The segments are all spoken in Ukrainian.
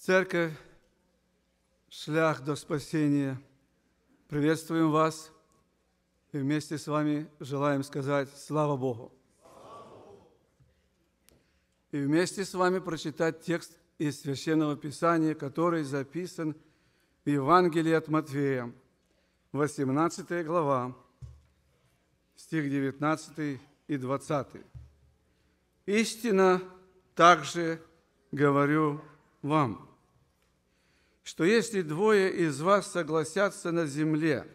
Церковь, шлях до спасения. Приветствуем вас и вместе с вами желаем сказать слава Богу. И вместе с вами прочитать текст из Священного Писания, который записан в Евангелии от Матфея, 18 глава, стих 19 и 20. «Истина также говорю вам, что если двое из вас согласятся на земле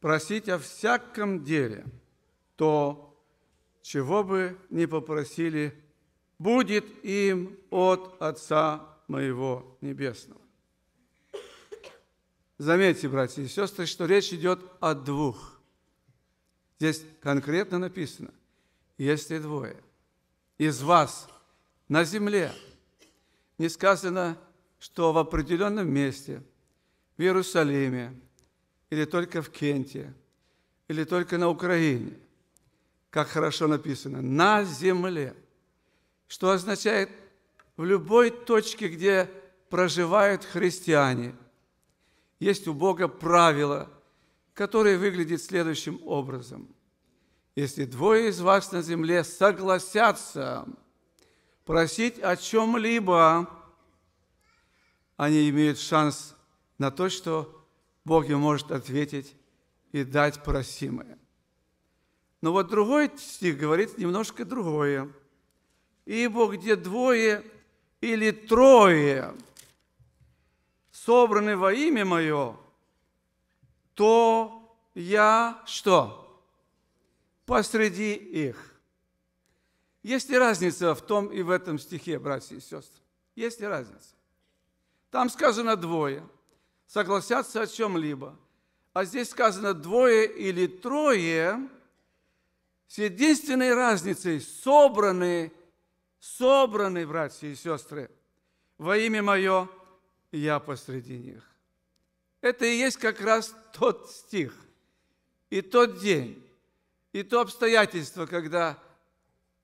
просить о всяком деле, то, чего бы ни попросили, будет им от Отца моего Небесного. Заметьте, братья и сестры, что речь идет о двух. Здесь конкретно написано, если двое из вас на земле, не сказано, что в определенном месте, в Иерусалиме, или только в Кенте, или только на Украине, как хорошо написано, на земле, что означает в любой точке, где проживают христиане, есть у Бога правило, которое выглядит следующим образом. Если двое из вас на земле согласятся просить о чем-либо, они имеют шанс на то, что Бог им может ответить и дать просимое. Но вот другой стих говорит немножко другое. Ибо где двое или трое собраны во имя Мое, то я что? Посреди их. Есть ли разница в том и в этом стихе, братья и сестры? Есть ли разница? Там сказано двое, согласятся о чем-либо. А здесь сказано двое или трое с единственной разницей собраны, собраны, братья и сестры, во имя Мое, я посреди них. Это и есть как раз тот стих, и тот день, и то обстоятельство, когда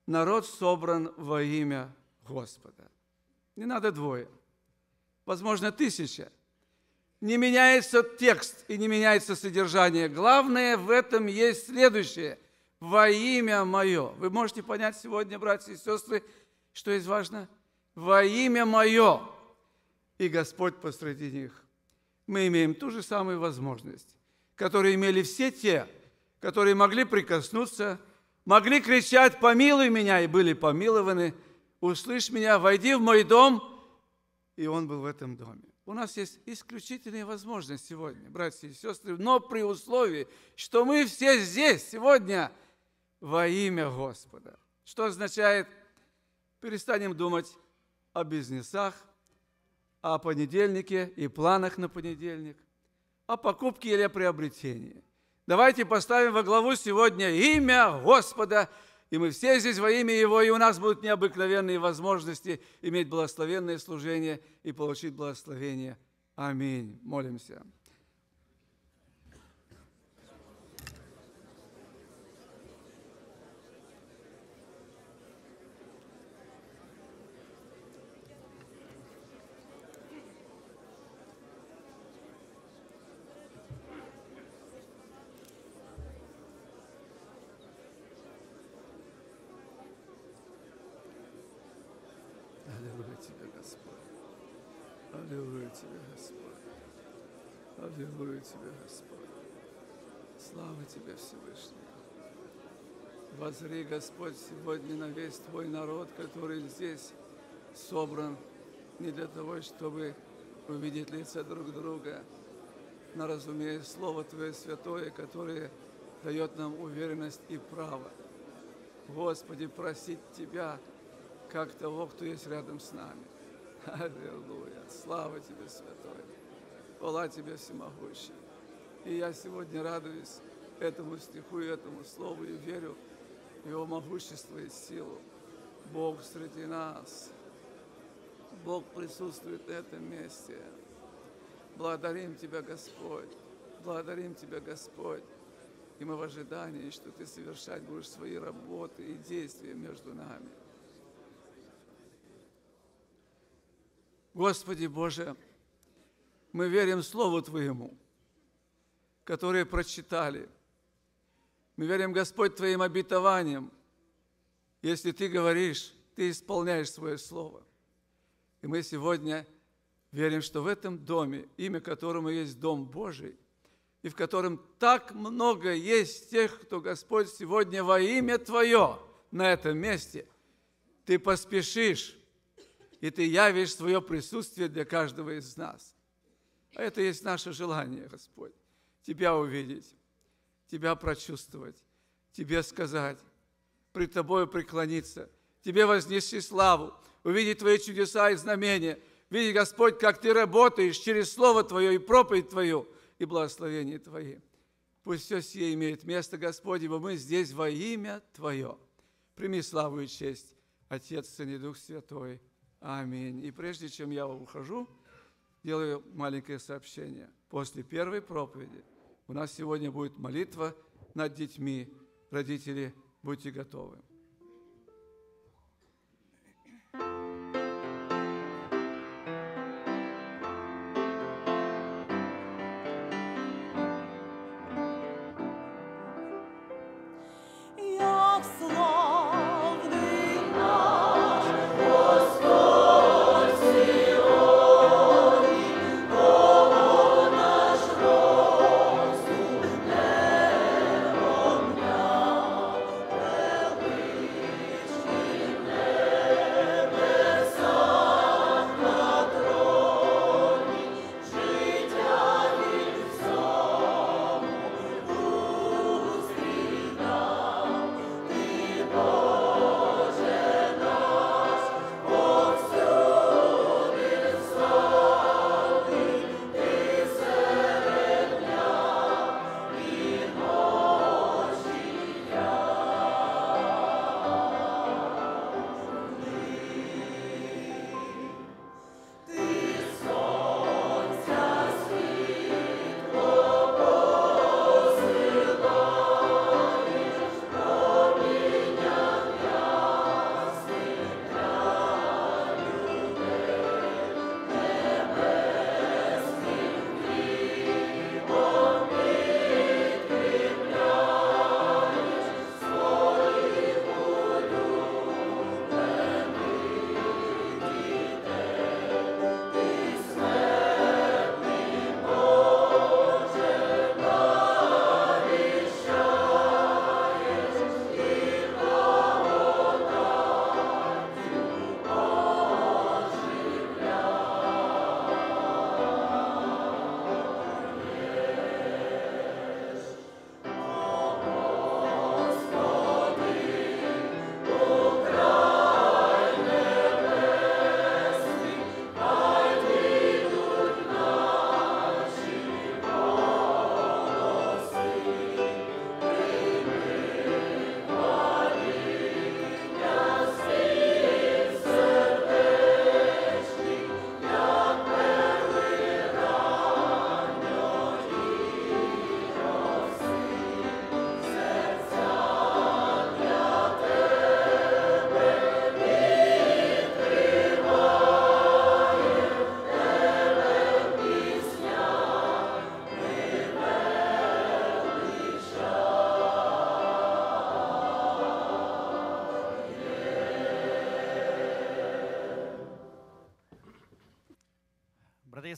народ собран во имя Господа. Не надо двое – возможно, тысяча. Не меняется текст и не меняется содержание. Главное в этом есть следующее. Во имя мое. Вы можете понять сегодня, братья и сестры, что есть важно? Во имя мое. И Господь посреди них. Мы имеем ту же самую возможность, которую имели все те, которые могли прикоснуться, могли кричать «Помилуй меня!» и были помилованы. «Услышь меня, войди в мой дом!» И он был в этом доме. У нас есть исключительная возможность сегодня, братья и сестры, но при условии, что мы все здесь сегодня во имя Господа. Что означает, перестанем думать о бизнесах, о понедельнике и планах на понедельник, о покупке или о приобретении. Давайте поставим во главу сегодня имя Господа – и мы все здесь во имя Его, и у нас будут необыкновенные возможности иметь благословенное служение и получить благословение. Аминь. Молимся. Возри, Господь, сегодня на весь Твой народ, который здесь собран не для того, чтобы увидеть лица друг друга, но разумея Слово Твое святое, которое дает нам уверенность и право. Господи, просить Тебя, как того, кто есть рядом с нами. Аллилуйя. Слава Тебе, Святой. Хвала Тебе, всемогущий. И я сегодня радуюсь этому стиху и этому слову и верю Его могущество и силу. Бог среди нас. Бог присутствует на этом месте. Благодарим Тебя, Господь. Благодарим Тебя, Господь. И мы в ожидании, что Ты совершать будешь свои работы и действия между нами. Господи Боже, мы верим Слову Твоему, которое прочитали. Мы верим, Господь, Твоим обетованиям. Если Ты говоришь, Ты исполняешь свое Слово. И мы сегодня верим, что в этом доме, имя которому есть Дом Божий, и в котором так много есть тех, кто, Господь, сегодня во имя Твое на этом месте, Ты поспешишь, и Ты явишь свое присутствие для каждого из нас. А это есть наше желание, Господь, Тебя увидеть, Тебя прочувствовать, Тебе сказать, пред Тобою преклониться, Тебе вознести славу, увидеть Твои чудеса и знамения, видеть, Господь, как Ты работаешь через Слово Твое и проповедь Твою – и благословения Твои. Пусть все сие имеет место, Господь, ибо мы здесь во имя Твое. Прими славу и честь, Отец, Сын и Дух Святой. Аминь. И прежде чем я ухожу, делаю маленькое сообщение. После первой проповеди у нас сегодня будет молитва над детьми. Родители, будьте готовы.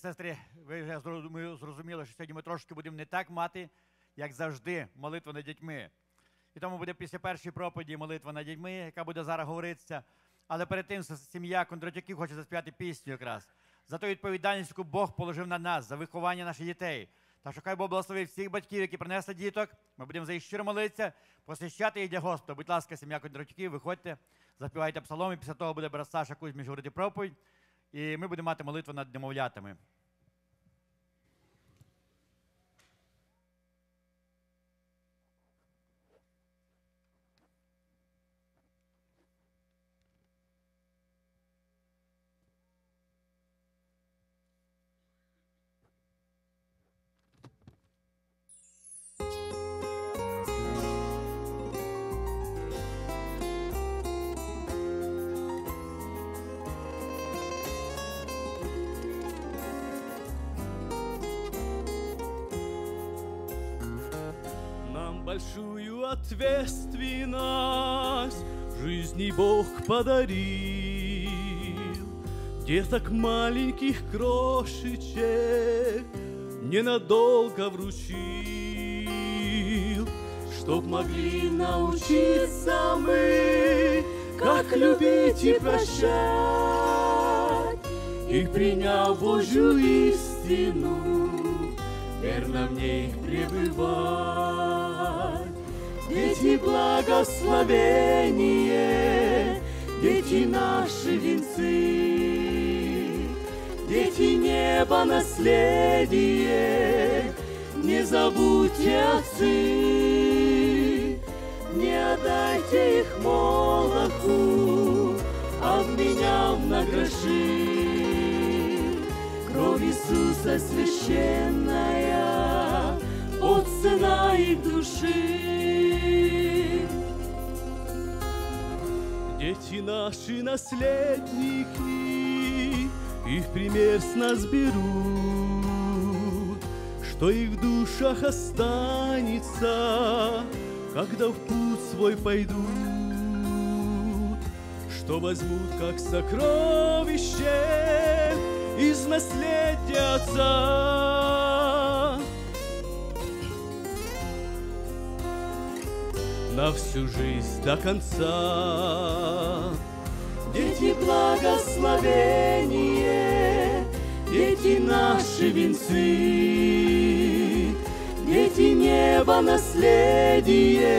Сестри, ви вже зрозуміли, що сьогодні ми трошки будемо не так мати, як завжди, молитва над дітьми. І тому буде після першої проповіді молитва над дітьми, яка буде зараз говоритися. Але перед тим сім'я Кондратюків хоче заспівати пісню якраз за ту відповідальність, яку Бог положив на нас, за виховання наших дітей. Так що хай Бог благословить всіх батьків, які принесли діток. Ми будемо за їх щиро молитися, посвящати їх для Господа. Будь ласка, сім'я Кондратюків, виходьте, заспівайте псалом, і після того буде брат Саша Кузьміш говорити проповідь. І ми будемо мати молитву над немовлятами. Подарил. Деток маленьких крошечек ненадолго вручил, чтоб могли научиться мы, как любить и прощать, и приняв Божью истину, верно в ней пребывать. Дети благословение, дети наши венцы, дети неба наследие, не забудьте отцы, не отдайте их молоху, обменяв на гроши. Кровь Иисуса священная, от цена их души. Дети наши наследники, их пример с нас берут, что их в душах останется, когда в путь свой пойдут, что возьмут как сокровище из наследия отца. На всю жизнь до конца. Дети благословение, дети наши венцы, дети неба наследие,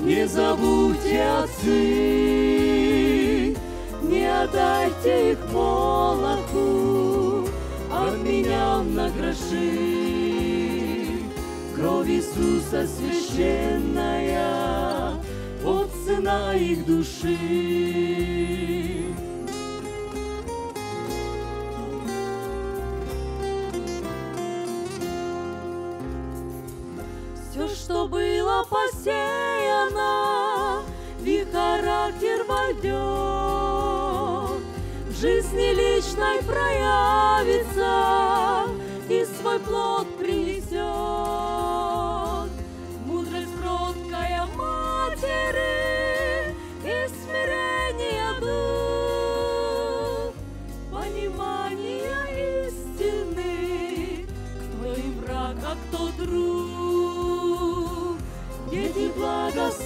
не забудьте отцы, не отдайте их молоку, обменяв на гроши. Кровь Иисуса священная, цена их души. Все, что было посеяно, в их характер войдет, в жизни личной проявится и свой плод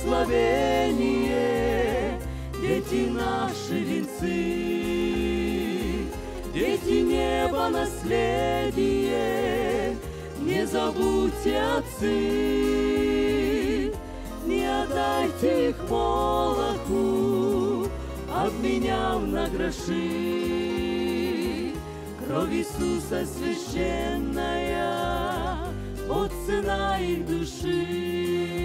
благословение, дети наши венцы, дети неба наследие, не забудьте отцы, не отдайте их молоку, обменяв на гроши. Кровь Иисуса священная, вот цена их души.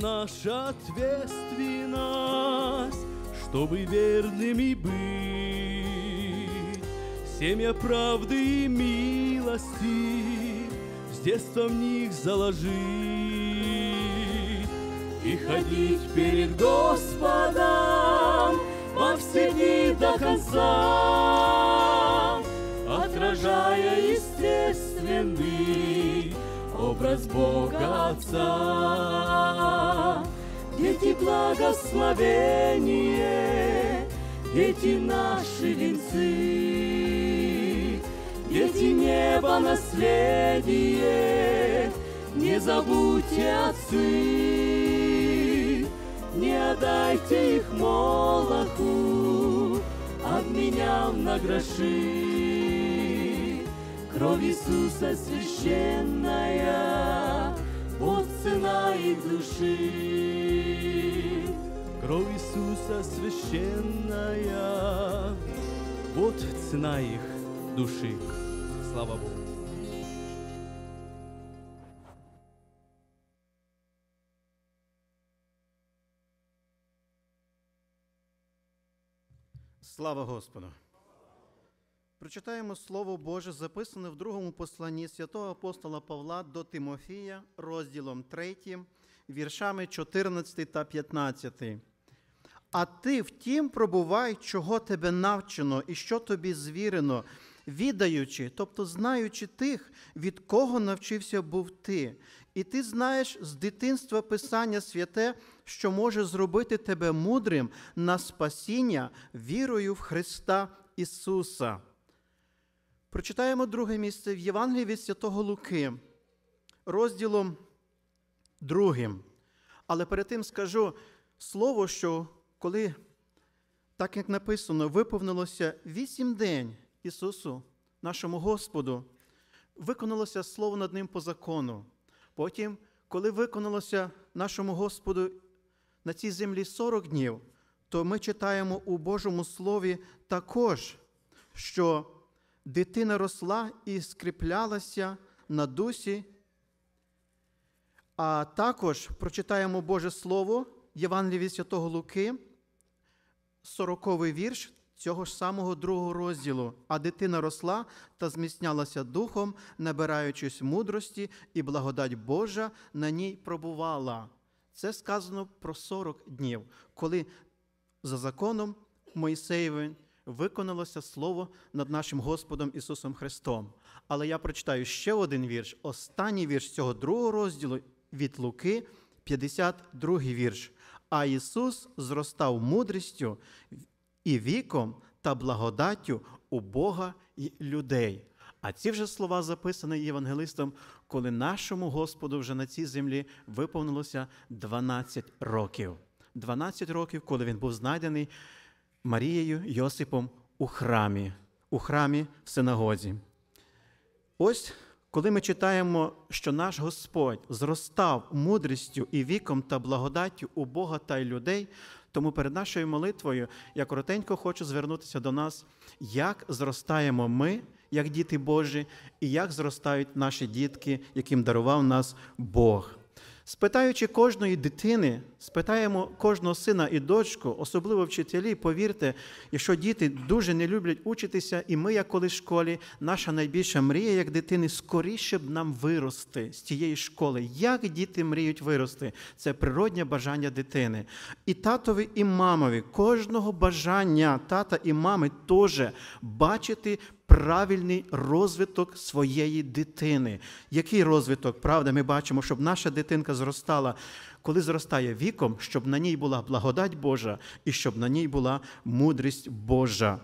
Наша ответственность, чтобы верными быть. Семя правды и милости с детства в них заложить и ходить перед Господом во все дни до конца, отражая естественный образ Бога Отца. Дети благословение, дети наши венцы, дети неба наследие, не забудьте отцы, не отдайте их молоху, обменяв на гроши. Кровь Иисуса священная, вот цена их души. Кровь Иисуса священная, вот цена их души. Слава Богу. Слава Господу! Прочитаємо Слово Боже, записане в другому посланні святого апостола Павла до Тимофія, розділом 3, віршами 14 та 15. А ти втім пробувай, чого тебе навчено і що тобі звірено, відаючи, тобто знаючи тих, від кого навчився був ти. І ти знаєш з дитинства Писання святе, що може зробити тебе мудрим на спасіння вірою в Христа Ісуса. Прочитаємо друге місце в Євангелії від Святого Луки, розділом другим. Але перед тим скажу слово, що коли, так як написано, виповнилося вісім день Ісусу, нашому Господу, виконалося слово над ним по закону. Потім, коли виконалося нашому Господу на цій землі 40 днів, то ми читаємо у Божому Слові також, що дитина росла і скріплялася на дусі. А також прочитаємо Боже Слово Євангелії Святого Луки, 40-й вірш цього ж самого другого розділу. А дитина росла та зміцнялася духом, набираючись мудрості, і благодать Божа на ній пробувала. Це сказано про 40 днів, коли за законом Моїсеєвим виконалося слово над нашим Господом Ісусом Христом. Але я прочитаю ще один вірш, останній вірш цього другого розділу від Луки, 52 вірш. А Ісус зростав мудрістю і віком та благодаттю у Бога і людей. А ці вже слова записані євангелистом, коли нашому Господу вже на цій землі виповнилося 12 років. 12 років, коли він був знайдений Марією Йосипом у храмі, у храмі в синагозі. Ось коли ми читаємо, що наш Господь зростав мудрістю і віком та благодаттю у Бога та й людей, тому перед нашою молитвою я коротенько хочу звернутися до нас, як зростаємо ми, як діти Божі, і як зростають наші дітки, яким дарував нас Бог. Спитаючи кожної дитини, спитаємо кожного сина і дочку, особливо вчителі, повірте, якщо діти дуже не люблять учитися, і ми, як коли в школі, наша найбільша мрія, як дитини, скоріше б нам вирости з тієї школи. Як діти мріють вирости? Це природнє бажання дитини. І татові, і мамові, кожного бажання тата і мами теж бачити правильний розвиток своєї дитини. Який розвиток? Правда, ми бачимо, щоб наша дитинка зростала, коли зростає віком, щоб на ній була благодать Божа і щоб на ній була мудрість Божа.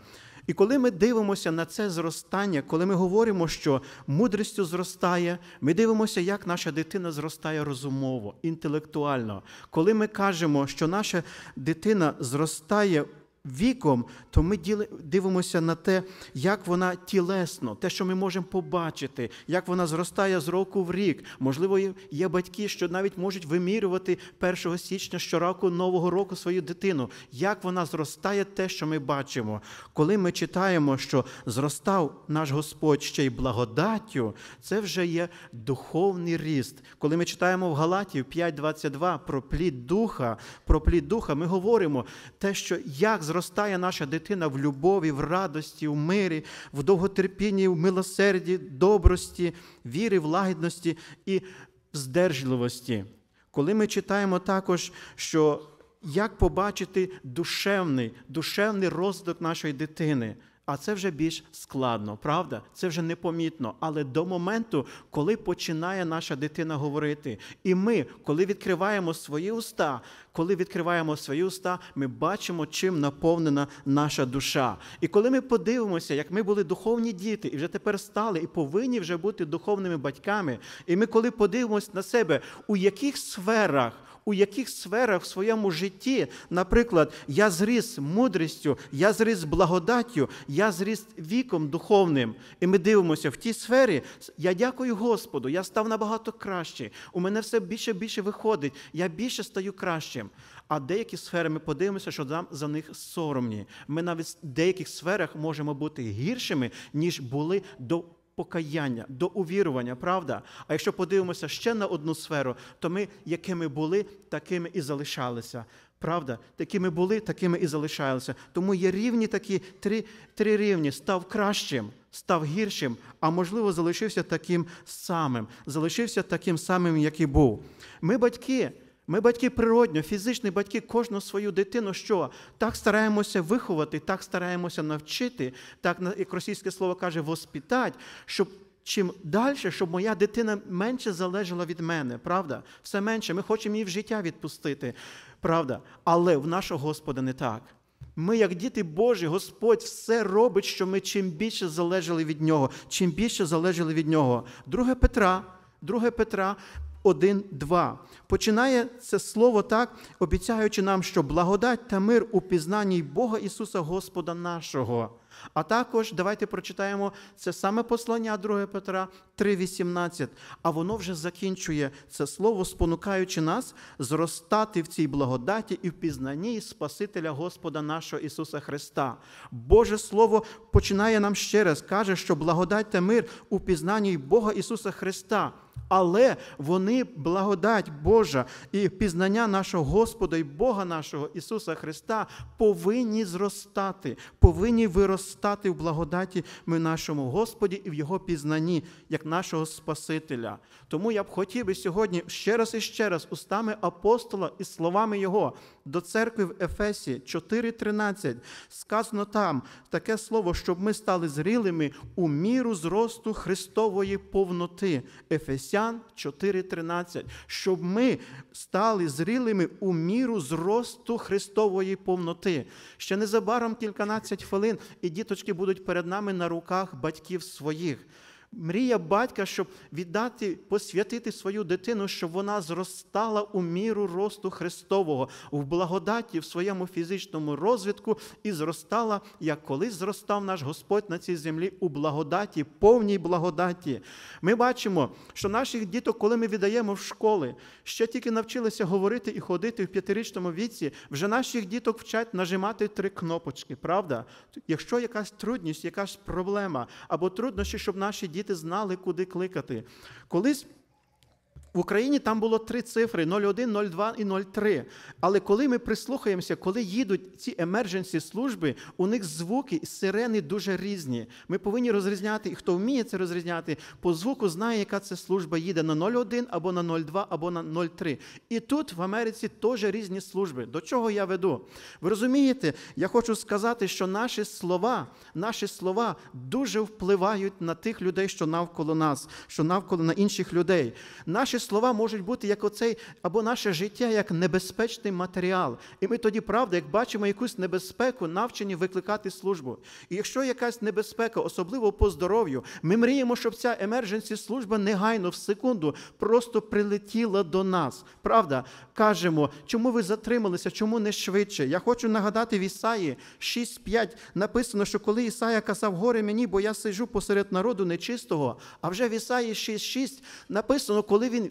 І коли ми дивимося на це зростання, коли ми говоримо, що мудрістю зростає, ми дивимося, як наша дитина зростає розумово, інтелектуально. Коли ми кажемо, що наша дитина зростає віком, то ми дивимося на те, як вона тілесно, те, що ми можемо побачити, як вона зростає з року в рік. Можливо, є батьки, що навіть можуть вимірювати 1 січня щороку нового року свою дитину. Як вона зростає, те, що ми бачимо. Коли ми читаємо, що зростав наш Господь ще й благодаттю, це вже є духовний ріст. Коли ми читаємо в Галатів 5.22 про плід духа, про плід духа, ми говоримо те, що як зростає наша дитина в любові, в радості, в мирі, в довготерпінні, в милосерді, добрості, вірі, в лагідності і здержливості. Коли ми читаємо також, що як побачити душевний, душевний розвиток нашої дитини. А це вже більш складно, правда? Це вже непомітно. Але до моменту, коли починає наша дитина говорити, і ми, коли відкриваємо свої уста, коли відкриваємо свої уста, ми бачимо, чим наповнена наша душа. І коли ми подивимося, як ми були духовні діти, і вже тепер стали, і повинні вже бути духовними батьками, і ми, коли подивимося на себе, у яких сферах у яких сферах в своєму житті, наприклад, я зріс мудрістю, я зріс благодаттю, я зріс віком духовним. І ми дивимося в тій сфері. Я дякую Господу, я став набагато краще. У мене все більше і більше виходить, я більше стаю кращим. А деякі сфери ми подивимося, що нам за них соромні. Ми навіть в деяких сферах можемо бути гіршими, ніж були до покаяння, до увірування, правда? А якщо подивимося ще на одну сферу, то ми, якими були, такими і залишалися. Правда, такими були, такими і залишалися. Тому є рівні такі три, три рівні: став кращим, став гіршим, а можливо, залишився таким самим, залишився таким самим, як і був. Ми батьки. Ми батьки природньо, фізичні батьки, кожну свою дитину, що так стараємося виховати, так стараємося навчити, так як російське слово каже, воспитати, щоб чим далі, щоб моя дитина менше залежала від мене, правда? Все менше. Ми хочемо її в життя відпустити, правда? Але в нашого Господа не так. Ми, як діти Божі, Господь все робить, що ми чим більше залежали від Нього, чим більше залежали від Нього. Друге Петра, 2 Петра 1, 2. Починає це слово так, обіцяючи нам, що благодать та мир у пізнанні Бога Ісуса Господа нашого. А також давайте прочитаємо це саме послання 2 Петра 3,18. А воно вже закінчує це слово, спонукаючи нас зростати в цій благодаті і в пізнанні Спасителя Господа нашого Ісуса Христа. Боже Слово починає нам ще раз, каже, що благодать та мир у пізнанні Бога Ісуса Христа. Але вони, благодать Божа і пізнання нашого Господа і Бога нашого Ісуса Христа повинні зростати, повинні виростати в благодаті ми нашому Господі і в Його пізнанні, як нашого Спасителя. Тому я б хотів би сьогодні ще раз і ще раз устами апостола і словами Його до церкви в Ефесі 4:13 сказано там таке слово, щоб ми стали зрілими у міру зросту Христової повноти. Ефесян 4:13, щоб ми стали зрілими у міру зросту Христової повноти. Ще незабаром кільканадцять хвилин, і діточки будуть перед нами на руках батьків своїх. Мрія батька, щоб віддати, посвятити свою дитину, щоб вона зростала у міру росту Христового, в благодаті в своєму фізичному розвитку і зростала, як колись зростав наш Господь на цій землі у благодаті, повній благодаті. Ми бачимо, що наших діток, коли ми віддаємо в школи, ще тільки навчилися говорити і ходити в п'ятирічному віці, вже наших діток вчать нажимати три кнопочки, правда? Якщо якась трудність, якась проблема або труднощі, щоб наші діти діти знали, куди кликати. Колись в Україні там було три цифри: 01, 02 і 03. Але коли ми прислухаємося, коли їдуть ці емердженсі служби, у них звуки і сирени дуже різні. Ми повинні розрізняти, і хто вміє це розрізняти, по звуку знає, яка це служба їде на 01 або на 02, або на 03. І тут в Америці теж різні служби. До чого я веду? Ви розумієте, я хочу сказати, що наші слова, наші слова дуже впливають на тих людей, що навколо нас, що навколо на інших людей. Наші слова можуть бути як оцей, або наше життя як небезпечний матеріал. І ми тоді, правда, як бачимо якусь небезпеку, навчені викликати службу. І якщо якась небезпека, особливо по здоров'ю, ми мріємо, щоб ця емердженсі служба негайно в секунду просто прилетіла до нас. Правда, кажемо, чому ви затрималися, чому не швидше? Я хочу нагадати в Ісаї 6.5 написано, що коли Ісая казав, горе мені, бо я сиджу посеред народу нечистого, а вже в Ісаї 6.6 написано, коли він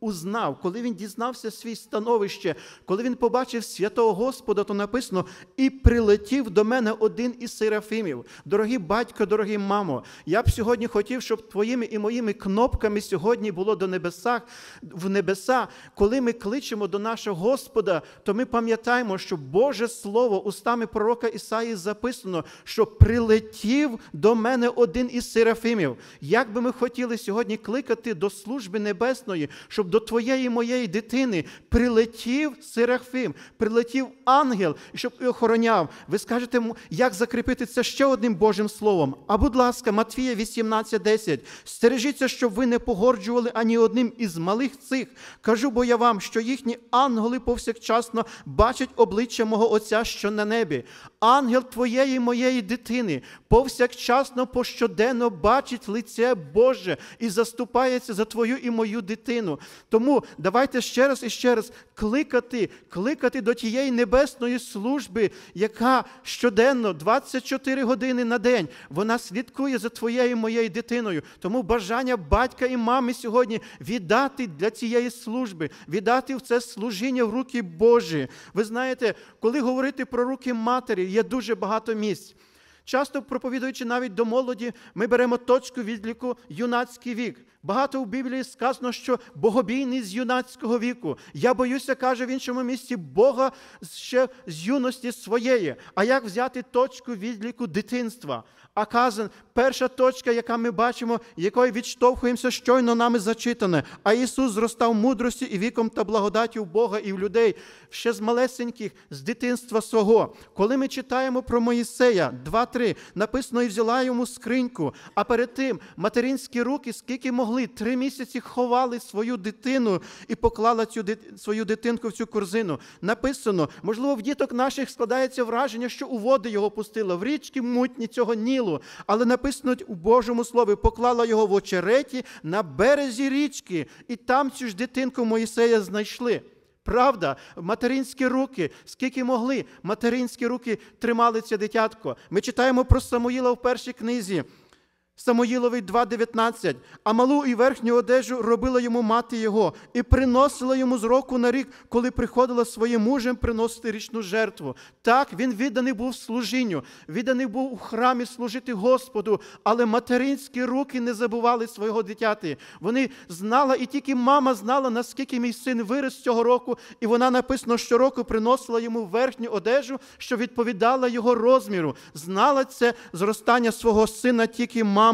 узнав, коли він дізнався свій становище, коли він побачив святого Господа, то написано: і прилетів до мене один із серафимів. Дорогі батько, дорогі мамо, я б сьогодні хотів, щоб твоїми і моїми кнопками сьогодні було до небесах, в небеса. Коли ми кличемо до нашого Господа, то ми пам'ятаємо, що Боже Слово устами пророка Ісаї записано, що прилетів до мене один із серафимів. Як би ми хотіли сьогодні кликати до служби небесної, щоб до твоєї моєї дитини прилетів Серафим, прилетів ангел, щоб і охороняв. Ви скажете, як закріпити це ще одним Божим Словом? А будь ласка, Матвія 18:10. Стережіться, щоб ви не погорджували ані одним із малих цих. Кажу, бо я вам, що їхні ангели повсякчасно бачать обличчя мого Отця, що на небі. Ангел твоєї моєї дитини повсякчасно пощоденно бачить лице Боже і заступається за твою і мою дитину. Тому давайте ще раз і ще раз кликати, кликати до тієї небесної служби, яка щоденно, 24 години на день, вона слідкує за твоєю моєю дитиною. Тому бажання батька і мами сьогодні віддати для цієї служби, віддати в це служіння в руки Божі. Ви знаєте, коли говорити про руки матері, є дуже багато місць. Часто проповідуючи навіть до молоді, ми беремо точку відліку юнацький вік. Багато в Біблії сказано, що богобійний з юнацького віку. Я боюся, каже в іншому місці, Бога ще з юності своєї. А як взяти точку відліку дитинства? А казан, перша точка, яка ми бачимо, якою відштовхуємося, щойно нами зачитане. А Ісус зростав мудрості і віком та благодаті в Бога і в людей ще з малесеньких, з дитинства свого. Коли ми читаємо про Моїсея 2-3, написано, і взяла йому скриньку, а перед тим материнські руки, скільки могли, три місяці ховали свою дитину і поклала цю свою дитинку в цю корзину. Написано, можливо, в діток наших складається враження, що у води його пустила, в річки мутні цього Нілу. Але написано у Божому Слові, поклала його в очереті на березі річки, і там цю ж дитинку Моїсея знайшли. Правда, материнські руки, скільки могли, материнські руки тримали це дитятко. Ми читаємо про Самуїла в першій книзі. Самоїловий 2,19. А малу і верхню одежу робила йому мати його, і приносила йому з року на рік, коли приходила своїм мужем приносити річну жертву. Так, він відданий був служінню, відданий був у храмі служити Господу, але материнські руки не забували свого дитяти. Вони знала, і тільки мама знала, наскільки мій син виріс цього року, і вона написано, щороку приносила йому верхню одежу, що відповідала його розміру. Знала це зростання свого сина тільки мама.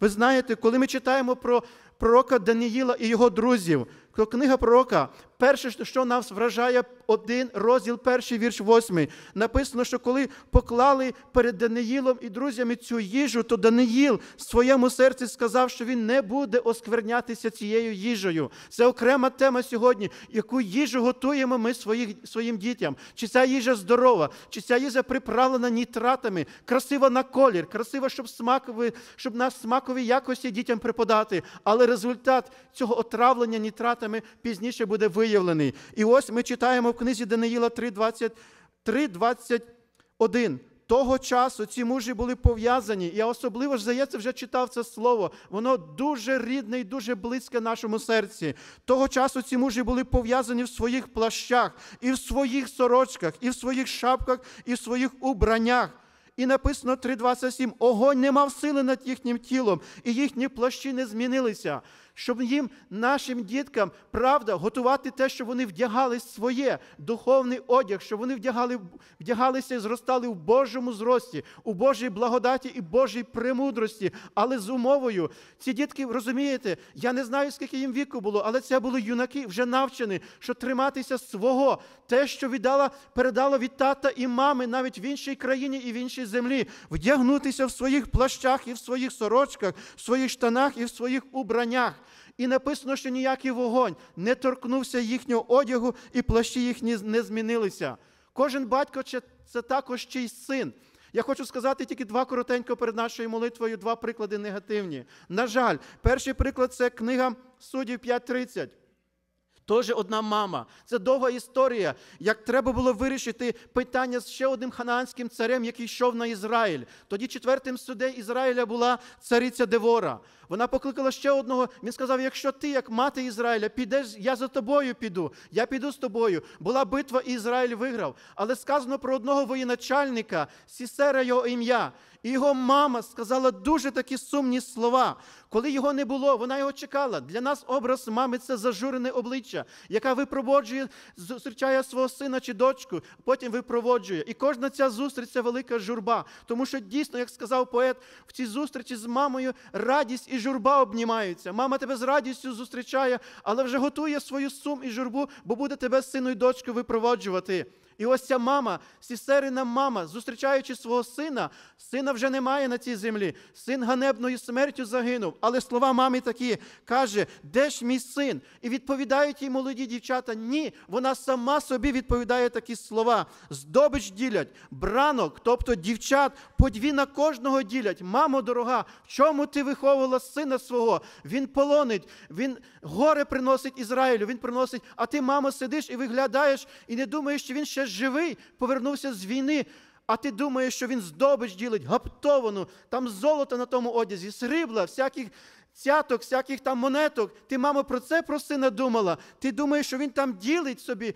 Ви знаєте, коли ми читаємо про пророка Даниїла і його друзів, книга пророка, перше, що нас вражає, один розділ, перший вірш восьмий. Написано, що коли поклали перед Даниїлом і друзями цю їжу, то Даниїл в своєму серці сказав, що він не буде осквернятися цією їжею. Це окрема тема сьогодні, яку їжу готуємо ми своїх, своїм дітям. Чи ця їжа здорова, чи ця їжа приправлена нітратами, красива на колір, красива, щоб смакові, щоб нас смакові якості дітям преподати. Але результат цього отравлення нітратами пізніше буде виявлений. І ось ми читаємо в книзі Даниїла 3.21. Того часу ці мужі були пов'язані. Я особливо ж здається, вже читав це слово. Воно дуже рідне і дуже близьке нашому серці. Того часу ці мужі були пов'язані в своїх плащах, і в своїх сорочках, і в своїх шапках, і в своїх убраннях. І написано 3.27. Огонь не мав сили над їхнім тілом, і їхні плащі не змінилися. Щоб їм, нашим діткам, правда, готувати те, щоб вони вдягали своє духовний одяг, щоб вони вдягали, вдягалися і зростали в Божому зрості, у Божій благодаті і Божій премудрості. Але з умовою, ці дітки, розумієте, я не знаю, скільки їм віку було, але це були юнаки, вже навчені, що триматися свого, те, що віддала, передала від тата і мами, навіть в іншій країні і в іншій землі, вдягнутися в своїх плащах і в своїх сорочках, в своїх штанах і в своїх убраннях. І написано, що ніякий вогонь не торкнувся їхнього одягу, і плащі їхні не змінилися. Кожен батько це також чийсь син. Я хочу сказати тільки два коротенько перед нашою молитвою, два приклади негативні. На жаль, перший приклад це книга Суддів 5.30. Теж одна мама. Це довга історія, як треба було вирішити питання з ще одним ханаанським царем, який йшов на Ізраїль. Тоді четвертим суддею Ізраїля була цариця Девора. Вона покликала ще одного. Він сказав: якщо ти, як мати Ізраїля, підеш, я за тобою піду, я піду з тобою. Була битва, і Ізраїль виграв. Але сказано про одного воєначальника, Сісера його ім'я. І його мама сказала дуже такі сумні слова. Коли його не було, вона його чекала. Для нас образ мами це зажурене обличчя, яка випроводжує, зустрічає свого сина чи дочку, потім випроводжує. І кожна ця зустріч це велика журба. Тому що дійсно, як сказав поет, в цій зустрічі з мамою радість і журба обнімаються. Мама тебе з радістю зустрічає, але вже готує свою сум і журбу, бо буде тебе сину і дочку випроводжувати. І ось ця мама, сісерина мама, зустрічаючи свого сина, сина вже немає на цій землі. Син ганебною смертю загинув. Але слова мами такі каже: де ж мій син? І відповідають їй молоді дівчата: ні, вона сама собі відповідає такі слова. Здобич ділять, бранок, тобто дівчат, по дві на кожного ділять. Мамо дорога, в чому ти виховувала сина свого? Він полонить, він горе приносить Ізраїлю, він приносить, а ти, мамо, сидиш і виглядаєш, і не думаєш, що він ще живий, повернувся з війни. А ти думаєш, що він здобич ділить, гаптовану, там золото на тому одязі, срібла, всяких цяток, всяких там монеток. Ти, мамо, про це про сина думала. Ти думаєш, що він там ділить собі.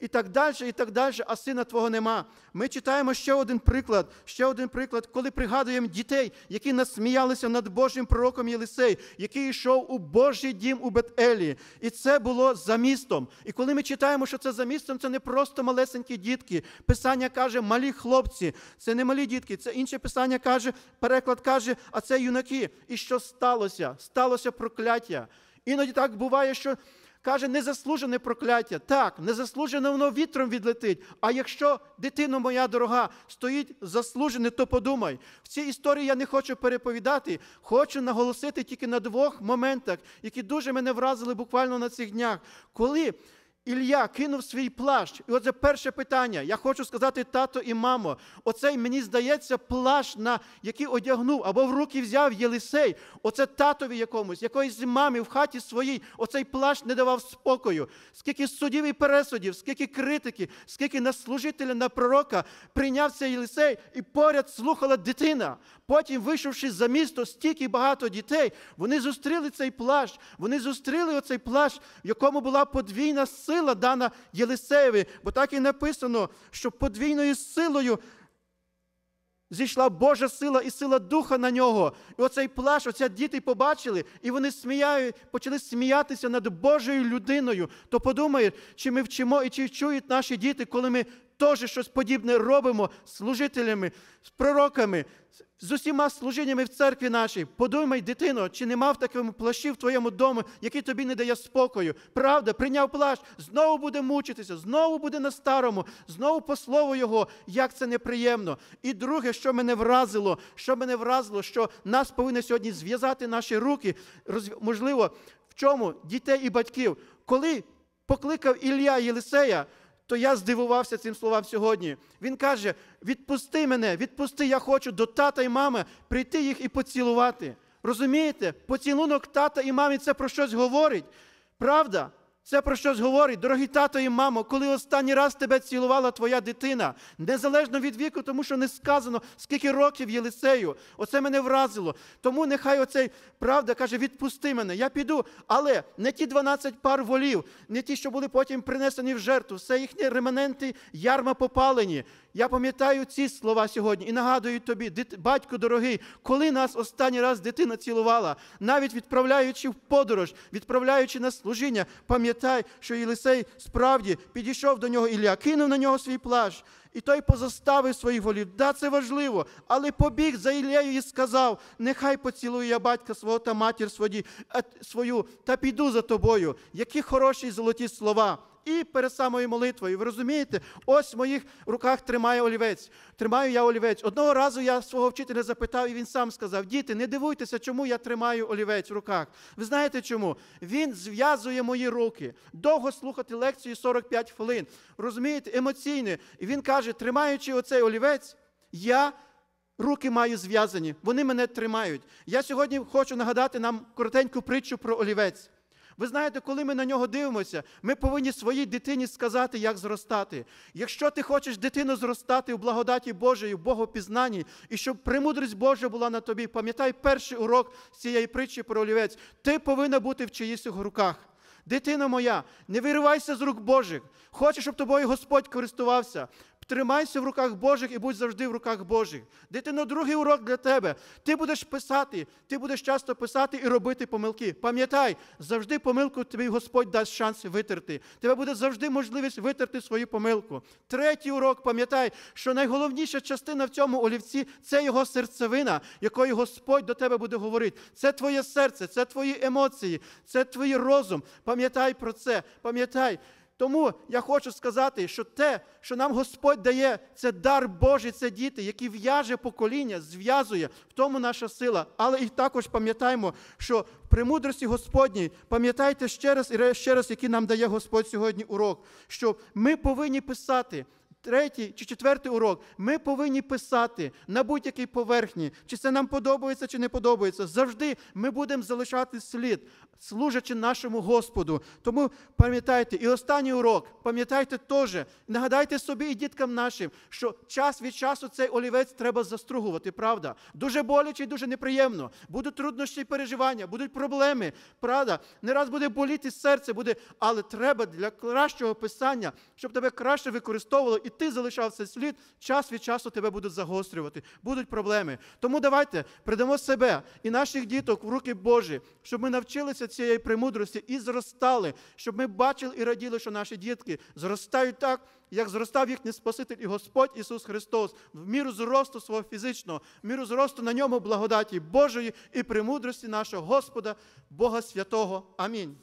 І так далі, і так далі, а сина твого нема. Ми читаємо ще один приклад, ще один приклад, коли пригадуємо дітей, які насміялися над Божим пророком Єлисей, який йшов у Божий дім у Бетелі. І це було за містом. І коли ми читаємо, що це за містом, це не просто малесенькі дітки. Писання каже, малі хлопці, це не малі дітки, це інше писання каже, переклад каже, а це юнаки. І що сталося? Сталося прокляття. Іноді так буває, що каже, незаслужене прокляття. Так, незаслужене воно вітром відлетить. А якщо дитино моя дорога стоїть заслужене, то подумай. В цій історії я не хочу переповідати, хочу наголосити тільки на двох моментах, які дуже мене вразили буквально на цих днях. Коли Ілля кинув свій плащ. І оце перше питання. Я хочу сказати, тато і мамо, оцей, мені здається, плащ, на який одягнув або в руки взяв Єлисей, оце татові якомусь, якоїсь мамі в хаті своїй, оцей плащ не давав спокою. Скільки судів і пересудів, скільки критики, скільки на служителя, на пророка прийнявся Єлисей, і поряд слухала дитина. Потім, вийшовши за місто, стільки багато дітей, вони зустріли цей плащ, вони зустріли оцей плащ, в якому була подвійна сила дана Єлисеєві, бо так і написано, що подвійною силою зійшла Божа сила і сила духа на нього. І оцей плащ, оця діти побачили, і вони сміяють, почали сміятися над Божою людиною. То подумай, чи ми вчимо і чи чують наші діти, коли ми теж щось подібне робимо з служителями, з пророками, з усіма служіннями в церкві нашій. Подумай, дитино, чи нема в такому плащі в твоєму домі, який тобі не дає спокою. Правда, прийняв плащ, знову буде мучитися, знову буде на старому, знову по слову його, як це неприємно. І друге, що мене вразило, що мене вразило, що нас повинні сьогодні зв'язати наші руки, можливо, в чому дітей і батьків. Коли покликав Ілля Єлисея, то я здивувався цим словам сьогодні. Він каже: відпусти мене, відпусти, я хочу до тата і мами прийти їх і поцілувати. Розумієте, поцілунок тата і мами це про щось говорить. Правда? Це про щось говорить, дорогі тато і мамо, коли останній раз тебе цілувала твоя дитина, незалежно від віку, тому що не сказано, скільки років Єлисею. Оце мене вразило. Тому нехай оцей правда каже, відпусти мене, я піду. Але не ті 12 пар волів, не ті, що були потім принесені в жертву, все їхні реманенти ярма попалені. Я пам'ятаю ці слова сьогодні і нагадую тобі, батько дорогий, коли нас останній раз дитина цілувала, навіть відправляючи в подорож, відправляючи на служіння, пам'ятай, що Єлисей справді підійшов до нього Ілля, кинув на нього свій плащ. І той позаставив своїх волів. Да, це важливо, але побіг за Іллею і сказав: нехай поцілую я батька свого та матір свою, та піду за тобою. Які хороші золоті слова. І перед самою молитвою, ви розумієте, ось в моїх руках тримає олівець. Тримаю я олівець. Одного разу я свого вчителя запитав, і він сам сказав: Діти, не дивуйтеся, чому я тримаю олівець в руках. Ви знаєте чому? Він зв'язує мої руки. Довго слухати лекцію 45 хвилин. Розумієте, емоційне. І він каже, тримаючи оцей олівець, я. Руки маю зв'язані, вони мене тримають. Я сьогодні хочу нагадати нам коротеньку притчу про олівець. Ви знаєте, коли ми на нього дивимося, ми повинні своїй дитині сказати, як зростати. Якщо ти хочеш дитину зростати в благодаті Божої, в Богопізнанні, і щоб премудрість Божа була на тобі, пам'ятай перший урок цієї притчі про олівець, ти повинна бути в чиїсь руках. Дитина моя, не виривайся з рук Божих. Хочеш, щоб тобою Господь користувався. Тримайся в руках Божих і будь завжди в руках Божих. Дитино, другий урок для тебе. Ти будеш писати, ти будеш часто писати і робити помилки. Пам'ятай, завжди помилку тобі Господь дасть шанс витерти. Тебе буде завжди можливість витерти свою помилку. Третій урок, пам'ятай, що найголовніша частина в цьому олівці це його серцевина, якою Господь до тебе буде говорити. Це твоє серце, це твої емоції, це твій розум. Пам'ятай про це, пам'ятай. Тому я хочу сказати, що те, що нам Господь дає, це дар Божий, це діти, які в'яже покоління, зв'язує, в тому наша сила. Але і також пам'ятаємо, що в премудрості Господній, пам'ятайте ще раз і ще раз, який нам дає Господь сьогодні урок, що ми повинні писати. Третій чи четвертий урок. Ми повинні писати на будь-якій поверхні, чи це нам подобається, чи не подобається. Завжди ми будемо залишати слід, служачи нашому Господу. Тому пам'ятайте, і останній урок, пам'ятайте теж, нагадайте собі і діткам нашим, що час від часу цей олівець треба застругувати, правда? Дуже боляче і дуже неприємно. Будуть труднощі і переживання, будуть проблеми, правда? Не раз буде боліти серце, буде, але треба для кращого писання, щоб тебе краще використовувало, і ти залишав цей слід, час від часу тебе будуть загострювати, будуть проблеми. Тому давайте придамо себе і наших діток в руки Божі, щоб ми навчилися цієї премудрості і зростали, щоб ми бачили і раділи, що наші дітки зростають так, як зростав їхній Спаситель і Господь Ісус Христос, в міру зросту свого фізичного, в міру зросту на ньому благодаті Божої і премудрості нашого Господа, Бога Святого. Амінь.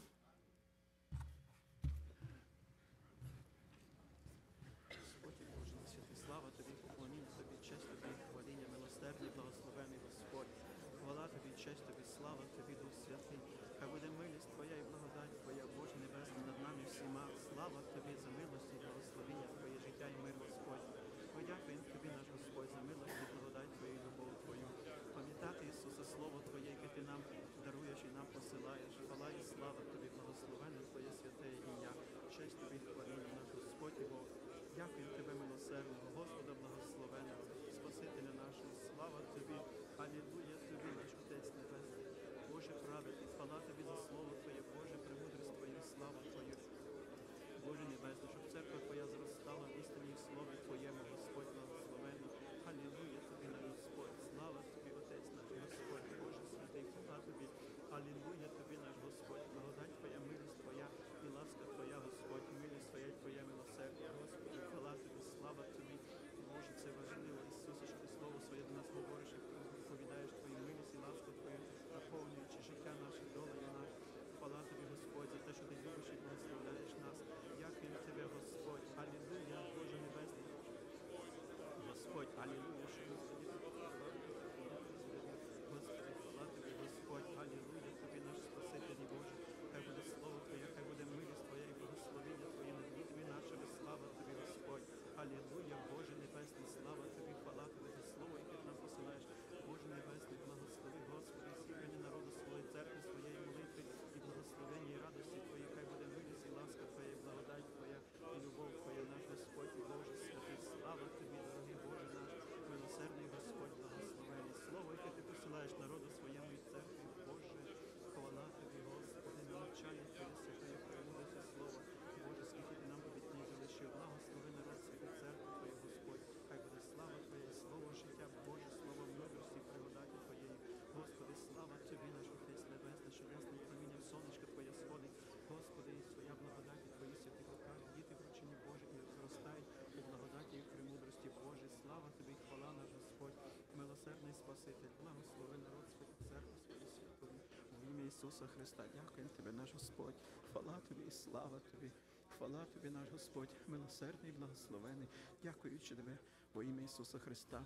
Ісуса Христа, дякуємо Тебе, наш Господь. Хвала Тобі і слава Тобі. Хвала Тобі, наш Господь, милосердний, благословений. Дякуючи Тебе во ім'я Ісуса Христа.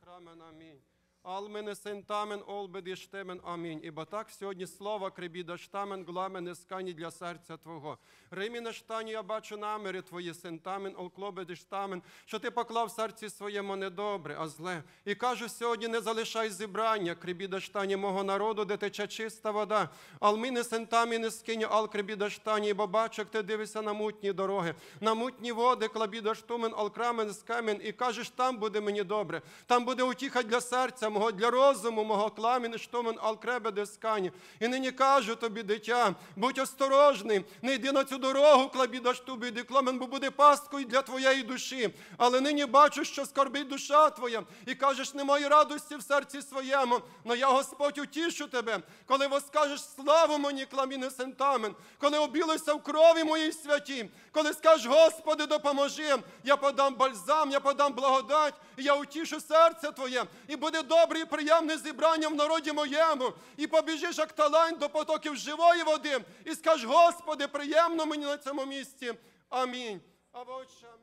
Крамен, амінь. Алмене сентамен, олбеди штемен, амінь. Ібо так сьогодні слово кребіда штамен, гламен ескані для серця Твого. Риміне штані я бачу наміри Твої, сентамен, олклобеди штамен, що Ти поклав серці своєму не добре, а зле. І кажу сьогодні, не залишай зібрання, кребіда штані мого народу, де тече чиста вода. Алміне сентамі не скинь, ал кребіда штані, ібо бачу, як ти дивишся на мутні дороги, на мутні води, клабіда штумен, алкрамен, скамен, і кажеш, там буде мені добре, там буде утіха для серця мого, для розуму мого, кламін, штумен, алкребе дескані. І нині кажу тобі, дитя, будь осторожний, не йди на цю дорогу, клабіда штуби, йди кламен, бо буде пасткою для твоєї душі. Але нині бачу, що скорбить душа твоя, і кажеш, немає радості в серці своєму. Но я, Господь, утішу тебе, коли воскажеш славу мені, кламіне сентамен, коли обілися в крові моїй святі, коли скажеш, Господи, допоможи, я подам бальзам, я подам благодать, і я утішу серце твоє, і буде добре і приємне зібрання в народі моєму, і побіжиш, як талант до потоків живої води, і скажеш, Господи, приємно мені на цьому місці. Амінь. А Отче, амінь.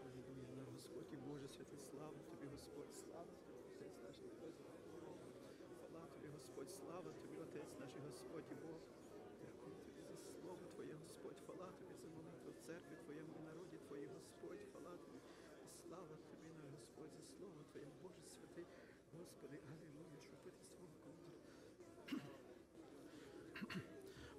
Алілуя, наш Господь і Боже, святий слава Тобі, Господь, слава Тобі, Отець наш Небесний. Хвала Тобі, Господь і Бог. Дякую тобі за слово Твоє, Господь. Хвала тобі за молитву в церкві Твоєму і народі Твоїй, Господь. Хвала тобі. І слава тобі, наш Господь, за слово Твоє, Боже святий. Господи, алілуя, що ти свого команду.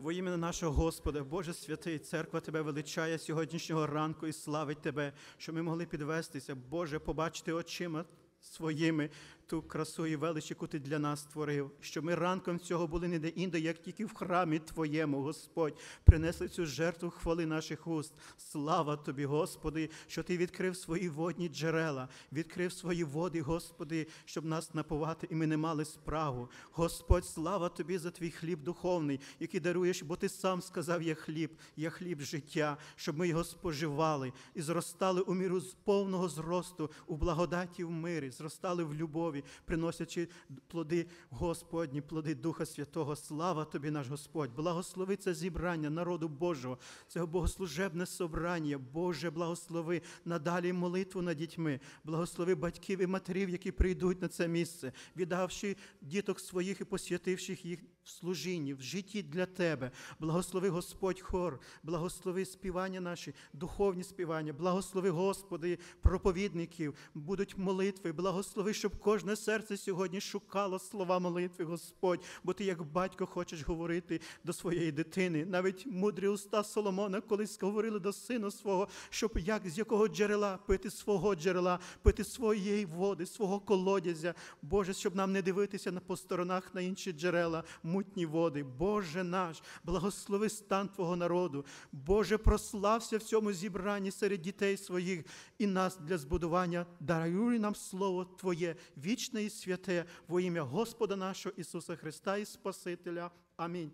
Во ім'я нашого Господа, Боже святий, церква Тебе величає сьогоднішнього ранку і славить Тебе, що ми могли підвестися, Боже, побачити очима своїми ту красу і велич, яку ти для нас створив, що ми ранком цього були не де інде, як тільки в храмі Твоєму, Господь, принесли цю жертву хвали наших уст. Слава Тобі, Господи, що Ти відкрив свої водні джерела, відкрив свої води, Господи, щоб нас напувати, і ми не мали справу. Господь, слава Тобі за твій хліб духовний, який даруєш, бо Ти сам сказав, я хліб, я хліб життя, щоб ми його споживали і зростали у міру з повного зросту, у благодаті в мирі, зростали в любові, приносячи плоди Господні, плоди Духа Святого. Слава Тобі, наш Господь! Благослови це зібрання народу Божого, це богослужебне собрання. Боже, благослови надалі молитву над дітьми, благослови батьків і матерів, які прийдуть на це місце, віддавши діток своїх і посвятивши їх в служінні, в житті для Тебе. Благослови Господь хор, благослови співання наші, духовні співання, благослови, Господи, проповідників, будуть молитви, благослови, щоб кожне серце сьогодні шукало слова молитви, Господь, бо Ти, як батько, хочеш говорити до своєї дитини. Навіть мудрі уста Соломона колись говорили до сина свого, щоб як з якого джерела пити свого джерела, пити своєї води, свого колодязя. Боже, щоб нам не дивитися на по сторонах на інші джерела, мутні води. Боже наш, благослови стан Твого народу. Боже, прослався в цьому зібранні серед дітей своїх і нас для збудування. Даруй нам слово Твоє, вічне і святе, во ім'я Господа нашого Ісуса Христа і Спасителя. Амінь.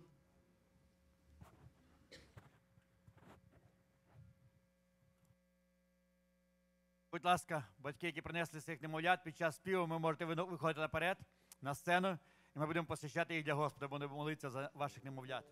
Будь ласка, батьки, які принесли своїх немовлят під час співу, ви можете виходити наперед на сцену, і ми будемо посвящати їх для Господа, будемо молитися за ваших немовлят.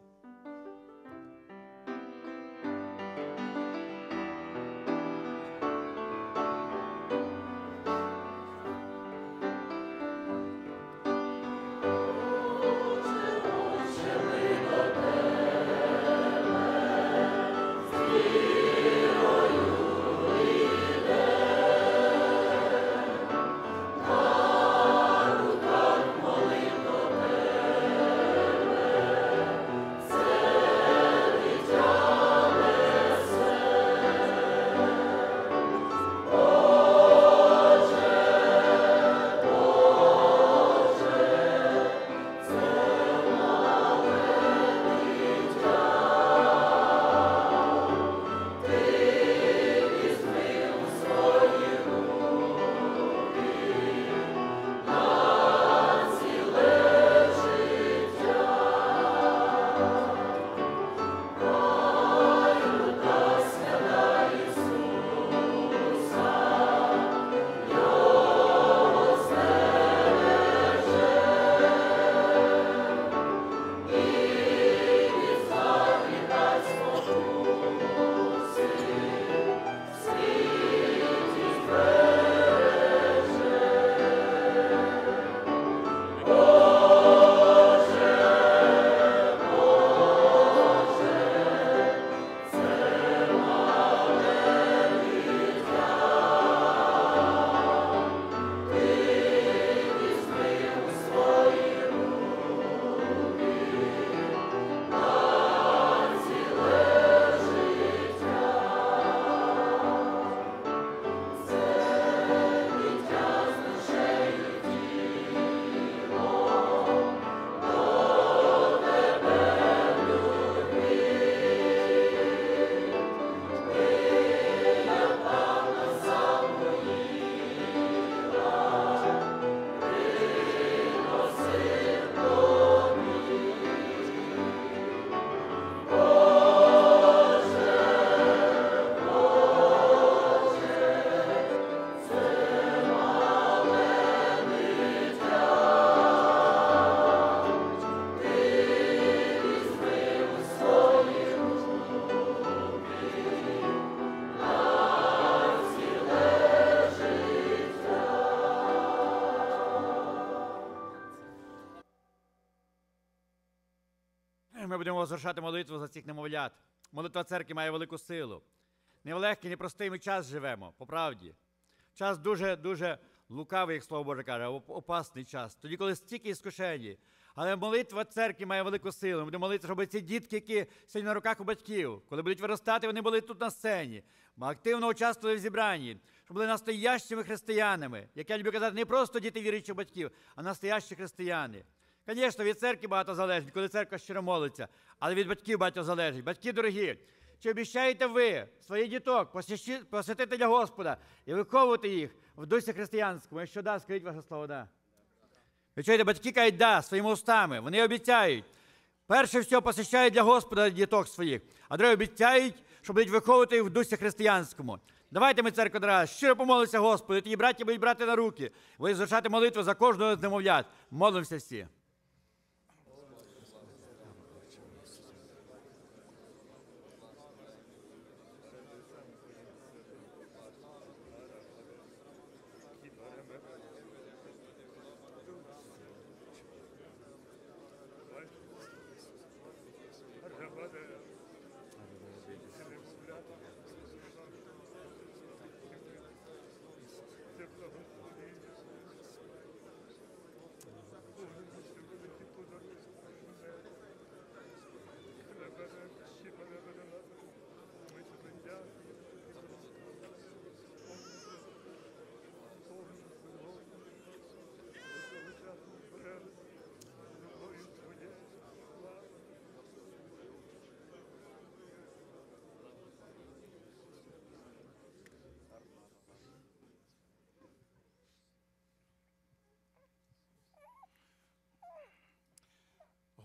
Будемо возвершати молитву за цих немовлят. Молитва церкви має велику силу. Не в легкий, не простий ми час живемо, по правді. Час дуже, дуже лукавий, як слово Боже каже, оп- опасний час. Тоді, коли стільки іскушені. Але молитва церкви має велику силу. Ми будемо молитися, щоб ці дітки, які сьогодні на руках у батьків, коли будуть виростати, вони були тут на сцені. Активно участвували в зібранні, щоб були настоящими християнами. Як я люблю казати, не просто діти віруючих батьків, а настоящі християни. Звісно, від церкви багато залежить, коли церква щиро молиться, але від батьків багато залежить. Батьки дорогі, чи обіцяєте ви своїх діток посвятити для Господа і виховувати їх в дусі християнському? Якщо да, скажіть ваше слово, да. Ви чуєте, батьки кажуть да своїми устами, вони обіцяють. Перше все посвящають для Господа діток своїх, а друге обіцяють, що будуть виховувати їх в дусі християнському. Давайте ми, церква дорога, щиро помолимося Господу, тоді браті будуть брати на руки, будуть звершати молитву за кожного з немовлят. Молимося всі.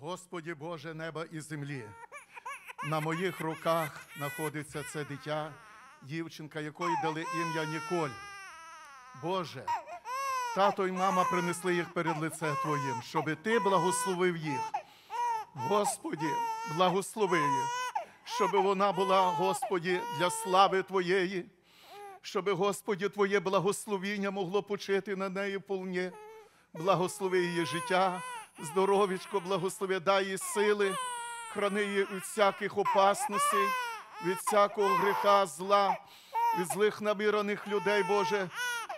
Господі Боже неба і землі. На моїх руках знаходиться це дитя, дівчинка, якої дали ім'я Ніколь. Боже, тато і мама принесли їх перед лице Твоїм, щоби Ти благословив їх. Господі, благослови їх, щоб вона була, Господі, для слави Твоєї, щоб, Господі, Твоє благословіння могло почити на неї вполне. Благослови її життя, здоровічко, благослови, дай їй сили, храни її від всяких опасностей, від всякого гріха, зла, від злих набіраних людей, Боже,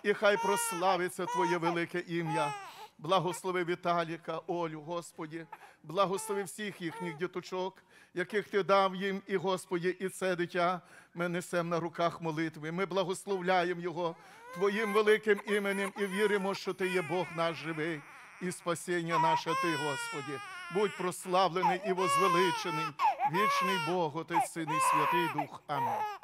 і хай прославиться Твоє велике ім'я. Благослови Віталіка, Олю, Господі, благослови всіх їхніх діточок, яких ти дав їм, і Господі, і це дитя ми несемо на руках молитви. Ми благословляємо його Твоїм великим іменем і віримо, що Ти є Бог наш живий і спасіння наше Ти, Господі. Будь прославлений і возвеличений, вічний Бог, Отець, Син і Святий Дух. Амінь.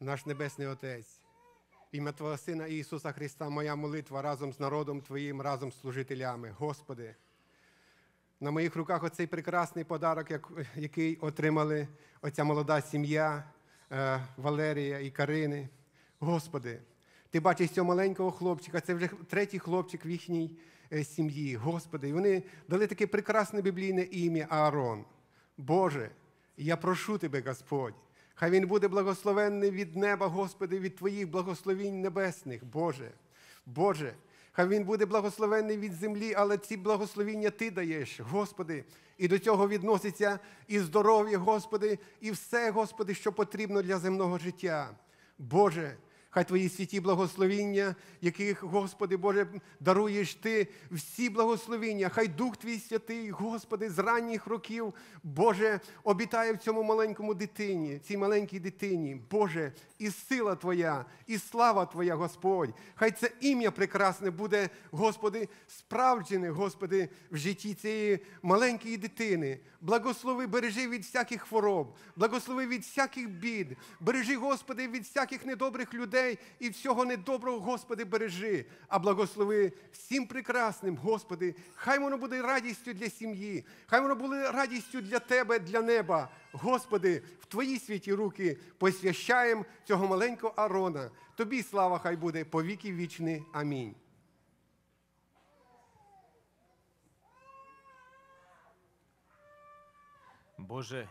Наш Небесний Отець, ім'я Твого Сина Ісуса Христа, моя молитва разом з народом Твоїм, разом з служителями. Господи, на моїх руках оцей прекрасний подарок, який отримали оця молода сім'я е, Валерія і Карини. Господи, ти бачиш цього маленького хлопчика, це вже третій хлопчик в їхній е, сім'ї. Господи, і вони дали таке прекрасне біблійне ім'я Аарон. Боже, я прошу Тебе, Господь, хай він буде благословенний від неба, Господи, від Твоїх благословінь небесних, Боже. Боже, хай він буде благословенний від землі, але ці благословіння Ти даєш, Господи. І до цього відноситься і здоров'я, Господи, і все, Господи, що потрібно для земного життя. Боже, Хай Твої святі благословіння, яких, Господи Боже, даруєш Ти, всі благословіння, хай Дух Твій святий, Господи, з ранніх років, Боже, обітає в цьому маленькому дитині, цій маленькій дитині, Боже, і сила Твоя, і слава Твоя, Господь. Хай це ім'я прекрасне буде, Господи, справджене, Господи, в житті цієї маленької дитини. Благослови, бережи від всяких хвороб, благослови від всяких бід, бережи, Господи, від всяких недобрих людей і всього недоброго, Господи, бережи, а благослови всім прекрасним, Господи. Хай воно буде радістю для сім'ї, хай воно буде радістю для Тебе, для неба. Господи, в Твої святі руки посвящаємо цього маленького Арона. Тобі слава хай буде по віки вічні. Амінь. Боже,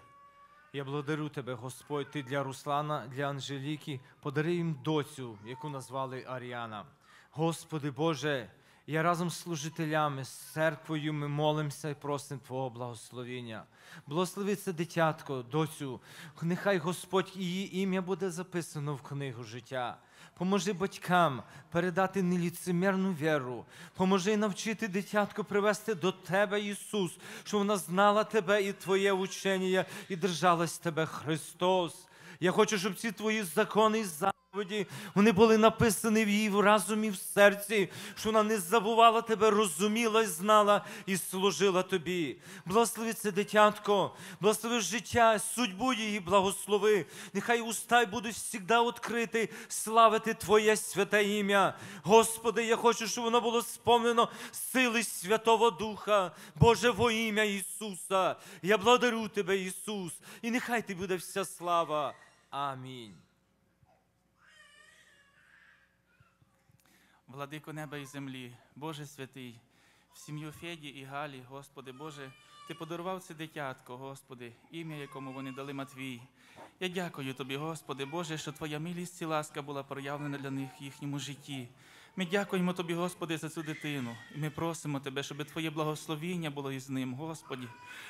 Я благодарю тебе, Господь, ти для Руслана, для Анжеліки, подари їм доцю, яку назвали Аріана. Господи Боже, я разом з служителями, з церквою ми молимося і просимо Твого благословення. Благослови це дитятко, доцю. Нехай Господь її ім'я буде записано в книгу життя. Поможи батькам передати неліцемірну віру. Поможи навчити дитятку привести до Тебе, Ісус, щоб вона знала Тебе і Твоє учення, і держалась Тебе, Христос. Я хочу, щоб ці твої закони і заповіді вони були написані в її разумі в серці, що вона не забувала тебе, розуміла і знала і служила тобі. Благослови це дитятко, благослови життя, судьбу її благослови. Нехай уста й будуть завжди відкриті, славити Твоє святе ім'я. Господи, я хочу, щоб воно було сповнено сили Святого Духа, Боже, во ім'я Ісуса. Я благодарю Тебе, Ісус, і нехай Ти буде вся слава. Амінь. Владико неба і землі, Боже святий, в сім'ю Феді і Галі, Господи Боже, Ти подарував це дитятко, Господи, ім'я, якому вони дали Матвій. Я дякую Тобі, Господи Боже, що Твоя милість і ласка була проявлена для них в їхньому житті. Ми дякуємо Тобі, Господи, за цю дитину. І ми просимо Тебе, щоб Твоє благословіння було із ним, Господі,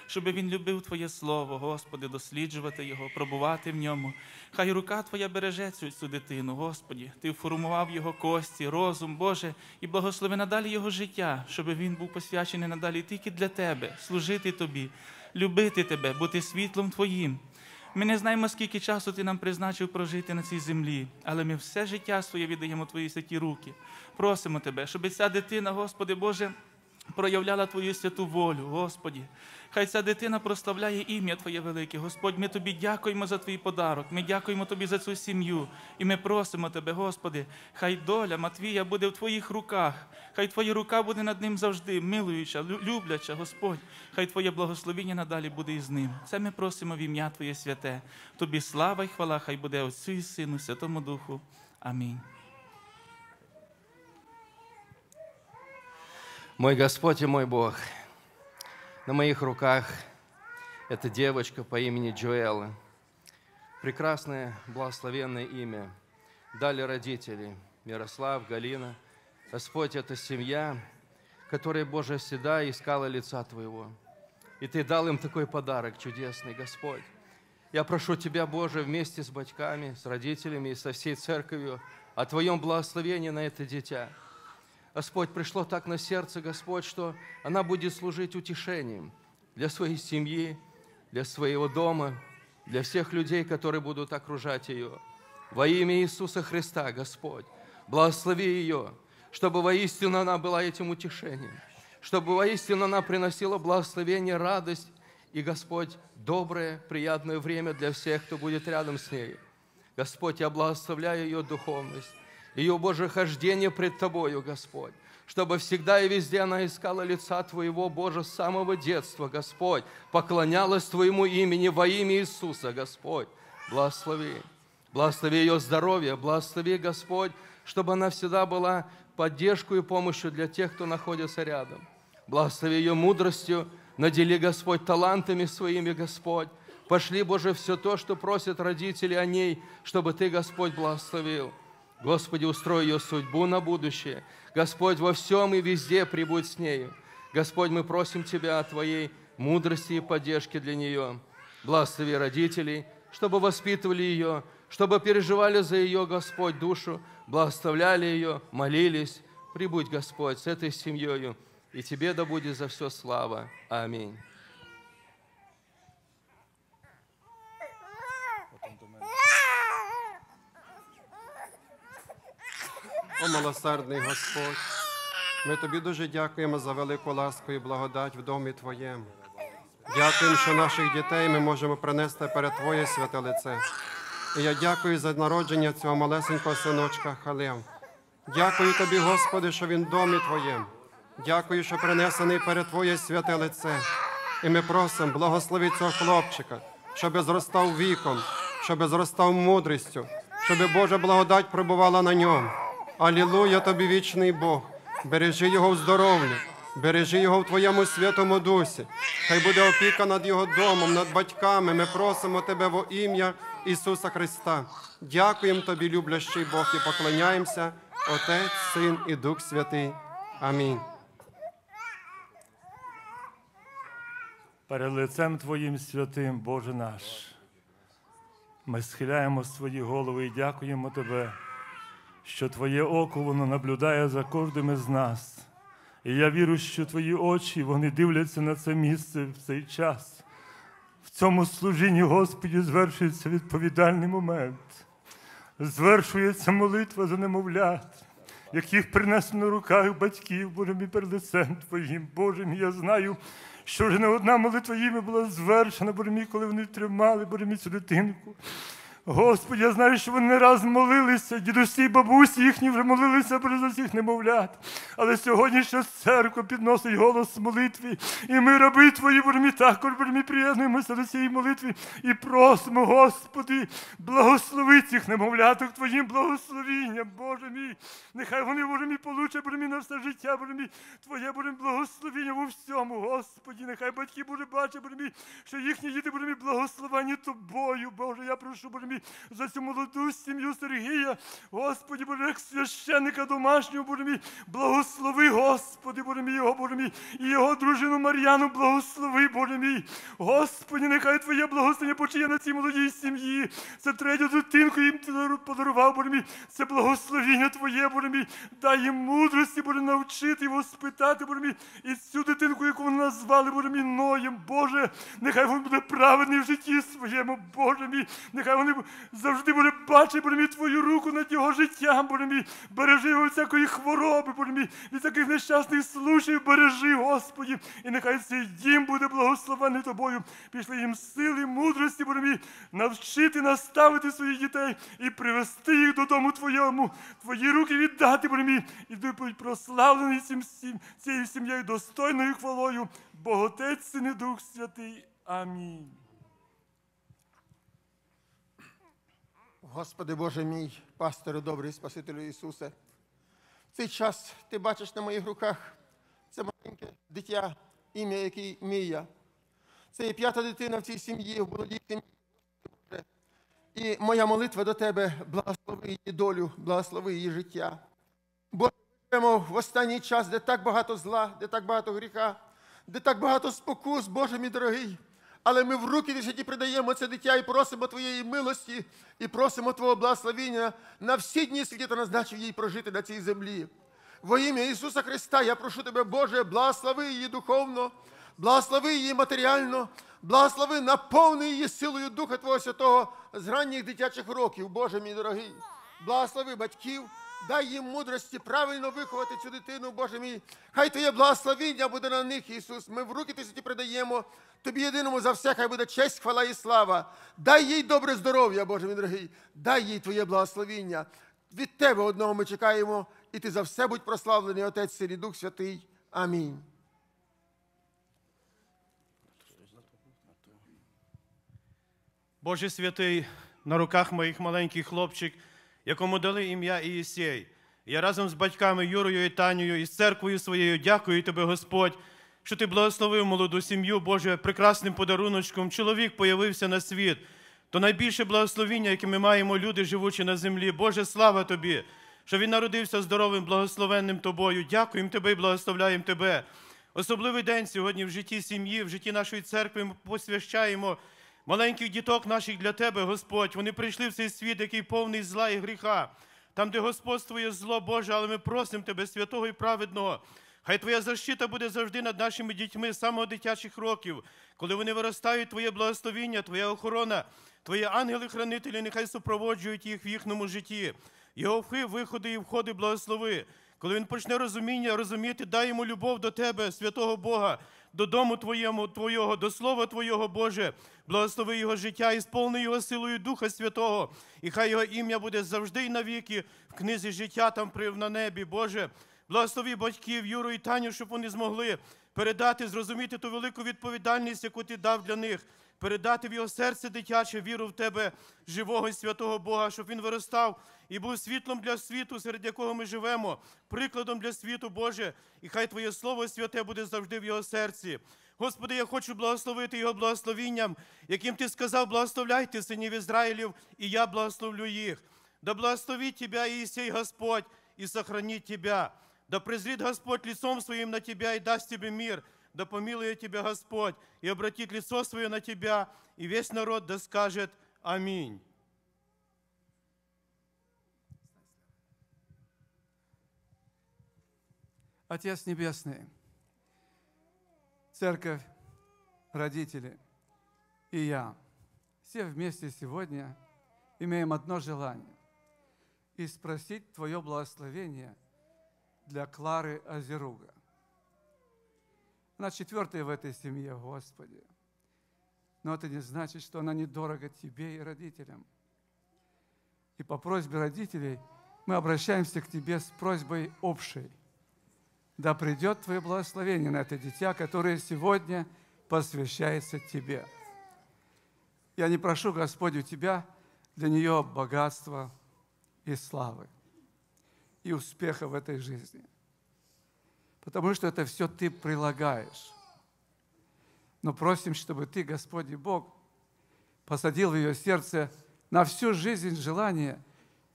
щоб він любив Твоє Слово, Господи, досліджувати його, пробувати в ньому. Хай рука Твоя береже цю, цю дитину, Господі. Ти формував його кості, розум, Боже, і благослови надалі його життя, щоб він був посвячений надалі тільки для Тебе, служити Тобі, любити Тебе, бути світлом Твоїм. Ми не знаємо, скільки часу ти нам призначив прожити на цій землі, але ми все життя своє віддаємо твої святі руки. Просимо тебе, щоб ця дитина, Господи Боже, проявляла Твою святу волю, Господі. Хай ця дитина прославляє ім'я Твоє велике. Господь, ми тобі дякуємо за твій подарок. Ми дякуємо тобі за цю сім'ю. І ми просимо тебе, Господи, хай доля Матвія буде в Твоїх руках. Хай Твоя рука буде над ним завжди, милуюча, любляча, Господь. Хай Твоє благословіння надалі буде із ним. Це ми просимо в ім'я Твоє святе. Тобі слава й хвала, хай буде Отцю і Сину, Святому Духу. Амінь. Мой Господь и мой Бог, на моих руках эта девочка по имени Джоэла. Прекрасное, благословенное имя. Дали родители Мирослав, Галина. Господь, это семья, которая, Боже, всегда искала лица Твоего. И Ты дал им такой подарок чудесный, Господь. Я прошу Тебя, Боже, вместе с батьками, с родителями и со всей церковью о Твоем благословении на это дитя. Господь, пришло так на сердце, Господь, что она будет служить утешением для своей семьи, для своего дома, для всех людей, которые будут окружать ее. Во имя Иисуса Христа, Господь, благослови ее, чтобы воистину она была этим утешением, чтобы воистину она приносила благословение, радость и, Господь, доброе, приятное время для всех, кто будет рядом с ней. Господь, я благословляю ее духовность, ее Божье хождение пред Тобою, Господь, чтобы всегда и везде она искала лица Твоего, Боже, с самого детства, Господь, поклонялась Твоему имени во имя Иисуса, Господь. Благослови. Благослови ее здоровье, благослови, Господь, чтобы она всегда была поддержкой и помощью для тех, кто находится рядом. Благослови ее мудростью, надели, Господь, талантами своими, Господь. Пошли, Боже, все то, что просят родители о ней, чтобы Ты, Господь, благословил. Господи, устрой ее судьбу на будущее. Господь, во всем и везде прибудь с нею. Господь, мы просим Тебя о Твоей мудрости и поддержке для нее. Благослови родителей, чтобы воспитывали ее, чтобы переживали за ее, Господь, душу, благословляли ее, молились. Прибудь, Господь, с этой семьей, и Тебе да будет за все слава. Аминь. О, милосердний Господь, ми тобі дуже дякуємо за велику ласку і благодать в домі Твоєму. Дякуємо, що наших дітей ми можемо принести перед Твоє святе лице. І я дякую за народження цього малесенького синочка Халем. Дякую тобі, Господи, що він в домі Твоєму. Дякую, що принесений перед Твоє святе лице. І ми просимо, благослови цього хлопчика, щоб зростав віком, щоб зростав мудрістю, щоб Божа благодать пробувала на ньому. Алілуя тобі, вічний Бог. Бережи його в здоров'я, Бережи його в Твоєму святому дусі. Хай буде опіка над його домом, над батьками. Ми просимо Тебе во ім'я Ісуса Христа. Дякуємо Тобі, люблящий Бог, і поклоняємося, Отець, Син і Дух Святий. Амінь. Перед лицем Твоїм святим, Боже наш, ми схиляємо свої голови і дякуємо Тебе, що Твоє око воно наблюдає за кожним із нас. І я вірю, що Твої очі вони дивляться на це місце в цей час. В цьому служінні, Господі, звершується відповідальний момент. Звершується молитва за немовлят, яких принесено на руках батьків, Боже мій перед лицем Твоїм. Боже мій, я знаю, що вже не одна молитва їми була звершена, Боже мій, коли вони тримали, Боже мій, цю дитинку. Господи, я знаю, що вони не раз молилися, дідусі і бабусі їхні вже молилися за всіх немовлят. Але сьогодні ще церква підносить голос молитві. І ми, раби Твої, мій, також, Боже приєднуємося до цієї молитви і просимо, Господи, благослови цих немовляток Твоїм благословінням, Боже мій. Нехай вони, Боже мій, получать, мій, на все життя, мій, Твоє, мій, благословіння у всьому, Господи. Нехай батьки, Боже, бачать, мій, що їхні діти, мій, благословені Тобою, Боже. Я прошу, Боже за цю молоду сім'ю Сергія, Господи, Боже, як священника домашнього, Боже мій, благослови, Господи, Боже мій, його, Боже мій, і його дружину Мар'яну, благослови, Боже мій. Господи, нехай Твоє благословення почиє на цій молодій сім'ї. Це третю дитинку їм подарував, Боже мій. Це благословіння Твоє, Боже мій. Дай їм мудрості, Боже, навчити його спитати, Боже мій. І цю дитинку, яку вони назвали, Боже мій, Ноєм, Боже, нехай він буде праведний в житті своєму, Боже мій. Нехай вони завжди буде бачити, Боже мій, Твою руку над його життям, Боже мій. Бережи його від всякої хвороби, Боже мій, від всяких нещасних случаїв, бережи, Господі. І нехай цей дім буде благословений Тобою. Пішли їм сили, мудрості, Боже мій, навчити, наставити своїх дітей і привести їх додому Твоєму, Твої руки віддати, Боже мій, і будь прославлений цим, цією сім'єю достойною хвалою. Бог Отець, Син і Дух Святий. Амінь. Господи Боже мій, пастиру добрий, Спасителю Ісусе. В цей час ти бачиш на моїх руках це маленьке дитя, ім'я який Мія. Це є п'ята дитина в цій сім'ї, в молодій. Боже. І моя молитва до Тебе, благослови її долю, благослови її життя. Ми живемо в останній час, де так багато зла, де так багато гріха, де так багато спокус, Боже мій дорогий. Але ми в руки Твої придаємо це дитя і просимо Твоєї милості, і просимо Твого благословіння на всі дні, скільки ти назначив їй прожити на цій землі. Во ім'я Ісуса Христа я прошу Тебе, Боже, благослови її духовно, благослови її матеріально, благослови, наповни її силою Духа Твого Святого з ранніх дитячих років, Боже мій дорогий. Благослови батьків, дай їм мудрості правильно виховати цю дитину, Боже мій. Хай Твоє благословіння буде на них, Ісус. Ми в руки Ти святі придаємо. Тобі єдиному за все, хай буде честь, хвала і слава. Дай їй добре здоров'я, Боже мій дорогий. Дай їй Твоє благословіння. Від Тебе одного ми чекаємо, і Ти за все будь прославлений, Отець, Син і Дух Святий. Амінь. Боже святий, на руках моїх маленький хлопчик, якому дали ім'я Ієсей. Я разом з батьками Юрою і Танею і з церквою своєю дякую Тебе, Господь, що Ти благословив молоду сім'ю, Боже, прекрасним подаруночком. Чоловік появився на світ. То найбільше благословіння, яке ми маємо, люди, живучи на землі. Боже, слава Тобі, що він народився здоровим, благословенним Тобою. Дякуємо Тебе і благословляємо Тебе. Особливий день сьогодні в житті сім'ї, в житті нашої церкви ми посвящаємо маленьких діток наших для Тебе, Господь. Вони прийшли в цей світ, який повний зла і гріха. Там, де господствує зло Боже, але ми просимо Тебе, святого і праведного. Хай Твоя защита буде завжди над нашими дітьми з самого дитячих років, коли вони виростають, Твоє благословіння, Твоя охорона, Твої ангели-хранителі нехай супроводжують їх в їхньому житті. Його вхи, виходи і входи благослови. Коли він почне розуміння, розуміти, дай йому любов до Тебе, святого Бога, до дому Твоєму, Твого, до Слова Твого, Боже, благослови його життя і сповни його силою Духа Святого. І хай його ім'я буде завжди і навіки в книзі життя там на небі, Боже. Благослови батьків Юру і Таню, щоб вони змогли передати, зрозуміти ту велику відповідальність, яку ти дав для них. Передати в його серце дитяче віру в тебе, живого і святого Бога, щоб він виростав і був світлом для світу, серед якого ми живемо, прикладом для світу Боже, і хай Твоє Слово святе буде завжди в його серці. Господи, я хочу благословити його благословінням, яким ти сказав, благословляйте синів Ізраїлів, і я благословлю їх. Да благословит тебя, Иисей Господь, и сохранит тебя. Да презрит Господь лицом своим на тебя и даст тебе мир. Да помилует тебя Господь и обратит лицо свое на тебя, и весь народ да скажет Аминь. Отец Небесный, церковь, родители и я, все вместе сегодня имеем одно желание – и спросить Твое благословение для Клары Озеруга. Она четвертая в этой семье, Господи. Но это не значит, что она недорого Тебе и родителям. И по просьбе родителей мы обращаемся к Тебе с просьбой общей. Да придет Твое благословение на это дитя, которое сегодня посвящается Тебе. Я не прошу, Господь, у Тебя для нее богатства и славы, и успеха в этой жизни. Потому что это все Ты прилагаешь. Но просим, чтобы Ты, Господь и Бог, посадил в ее сердце на всю жизнь желание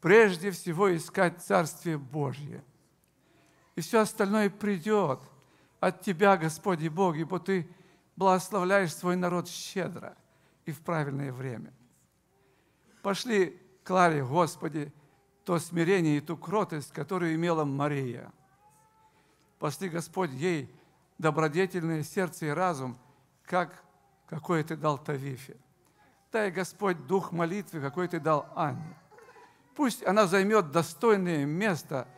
прежде всего искать Царствие Божье. И все остальное придет от Тебя, Господь и Бог, ибо Ты благословляешь свой народ щедро и в правильное время. Пошли Кларе, Господи, то смирение и ту кротость, которую имела Мария. Пошли, Господь, ей добродетельное сердце и разум, как какой ты дал Тавифе. Дай, Господь, дух молитвы, какой ты дал Анне. Пусть она займет достойное место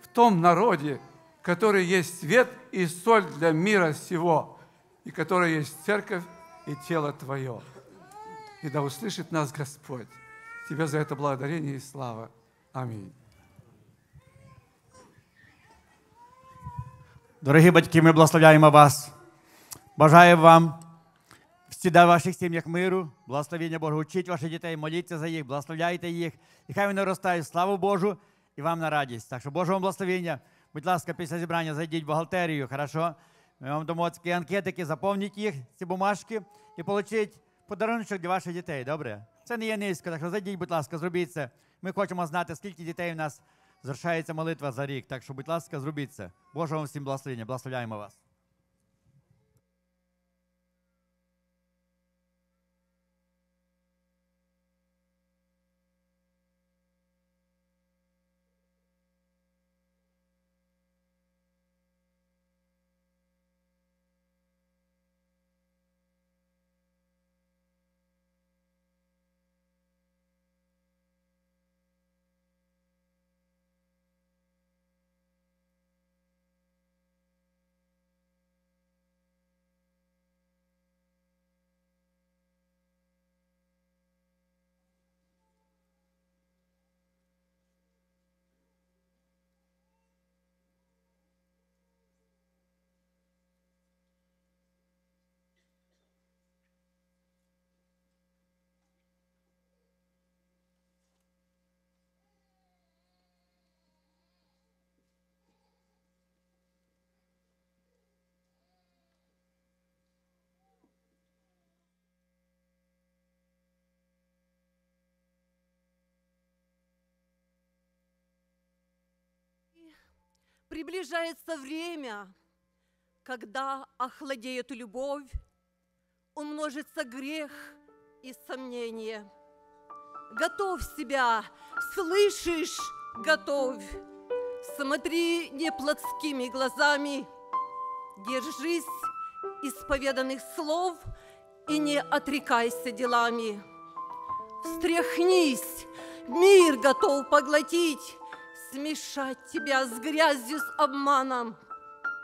в том народе, который есть свет и соль для мира сего, и который есть церковь и тело Твое. И да услышит нас Господь. Тебе за это благодарение и слава. Аминь. Дорогі батьки, ми благословляємо вас. Бажаю вам всіда в ваших сім'ях миру, благословення Божого. Учіть ваших дітей, моліться за їх, благословляйте їх. І хай вони ростають, славу Божу, і вам на радість. Так що Божого благословення. Будь ласка, після зібрання зайдіть в бухгалтерію, хорошо? Ми вам дамо такі анкетики, заповніть їх, ці бумажки, і получіть подарунок для ваших дітей, добре? Це не є низько, так що зайдіть, будь ласка, зробіть це. Ми хочемо знати, скільки дітей у нас звершається молитва за рік. Так що, будь ласка, зробіть це. Божого вам всім благословення. Благословляємо вас. Приближается время, когда охладеет любовь, умножится грех и сомнение. Готовь себя, слышишь, готовь. Смотри не плотскими глазами, держись исповеданных слов и не отрекайся делами. Встряхнись, мир готов поглотить, смешать тебя с грязью, с обманом.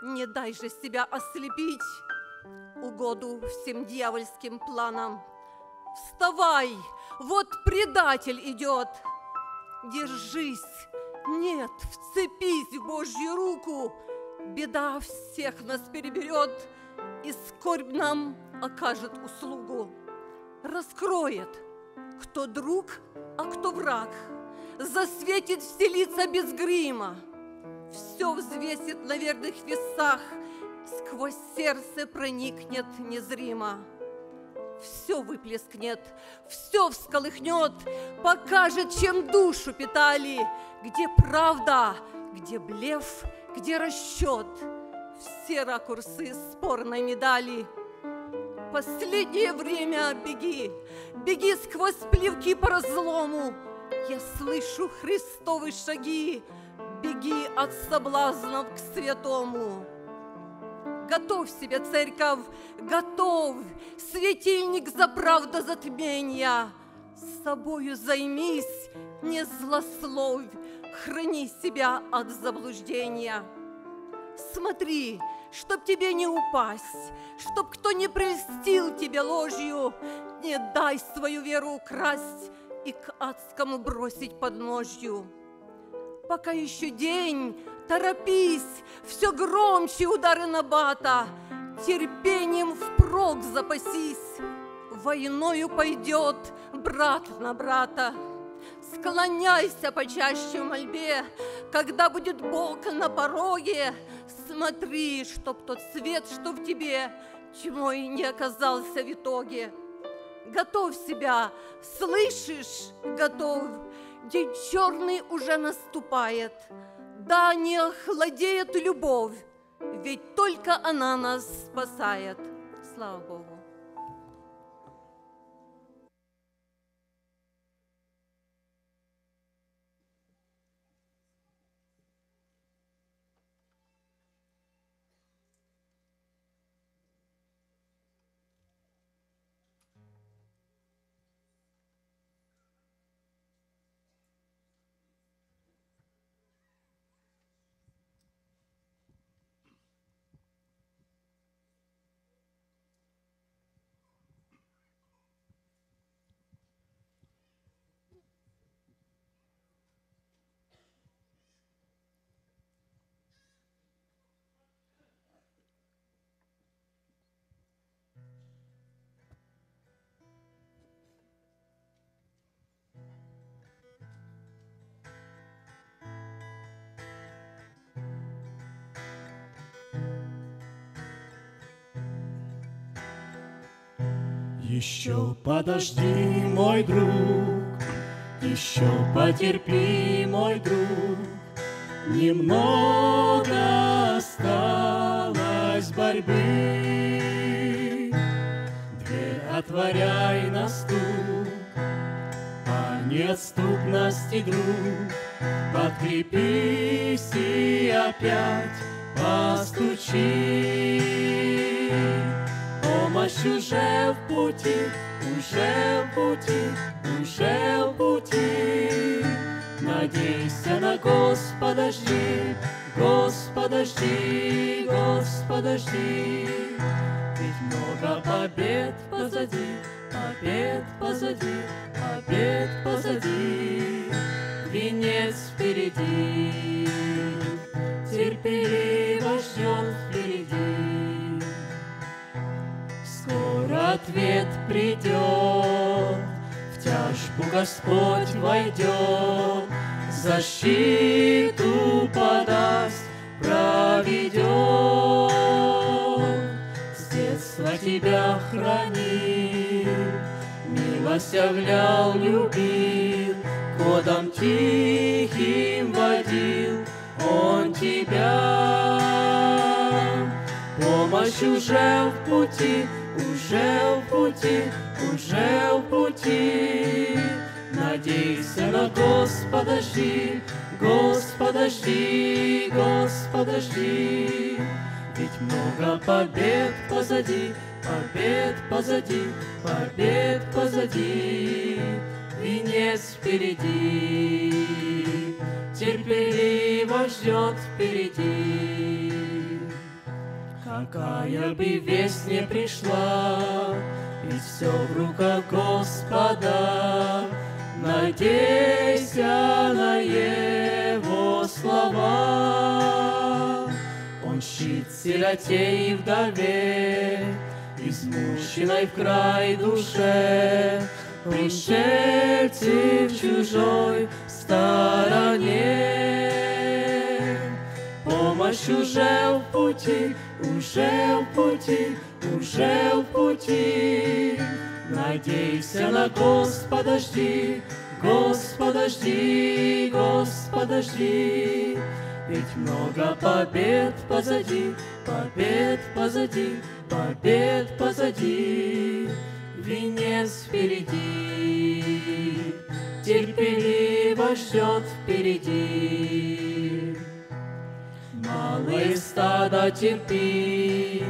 Не дай же себя ослепить угоду всем дьявольским планам. Вставай, вот предатель идет. Держись, нет, вцепись в Божью руку. Беда всех нас переберет, и скорбь нам окажет услугу. раскроет, кто друг, а кто враг, засветит все лица без грима, все взвесит на верных весах, сквозь сердце проникнет незримо. Все выплескнет, все всколыхнет, покажет, чем душу питали, где правда, где блеф, где расчет, все ракурсы спорной медали. Последнее время беги, беги сквозь плевки по разлому, я слышу Христовы шаги, беги от соблазнов к святому. Готовь себе, церковь, готовь, светильник за правда затмения. С собою займись, не злословь, храни себя от заблуждения. Смотри, чтоб тебе не упасть, чтоб кто не прельстил тебя ложью, не дай свою веру украсть и к адскому бросить под ножью. Пока еще день, торопись, все громче удары набата, терпением впрок запасись, войною пойдет брат на брата. Склоняйся почаще в мольбе, когда будет Бог на пороге, смотри, чтоб тот свет, что в тебе, тьмой не оказался в итоге. Готовь себя, слышишь, готовь, день черный уже наступает. Да, не охладеет любовь, ведь только она нас спасает. Слава Богу. Еще подожди, мой друг, еще потерпи, мой друг, Немного осталось борьбы. Дверь отворяй на стук, по неотступности, друг, Подкрепись и опять постучи. Помощь уже в пути, уже в пути, уже в пути. Надейся на Господа, жди, Господа, жди, Господа, жди. Ведь много побед позади, побед позади, побед позади. Венец впереди, терпеливо ждет впереди. Скоро ответ придет, в тяжбу Господь войдет, защиту подаст, проведет. С детства тебя хранил, милость являл, любил, годом тихим водил Он тебя. Помощь уже в пути, уже в пути, уже в пути. Надейся на Господа, жди, Господа, жди, Господа, жди. Ведь много побед позади, побед позади, побед позади. Венец впереди, терпеливо ждет впереди. Какая бы весть не пришла, ведь все в руках Господа. Надейся на Его слова. Он щит сироте и вдове, и измученной в край душе, Пришельцы в чужой стороне. Помощь уже в пути, уже в пути, уже в пути. Надейся на Господа, жди, Господа, жди, Господа, жди. Ведь много побед позади, побед позади, побед позади. Венец впереди, терпеливо ждет впереди. Малое стадо терпи,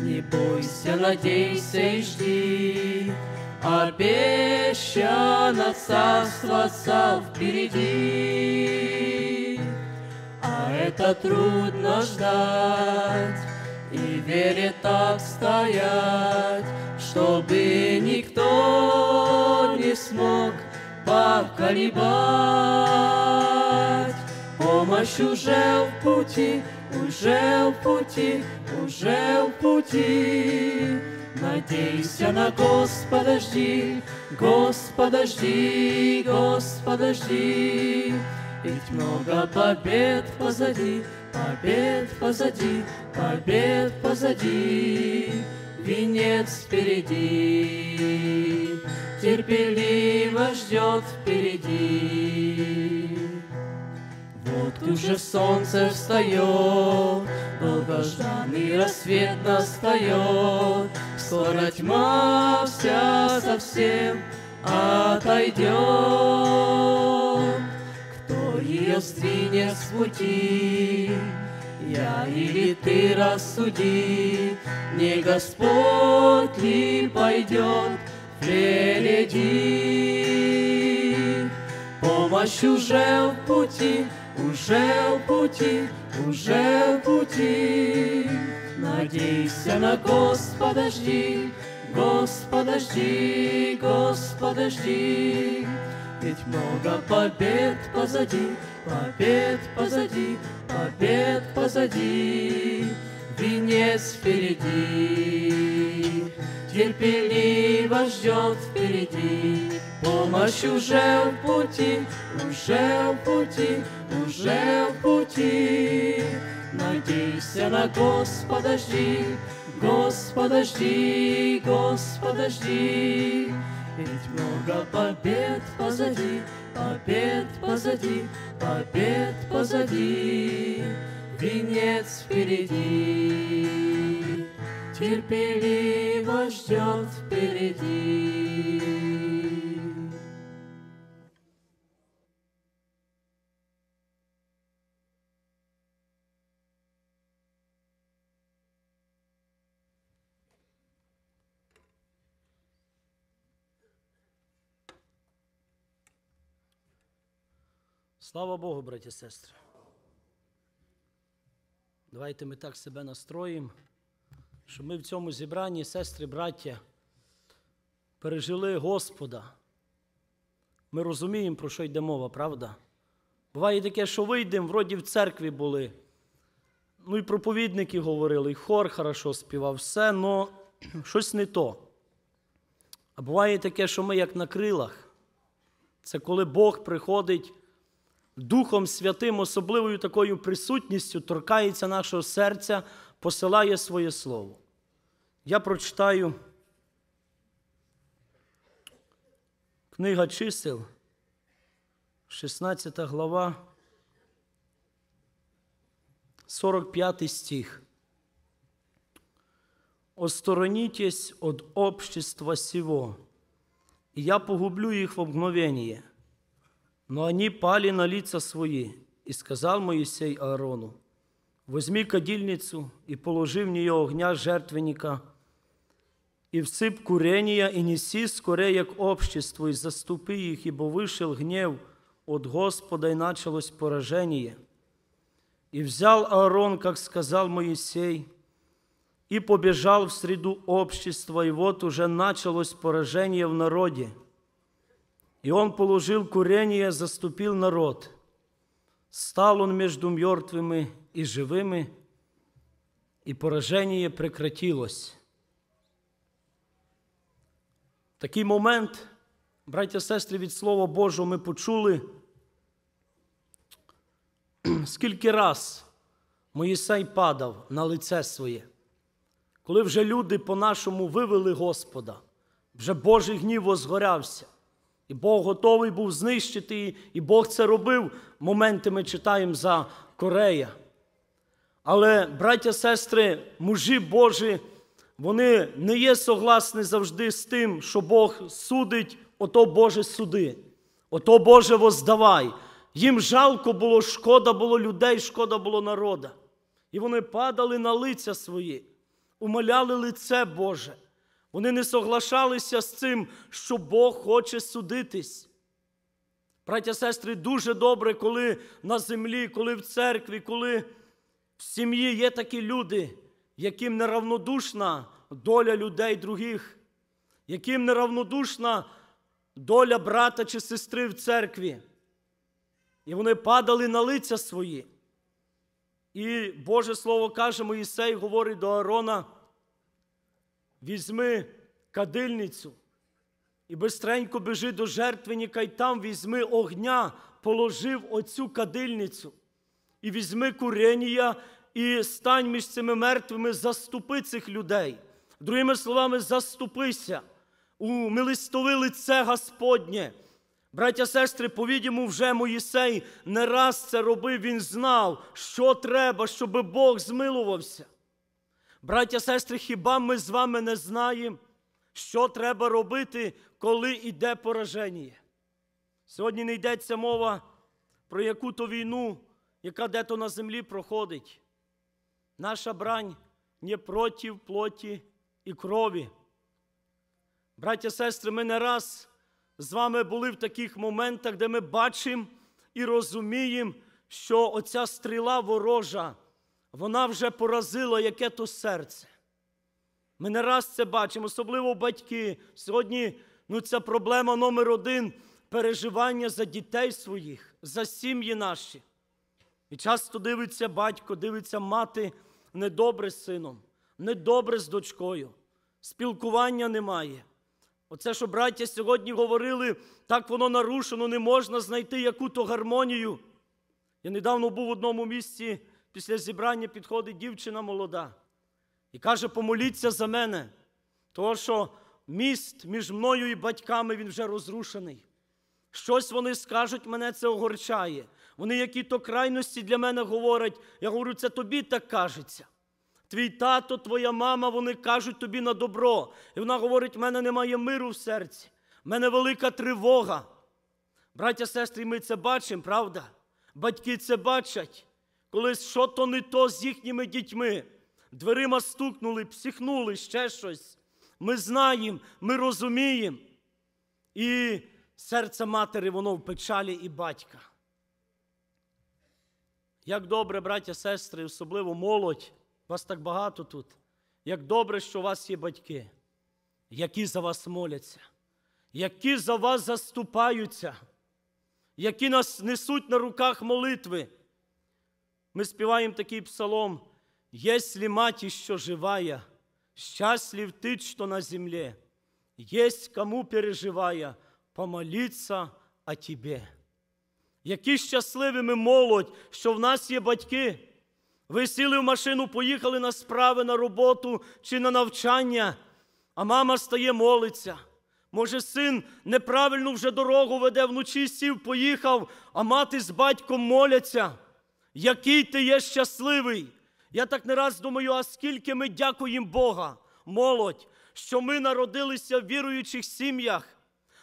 не бойся, надейся и жди. Обещано царство отца впереди. А это трудно ждать и вере так стоять, чтобы никто не смог поколебать. Помощь уже в пути, уже в пути, уже в пути. Надейся на Господа, жди, Господа, жди, Господа, жди. Ведь много побед позади, побед позади, побед позади. Венец впереди, терпеливо ждет впереди. Вот уже солнце встает, долгожданный рассвет настает, Скоро тьма вся совсем отойдет. Кто ее сдвинет с пути, я или ты рассуди, Не Господь ли пойдет впереди? Помощь уже в пути, уже в пути, уже в пути. Надейся на Господа, жди, Господа, жди, Господа, жди. Ведь много побед позади, побед позади, побед позади. Венец впереди, терпеливо ждет впереди. Помощь уже в пути, уже в пути, уже в пути. Надейся на Господа, жди, Господа, жди, Господа, жди. Ведь много побед позади, побед позади, побед позади. Венец впереди, терпеливо ждет впереди. Слава Богу, браті і сестри. Давайте ми так себе настроїмо, що ми в цьому зібранні, сестри, браття, пережили Господа. Ми розуміємо, про що йде мова, правда? Буває таке, що вийдемо, вроді в церкві були. Ну і проповідники говорили, і хор хорошо співав, все, але щось не то. А буває таке, що ми як на крилах. Це коли Бог приходить Духом Святим, особливою такою присутністю, торкається нашого серця, посилає своє слово. Я прочитаю книга чисел, 16 глава, 45 стих. «Осторонитесь от общества сего, и я погублю их в мгновение». Но они пали на лица свои, и сказал Моисей Аарону, возьми кадильницу и положи в нее огня жертвенника, и всып курения, и неси скорее к обществу, и заступи их, ибо вышел гнев от Господа, и началось поражение. И взял Аарон, как сказал Моисей, и побежал в среду общества, и вот уже началось поражение в народе – и он положил курение, заступил народ. Стал он между мертвыми и живыми, и поражение прекратилось. такий момент, браття сестри, від Слова Божого ми почули, скільки раз Моїсей падав на лице своє, коли вже люди по-нашому вивели Господа, вже Божий гнів возгорявся. І Бог готовий був знищити, і Бог це робив. Моменти ми читаємо за Корея. Але, браття, сестри, мужі Божі, вони не є согласні завжди з тим, що Бог судить, ото Боже суди, ото Боже воздавай. Їм жалко було, шкода було людей, шкода було народа. І вони падали на лиця свої, умоляли лице Боже. Вони не соглашалися з цим, що Бог хоче судитись. Браття, сестри, дуже добре, коли на землі, коли в церкві, коли в сім'ї є такі люди, яким неравнодушна доля людей других, яким неравнодушна доля брата чи сестри в церкві. І вони падали на лиця свої. І Боже Слово каже, Моїсей говорить до Аарона, візьми кадильницю і бистренько біжи до жертвенника, і там візьми огня, положив оцю кадильницю. І візьми куренія і стань між цими мертвими, заступи цих людей. Другими словами, заступися, умилистови лице Господнє. Браття, сестри, повідіму, вже Моїсей не раз це робив, він знав, що треба, щоб Бог змилувався. Браття, сестри, хіба ми з вами не знаємо, що треба робити, коли йде пораження? Сьогодні не йдеться мова про яку-то війну, яка дето на землі проходить. Наша брань не проти плоті і крові. Браття, сестри, ми не раз з вами були в таких моментах, де ми бачимо і розуміємо, що оця стріла ворожа, вона вже поразила яке то серце. Ми не раз це бачимо, особливо батьки. Сьогодні ну, це проблема номер один переживання за дітей своїх, за сім'ї наші. І часто дивиться батько, дивиться мати недобре з сином, недобре з дочкою, спілкування немає. Оце, що браття сьогодні говорили, так воно нарушено, не можна знайти яку-то гармонію. Я недавно був в одному місці, після зібрання підходить дівчина молода і каже: помоліться за мене, тому що міст між мною і батьками він вже розрушений. Щось вони скажуть, мене це огорчає. Вони які-то крайності для мене говорять. Я говорю, це тобі так кажеться. Твій тато, твоя мама, вони кажуть тобі на добро. І вона говорить: в мене немає миру в серці, в мене велика тривога. Браття, сестри, ми це бачимо, правда? Батьки це бачать, коли що то не то з їхніми дітьми. Дверима стукнули, психнули, ще щось. Ми знаємо, ми розуміємо. І серце матері, воно в печалі і батька. Як добре, браття, сестри, особливо молодь, вас так багато тут. Як добре, що у вас є батьки, які за вас моляться, які за вас заступаються, які нас несуть на руках молитви. Ми співаємо такий псалом. Если мать еще живая, счастлив ты, что на земле, есть кому переживая, помолиться о тебе. Які щасливі ми молодь, що в нас є батьки. Ви сіли в машину, поїхали на справи, на роботу чи на навчання, а мама стає молиться. Може, син неправильну вже дорогу веде, вночі сів, поїхав, а мати з батьком моляться. Який ти є щасливий! Я так не раз думаю, а скільки ми дякуємо Бога, молодь, що ми народилися в віруючих сім'ях.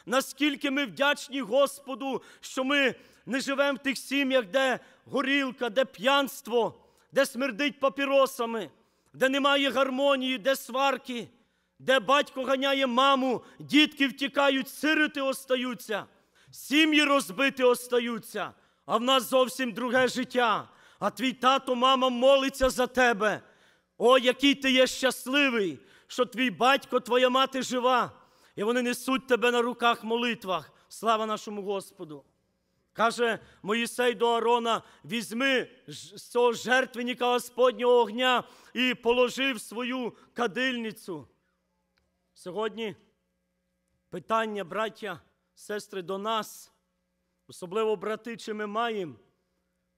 Наскільки ми вдячні Господу, що ми не живемо в тих сім'ях, де горілка, де п'янство, де смердить папіросами, де немає гармонії, де сварки, де батько ганяє маму, дітки втікають, сироти остаються, сім'ї розбиті остаються, а в нас зовсім друге життя. А твій тато, мама молиться за тебе. О, який ти є щасливий, що твій батько, твоя мати жива, і вони несуть тебе на руках молитвах. Слава нашому Господу. Каже Моїсей до Арона: візьми з цього жертвенника Господнього огня і положив свою кадильницю. Сьогодні Питання, браття, сестри, до нас, особливо брати, чи ми маємо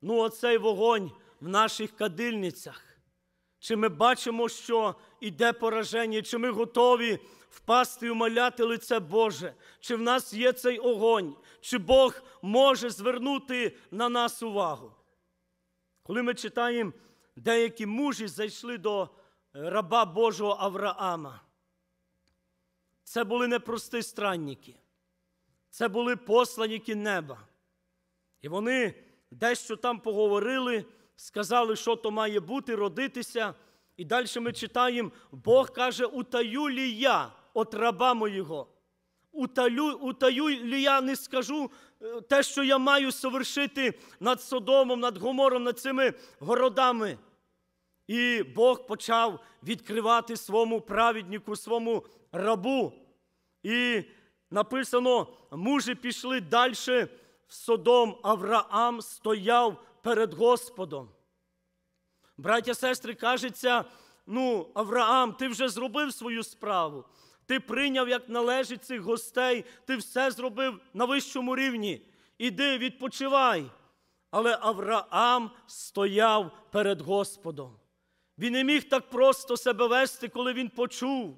ну, оцей вогонь в наших кадильницях. Чи ми бачимо, що іде пораження, чи ми готові впасти і умоляти лице Боже, чи в нас є цей огонь, чи Бог може звернути на нас увагу. Коли ми читаємо, деякі мужі зайшли до раба Божого Авраама. Це були не прості странники, це були посланники неба. І вони дещо там поговорили, сказали, що то має бути, родитися. І далі ми читаємо, Бог каже, утаю лі я от раба моєго. Утаю, утаю я не скажу е, те, що я маю совершити над Содомом, над Гомором, над цими городами. І Бог почав відкривати своєму праведнику, своєму рабу. І написано, мужі пішли далі в Содом, Авраам стояв перед Господом. Браття, сестри, кажеться, ну, Авраам, ти вже зробив свою справу. Ти прийняв, як належить цих гостей, ти все зробив на вищому рівні. Іди, відпочивай. Але Авраам стояв перед Господом. Він не міг так просто себе вести, коли він почув.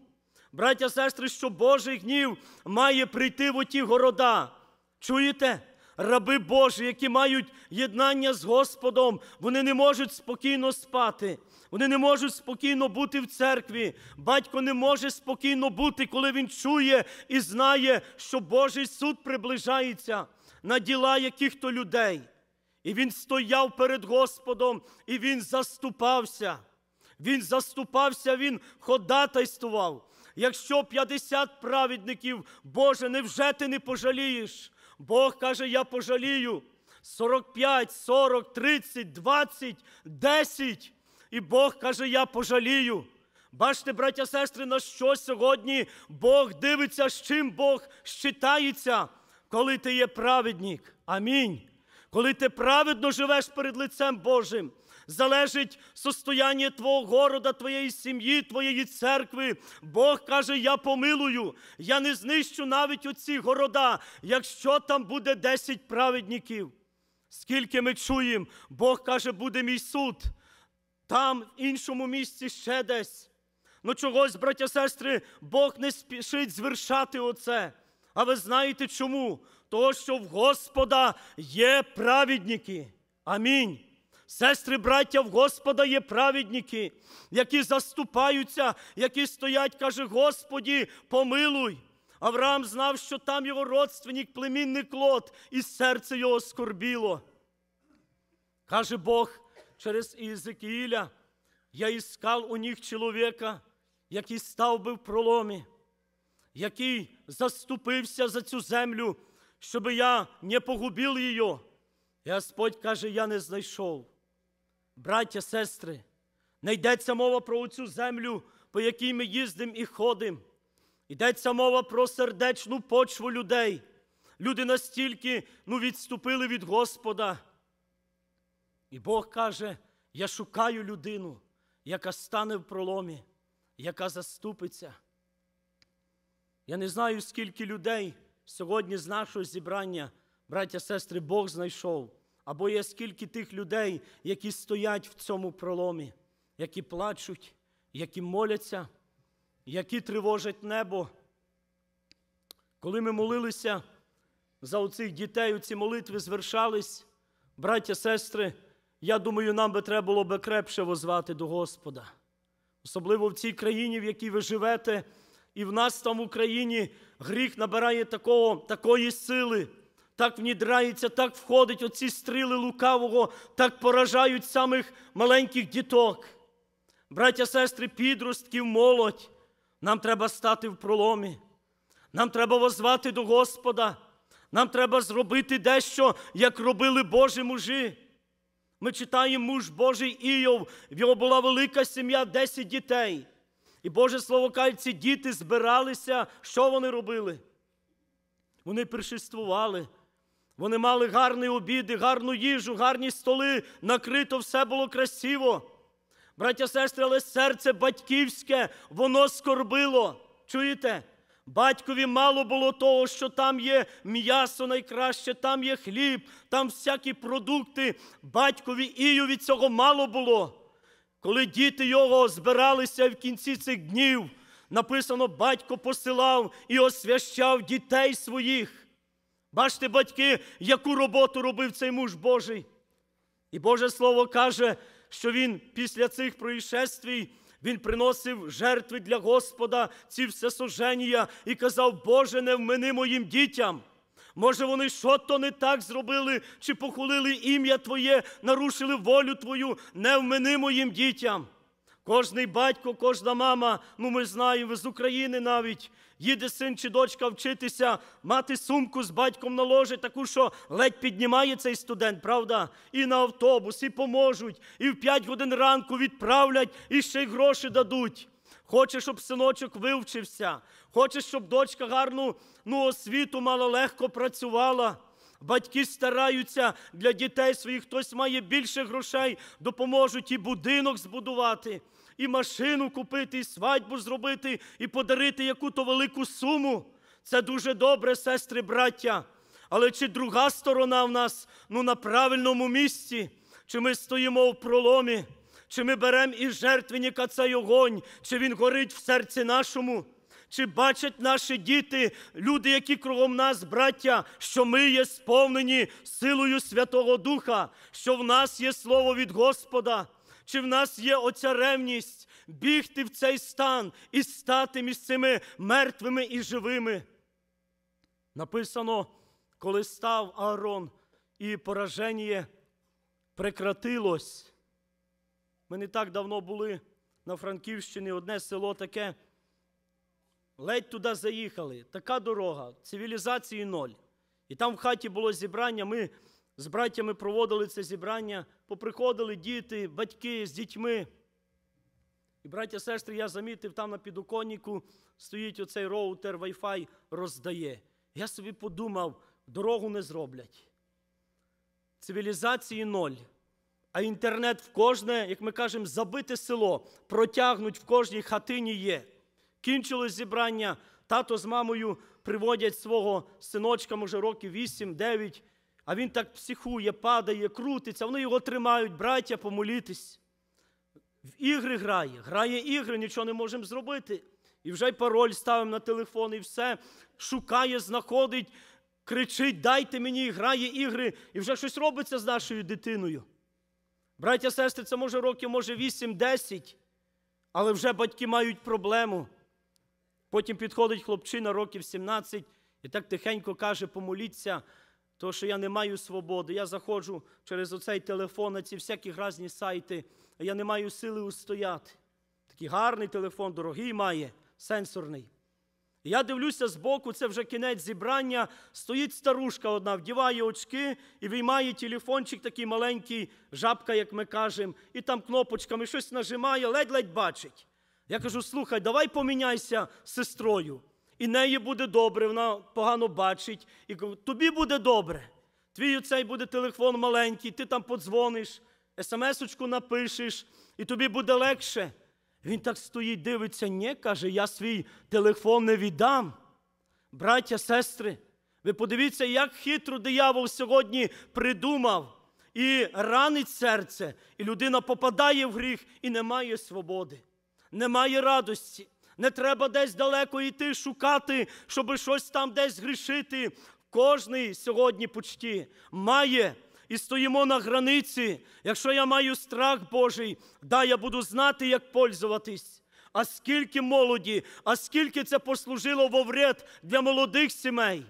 Браття, сестри, що Божий гнів має прийти в оті города. Чуєте? Раби Божі, які мають єднання з Господом, вони не можуть спокійно спати. Вони не можуть спокійно бути в церкві. Батько не може спокійно бути, коли він чує і знає, що Божий суд приближається на діла яких-то людей. І він стояв перед Господом, і він заступався. Він заступався, він ходатайствував. Якщо 50 праведників, Боже, невже ти не пожалієш? Бог каже, я пожалію. 45, 40, 30, 20, 10. І Бог каже, я пожалію. Бачите, браття, сестри, на що сьогодні Бог дивиться, з чим Бог щитається, коли ти є праведник. Амінь. Коли ти праведно живеш перед лицем Божим, залежить состояння твого города, твоєї сім'ї, твоєї церкви. Бог каже: Я помилую, я не знищу навіть оці города, якщо там буде 10 праведників. Скільки ми чуємо, Бог каже, буде мій суд. Там, в іншому місці ще десь. Ну чогось, браття сестри, Бог не спішить звершати оце. А ви знаєте чому? Того, що в Господа є праведники. Амінь. Сестри, браття, в Господа є праведники, які заступаються, які стоять, каже, Господі, помилуй. Авраам знав, що там його родственник, племінник Лот, і серце його скорбіло. Каже Бог через Ізекіїля, я іскав у них чоловіка, який став би в проломі, який заступився за цю землю, щоб я не погубив її. І Господь каже, я не знайшов. Браття, сестри, не йдеться мова про цю землю, по якій ми їздимо і ходимо. Йдеться мова про сердечну почву людей. Люди настільки ну, відступили від Господа. І Бог каже: я шукаю людину, яка стане в проломі, яка заступиться. Я не знаю, скільки людей сьогодні з нашого зібрання, браття, сестри, Бог знайшов. Або є скільки тих людей, які стоять в цьому проломі, які плачуть, які моляться, які тривожать небо. Коли ми молилися за оцих дітей, ці молитви звершались, браття, сестри, я думаю, нам би треба було би крепше возвати до Господа. Особливо в цій країні, в якій ви живете, і в нас там в Україні гріх набирає такого, такої сили так внідряється, так входить оці стріли лукавого, так поражають самих маленьких діток. Браття, сестри, підростків, молодь. Нам треба стати в проломі. Нам треба возвати до Господа. Нам треба зробити дещо, як робили Божі мужі. Ми читаємо муж Божий Ійов, в його була велика сім'я, 10 дітей. І Боже Слово каже, ці діти збиралися. Що вони робили? Вони пришествували. Вони мали гарні обіди, гарну їжу, гарні столи, накрито, все було красиво. Браття, сестри, але серце батьківське, воно скорбило. Чуєте? Батькові мало було того, що там є м'ясо найкраще, там є хліб, там всякі продукти. Батькові Ію від цього мало було. Коли діти його збиралися в кінці цих днів, написано, батько посилав і освящав дітей своїх. Бачите, батьки, яку роботу робив цей муж Божий. І Боже Слово каже, що він після цих происшествій він приносив жертви для Господа, ці всесожження, і казав, Боже, не вмини моїм дітям. Може, вони що то не так зробили, чи похулили ім'я Твоє, нарушили волю Твою, не вмини моїм дітям. Кожний батько, кожна мама, ну ми знаємо, з України навіть їде син чи дочка вчитися, мати сумку з батьком на ложі, таку, що ледь піднімає цей студент, правда? І на автобус, і поможуть, і в 5 годин ранку відправлять, і ще й гроші дадуть. Хоче, щоб синочок вивчився, хоче, щоб дочка гарну ну, освіту мала легко працювала. Батьки стараються для дітей своїх, хтось має більше грошей, допоможуть і будинок збудувати, і машину купити, і свадьбу зробити, і подарити яку-то велику суму. Це дуже добре, сестри, браття. Але чи друга сторона в нас ну, на правильному місці? Чи ми стоїмо в проломі? Чи ми беремо із жертвенника цей огонь, чи він горить в серці нашому? Чи бачать наші діти, люди, які кругом нас, браття, що ми є сповнені силою Святого Духа, що в нас є слово від Господа? Чи в нас є оця ревність бігти в цей стан і стати між цими мертвими і живими? Написано, коли став Аарон і пораження прекратилось. Ми не так давно були на Франківщині, одне село таке. Ледь туди заїхали. Така дорога, цивілізації ноль. І там в хаті було зібрання. Ми з браттями проводили це зібрання, поприходили діти, батьки з дітьми. І, браття, сестри, я замітив, там на підоконнику стоїть оцей роутер Wi-Fi, роздає. Я собі подумав, дорогу не зроблять. Цивілізації ноль. А інтернет в кожне, як ми кажемо, забите село, протягнуть в кожній хатині є. Кінчилось зібрання, тато з мамою приводять свого синочка, може, років 8-9, а він так психує, падає, крутиться, вони його тримають, браття, помолітись. В ігри грає, грає ігри, нічого не можемо зробити. І вже й пароль ставимо на телефон, і все шукає, знаходить, кричить, дайте мені, грає ігри, і вже щось робиться з нашою дитиною. Браття, сестри, це може років, може 8-10, але вже батьки мають проблему. Потім підходить хлопчина років 17 і так тихенько каже, помоліться, тому що я не маю свободи. Я заходжу через оцей телефон на ці всякі гразні сайти, а я не маю сили устояти. Такий гарний телефон, дорогий має, сенсорний. Я дивлюся збоку, це вже кінець зібрання. Стоїть старушка одна, вдіває очки і виймає телефончик такий маленький, жабка, як ми кажемо, і там кнопочками щось нажимає, ледь-ледь бачить. Я кажу: слухай, давай поміняйся з сестрою. І неї буде добре, вона погано бачить. І тобі буде добре. Твій оцей буде телефон маленький, ти там подзвониш, смс-очку напишеш, і тобі буде легше. Він так стоїть, дивиться, ні, каже, я свій телефон не віддам. Браття, сестри, ви подивіться, як хитро диявол сьогодні придумав і ранить серце, і людина попадає в гріх і не має свободи, немає радості. Не треба десь далеко йти, шукати, щоб щось там десь грішити. Кожний сьогодні почті має і стоїмо на границі. Якщо я маю страх Божий, да, я буду знати, як пользуватись. А скільки молоді, а скільки це послужило во вред для молодих сімей.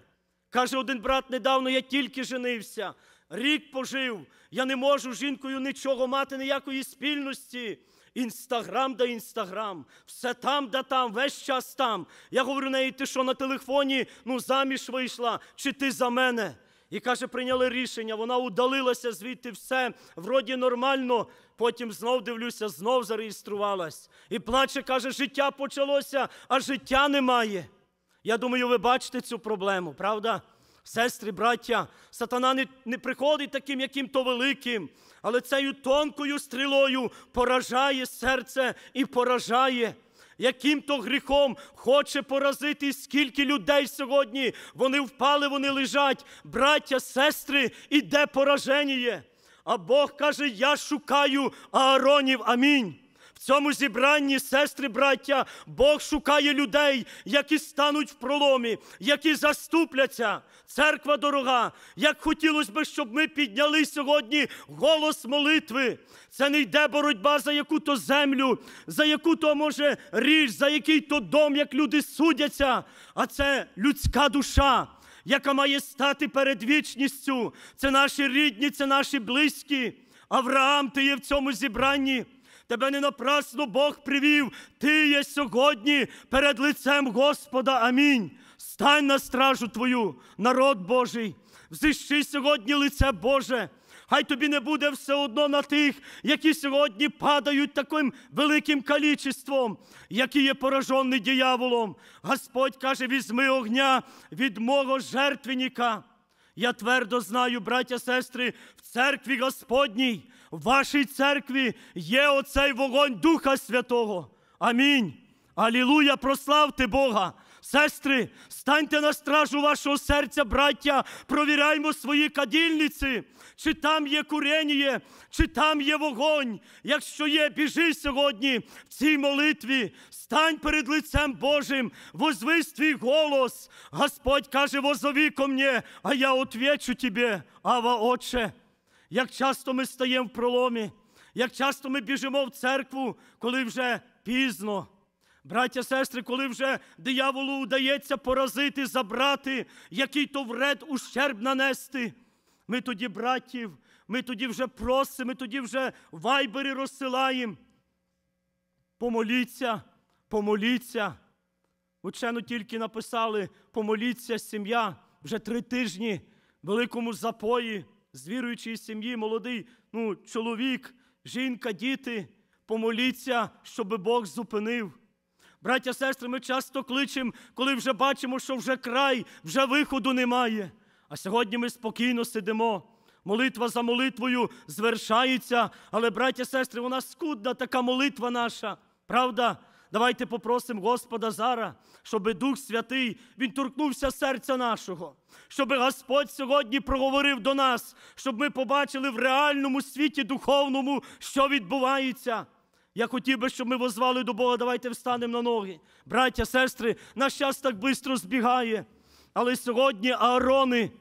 Каже один брат недавно, я тільки женився, рік пожив, я не можу жінкою нічого мати, ніякої спільності. Інстаграм да інстаграм, все там да там, весь час там. Я говорю неї, ти що на телефоні ну заміж вийшла, чи ти за мене? І каже, прийняли рішення, вона удалилася звідти все, вроді нормально. Потім знов дивлюся, знов зареєструвалась. І плаче, каже, життя почалося, а життя немає. Я думаю, ви бачите цю проблему, правда? Сестри, браття, сатана не, не приходить таким, яким то великим, але цією тонкою стрілою поражає серце і поражає. яким то гріхом хоче поразити, скільки людей сьогодні. Вони впали, вони лежать. Браття, сестри, іде пораження. А Бог каже: Я шукаю Ааронів. Амінь. В цьому зібранні, сестри, браття, Бог шукає людей, які стануть в проломі, які заступляться. Церква дорога. Як хотілося б, щоб ми підняли сьогодні голос молитви. Це не йде боротьба за яку-то землю, за яку-то, може, річ, за який-то дом, як люди судяться, а це людська душа. Яка має стати перед вічністю. Це наші рідні, це наші близькі. Авраам, ти є в цьому зібранні. Тебе не напрасно Бог привів. Ти є сьогодні перед лицем Господа. Амінь. Стань на стражу твою, народ Божий. Взищи сьогодні лице Боже. Хай тобі не буде все одно на тих, які сьогодні падають таким великим калічеством, які є поражені дияволом. Господь каже: візьми огня від мого жертвенника. Я твердо знаю, браття, сестри, в церкві Господній, в вашій церкві є оцей вогонь Духа Святого. Амінь. Алілуя, прославте Бога. Сестри, станьте на стражу вашого серця, браття, провіряймо свої кадільниці, чи там є курення, чи там є вогонь. Якщо є, біжи сьогодні в цій молитві, стань перед лицем Божим, возви свій голос. Господь каже, возови ко мне, а я отвечу тебе, Ава Отче. Як часто ми стаємо в проломі, як часто ми біжимо в церкву, коли вже пізно. Браття, сестри, коли вже дияволу удається поразити, забрати, який то вред ущерб нанести. Ми тоді, братів, ми тоді вже просимо, ми тоді вже вайбери розсилаємо. Помоліться, помоліться. Учено тільки написали: помоліться сім'я вже три тижні в великому запої з віруючої сім'ї, молодий ну, чоловік, жінка, діти. Помоліться, щоб Бог зупинив. Браття, сестри, ми часто кличемо, коли вже бачимо, що вже край, вже виходу немає. А сьогодні ми спокійно сидимо. Молитва за молитвою звершається, але, браття, сестри, вона скудна така молитва наша. Правда? Давайте попросимо Господа зараз, щоб Дух Святий Він торкнувся серця нашого, щоб Господь сьогодні проговорив до нас, щоб ми побачили в реальному світі духовному, що відбувається. Я хотів би, щоб ми возвали до Бога, давайте встанемо на ноги. Браття, сестри, наш час так швидко збігає. Але сьогодні Аарони,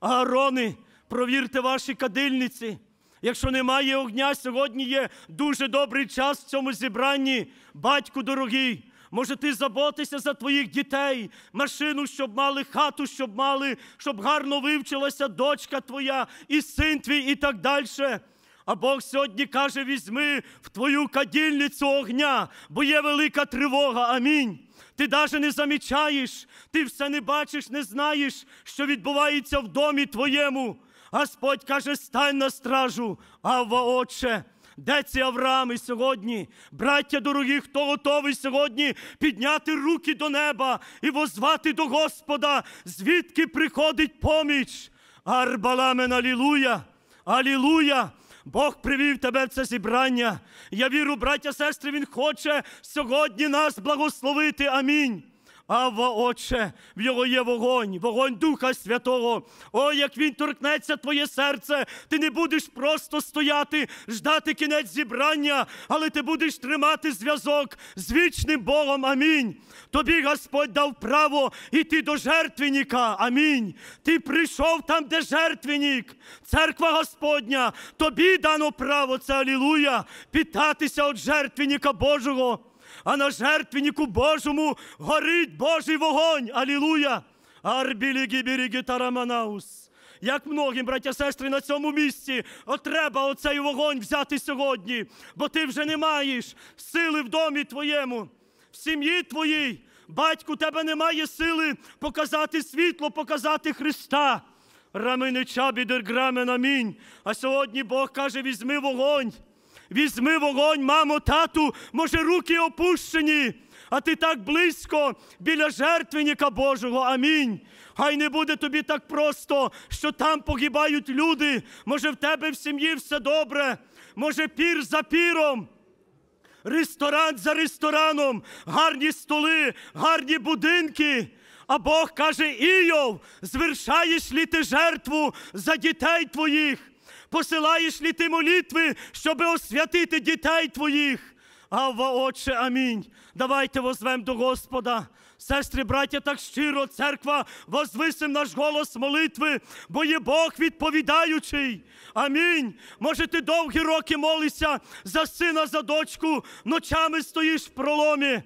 Аарони, провірте ваші кадильниці. Якщо немає огня, сьогодні є дуже добрий час в цьому зібранні. Батьку дорогий, може ти заботишся за твоїх дітей, машину, щоб мали, хату, щоб мали, щоб гарно вивчилася дочка твоя, і син твій, і так далі. А Бог сьогодні каже: візьми в твою кадільницю огня, бо є велика тривога. Амінь. Ти навіть не замічаєш, ти все не бачиш, не знаєш, що відбувається в домі твоєму. Господь каже, стань на стражу, Авва, Отче. Де ці Авраами сьогодні? Браття дорогі, хто готовий сьогодні підняти руки до неба і возвати до Господа, звідки приходить поміч? Арбаламен, алілуя! Алілуя! Бог привів тебе в це зібрання. Я вірю, браття, сестри, Він хоче сьогодні нас благословити. Амінь. Ава, Отче, в його є вогонь, вогонь Духа Святого. О, як він торкнеться твоє серце, ти не будеш просто стояти, ждати кінець зібрання, але ти будеш тримати зв'язок з вічним Богом. Амінь. Тобі Господь дав право йти до жертвенника. Амінь. Ти прийшов там, де жертвенник, церква Господня. Тобі дано право, це алілуя, питатися від жертвенника Божого а на жертвеннику Божому горить Божий вогонь. Алілуя! Арбілігі тараманаус. Як многим, браття сестри, на цьому місці от треба оцей вогонь взяти сьогодні, бо ти вже не маєш сили в домі твоєму, в сім'ї твоїй. Батьку, тебе немає сили показати світло, показати Христа. Рамини чабідер грамен амінь. А сьогодні Бог каже: візьми вогонь. Візьми вогонь, мамо, тату, може, руки опущені, а ти так близько біля жертвенника Божого. Амінь. Хай не буде тобі так просто, що там погибають люди. Може, в тебе в сім'ї все добре, може, пір за піром. ресторан за рестораном, гарні столи, гарні будинки. А Бог каже: Ійов, звершаєш лі ти жертву за дітей твоїх? Посилаєш лі ти молитви, щоб освятити дітей твоїх? Авва, Отче, амінь. Давайте возвем до Господа. Сестри, браття, так щиро, церква, возвисим наш голос молитви, бо є Бог відповідаючий. Амінь. Може, ти довгі роки молишся за сина, за дочку, ночами стоїш в проломі.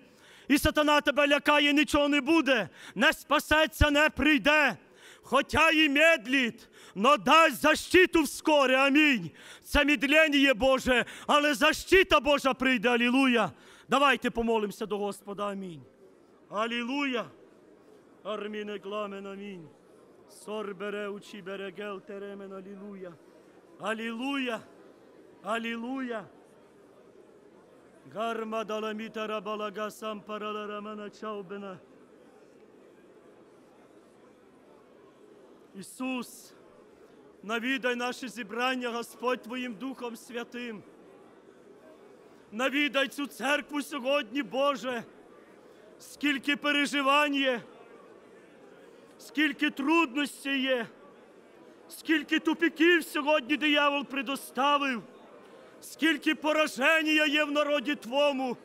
І сатана тебе лякає, нічого не буде, не спасеться, не прийде. Хоча і медлить, но дасть защиту вскоре. Амінь. Це мідлення Боже, але защита Божа прийде. Алілуя. Давайте помолимося до Господа. Амінь. Алілуя. Арміне гламен, амінь. Сор бере учі бере гел теремен, алілуя. Алілуя. Алілуя. Гарма даламіта рабалага сам парала рамана чаубена. Ісус, навідай наше зібрання, Господь Твоїм Духом Святим. Навідай цю церкву сьогодні, Боже, скільки переживань є, скільки трудностей є, скільки тупиків сьогодні диявол предоставив, скільки пораження є в народі Твому.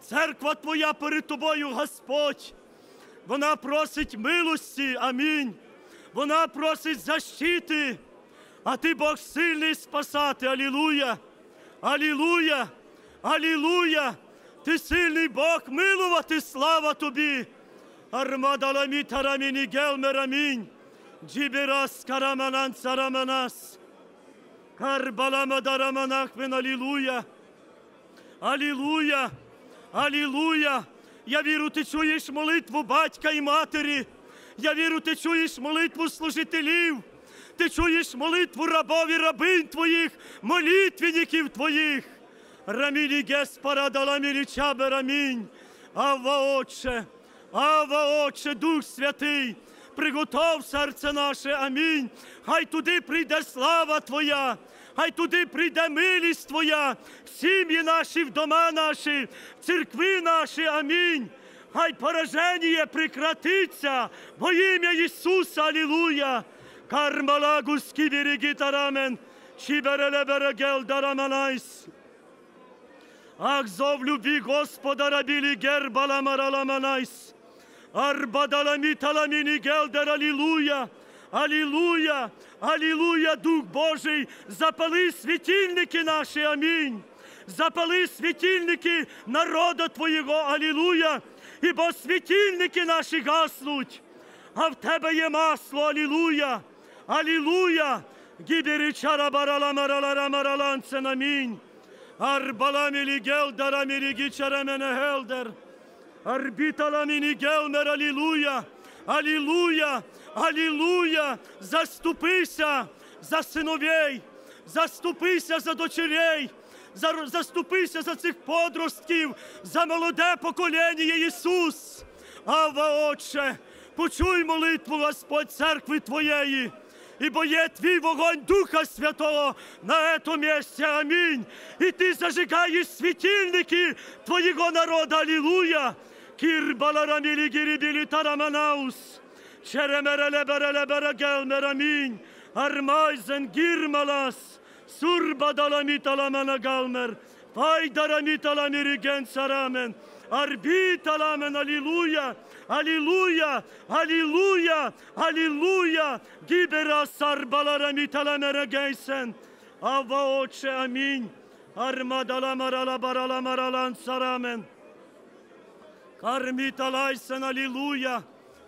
Церква Твоя перед Тобою, Господь. Вона просить милості, амінь. Вона просить защити, а ти Бог сильний спасати. Алілуя! Алілуя! Алілуя! Ти сильний Бог, милувати, слава тобі! Армадаламі тараміні гелмерамінь, джіберас караманан цараманас, карбаламадараманахмен, алілуя! Алілуя! Алілуя! Я вірю, ти чуєш молитву батька і матері. Я вірю, ти чуєш молитву служителів. Ти чуєш молитву рабов і рабинь твоїх, молитвенників твоїх. Раміні Геспара даламірі чабе рамінь. Ава Отче, Ава Отче, Дух Святий, приготов серце наше, амінь. Хай туди прийде слава Твоя, хай туди прийде милість Твоя, в сім'ї наші, в дома наші, в церкви наші, амінь. Хай пораження прекратиться во ім'я Ісуса, Алілуя. Кармалагус кібірі гітарамен, чібереле берегел дараманайс. Ах, зов любви Господа рабили гербала мараламанайс. Арбадалами таламини гелдер, алілуя, алілуя, алілуя, Дух Божий, запали світильники наші, амінь. Запали світильники народа Твоєго, алілуя, ібо світильники наші гаснуть, а в Тебе є масло, алілуя, алілуя, гібері чарабарала маралара мараланцен, амінь. Арбаламили гелдарамили гічаремене гелдер. Арбіталамini гелмер, алілуя, алілуя, алілуя, заступися за синовей, заступися за дочерей, заступися за цих подростків, за молоде покоління Ісус. Ава, Отче, почуй молитву, Господь, церкви Твоєї, ибо є Твій вогонь Духа Святого на этом місці. Амінь. І Ти зажигаєш світильники Твоєго народа. Алілуя. Кір баларамілі гірібілі тараманаус. Черемереле береле берегелмер. Амінь. Армайзен гірмалас. Сурба даламі таламана галмер. Файдарамі таламірі генсарамен. Арбі таламен. Алілуя. Алілуя, алілуя, алілуя, гібера сарбаларамі таламере гейсен. Ава Отче, амінь. Армадала марала барала маралан сарамен. Карміта лайсен, алілуя.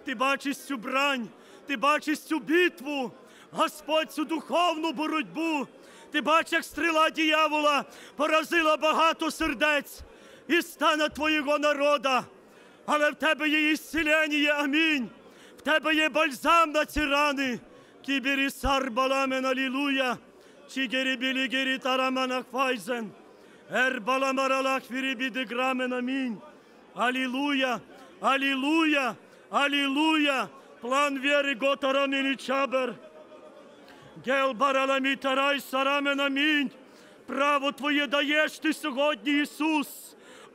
Ти бачиш цю брань, ти бачиш цю битву, Господь цю духовну боротьбу. Ти бачиш, як стріла діявола поразила багато сердець і стане твоєго народа. Але в тебе є ісцілення, амінь. В тебе є бальзам на ці рани. Кібері сарбаламен, алілуя. Чігері білі гері тараманах файзен. Ербаламаралах вірібіди грамен, амінь. Алілуя, алілуя, алілуя. План віри готараміні чабер. Гел бараламі тарай сарамен, амінь. Право Твоє даєш Ти сьогодні, Ісус,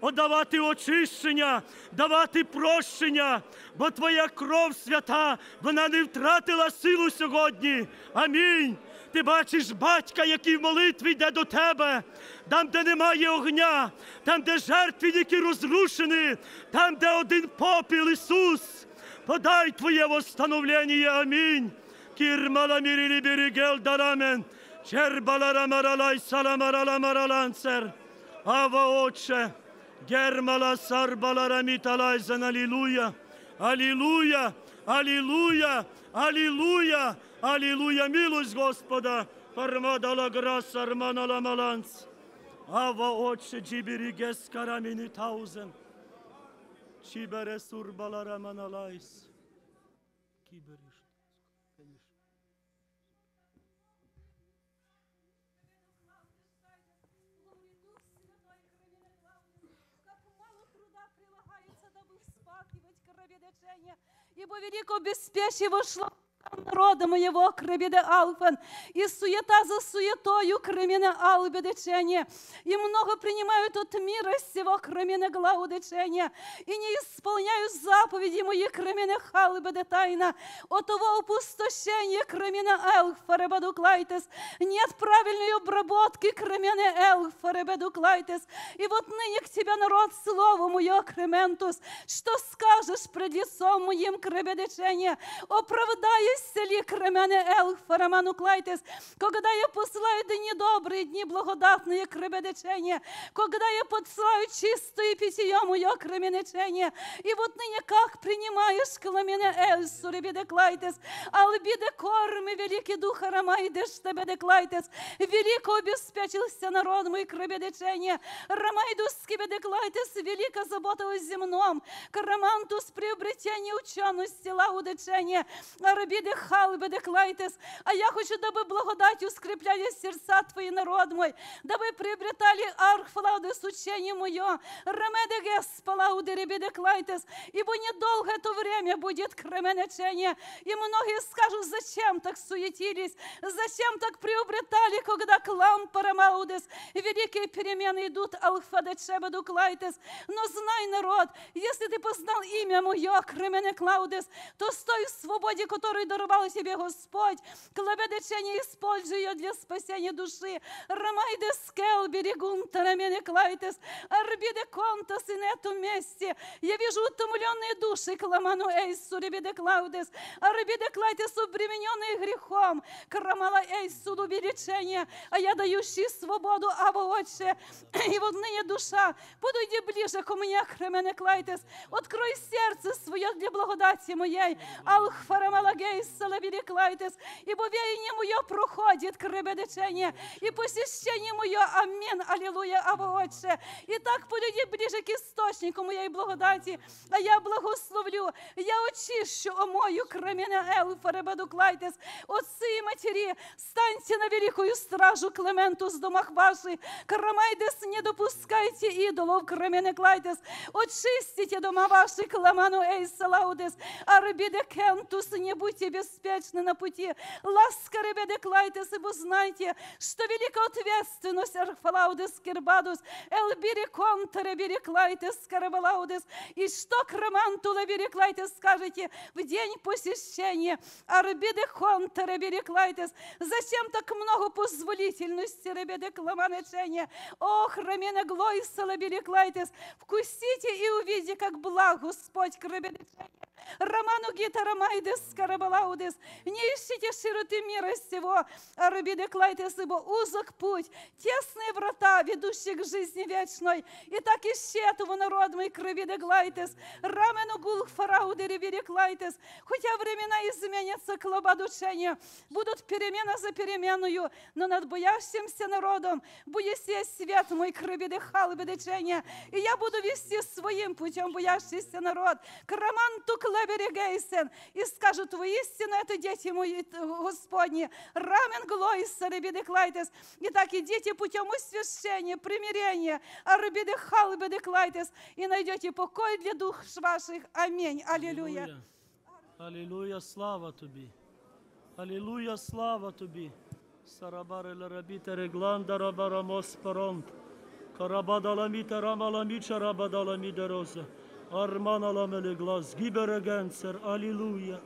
отдавати очищення, давати прощення, бо Твоя кров свята, вона не втратила силу сьогодні. Амінь. Ти бачиш батька, який в молитві йде до тебе, там, де немає огня, там, де жертвенники розрушені, там, де один попіл Ісус. Подай Твоє восстановлення. Амінь. kirmala mirili biri gel daramen. Şerbalara maralay salamarala maralanser. Ava oçe. Germala sarbalara mitalayzen aleluya. Aleluja, aleluja, aleluja, aleluja, milost gospoda, parmadala gras, armanala malanc. Ava oče džibiri geskaramini tauzen, čibere surbalara manalajs, kiberi. Велико беспечие вошло народа моего кребеде алфен, и суета за суетою кремене албедечение, и много принимают от мира сего кремене глаудечения, и не исполняют заповеди мои кремене халбеде тайна, от того опустошения кремене элфаребеду клайтес, нет правильной обработки кремене элфаребеду клайтес, и вот ныне к тебе народ слово мое крементус, что скажешь пред лицом моим кребедечение, оправдаюсь ли кремене ел фараману клайтес, когда я посылаю дни добрые, дни благодатные кребедечения, когда я посылаю чистое питье мое кременечение, и вот ныне как принимаешь кламене эл суребеде клайтес, албиде корми великий дух арамайдеш тебе деклайтес, велико обеспечился народ мой кребедечение, рамайдус кибеде клайтес, велика забота о земном, карамантус приобретение учености, лаудечение, арбиде халбеде клайтес, а я хочу, дабы благодатью скрепляли сердца твои, народ мой, дабы приобретали архфлаудес учение мое, ремеде геспалауде ребеде клайтес, ибо недолго это время будет кременечение, и многие скажут, зачем так суетились, зачем так приобретали, когда клам парамаудес, великие перемены идут, алфадечебеду клайтес, но знай, народ, если ты познал имя мое, кремене клаудес, то стой в свободе, которую даровал тебе Господь, клабедечение используй ее для спасения души, рамайде скел берегун тарамене клайтес, арбиде контас и на этом месте, я вижу утомленные души, кламану эйсу, ребеде клаудес, арбиде клайтес, обремененные грехом, крамала эйсу, уберечение, а я дающий свободу, Ава Отче, и вот ныне душа, подойди ближе ко мне, хремене клайтес, открой сердце свое для благодати моей, алхфарамалагей, салавири клайтес, ибо веяние мое проходит кребедечение, и посещение мое, амин, аллилуйя, Ава Отче, и так подойди ближе к источнику моей благодати, а я благословлю, я очищу, омою, кремене элфаребеду клайтес, отцы и матери, станьте на великую стражу Клементу с домах ваших, Карамайдес, не допускайте идолов, кремене клайтес, очистите дома ваши, Кламану Эйсалаудес, Арбиде Кентус, не будьте беспечны на пути, ласка Ребеде клайтес, ибо знайте, что велика ответственность Арфалаудес Кирбадус, Элбири Конта Ребири клайтес, Карабалаудес, и что Краманту Лебири клайтес скажете? В день посещения, Арбиде Конта Ребири клайтес, зачем так много позволительности, Ребеде Кламанечения, ох, Рамена Глойса Лебири клайтес, вкусите и увидите, как благ Господь к Ребедечения. Роману Гита Ромайдес Карабалаудес, не ищите широты мира сего, а Рабиде Клайтес, ибо узок путь, тесные врата, ведущие к жизни вечной. И так ищи этого народ мой, Крабиде Клайтес, Рамену Гул Фарауде Рибиде Клайтес, хотя времена изменятся к лободучению, будут перемена за переменную, но над боящимся народом будет сесть свет мой, Крабиде Халбедечения, и я буду вести своим путем боящийся народ, к Романту Клеберегейсен, и скажут, воистину это дети мои, Господни, Рамен Глойса, Ребиде Клайтес, и так идите путем освящения, примирения, Арбиде Халбеде Клайтес, и найдете покой для душ ваших. Аминь. Аллилуйя. Алілуя, слава тобі. Алілуя, слава тобі. Сарабаре ларабіте регланда рабарамос паронт. Карабадаламіта рамаламіча рабадаламіде роза. Армана ламеле глаз, гіберегенцер, алілуя.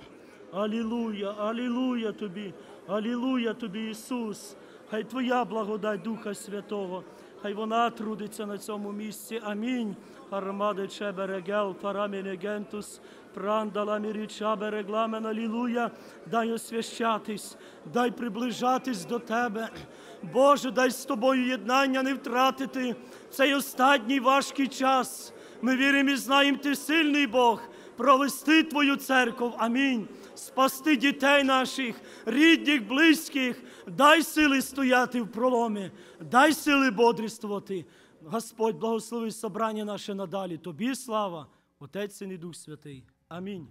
Алілуя, алілуя тобі, алілуя тобі, Ісус. Хай Твоя благодать Духа Святого, хай вона трудиться на цьому місці. Амінь. Армаде чеберегел, парамінегентус, прандаламіріча берегламен, алілуя. Дай освящатись, дай приближатись до Тебе. Боже, дай з тобою єднання не втратити цей останній важкий час. Ми віримо і знаємо, ти сильний Бог, провести Твою церкву. Амінь. Спасти дітей наших, рідних, близьких. Дай сили стояти в проломі, дай сили бодрствувати. Господь, благослови собрання наше надалі. Тобі слава, Отець і Дух Святий. Амінь.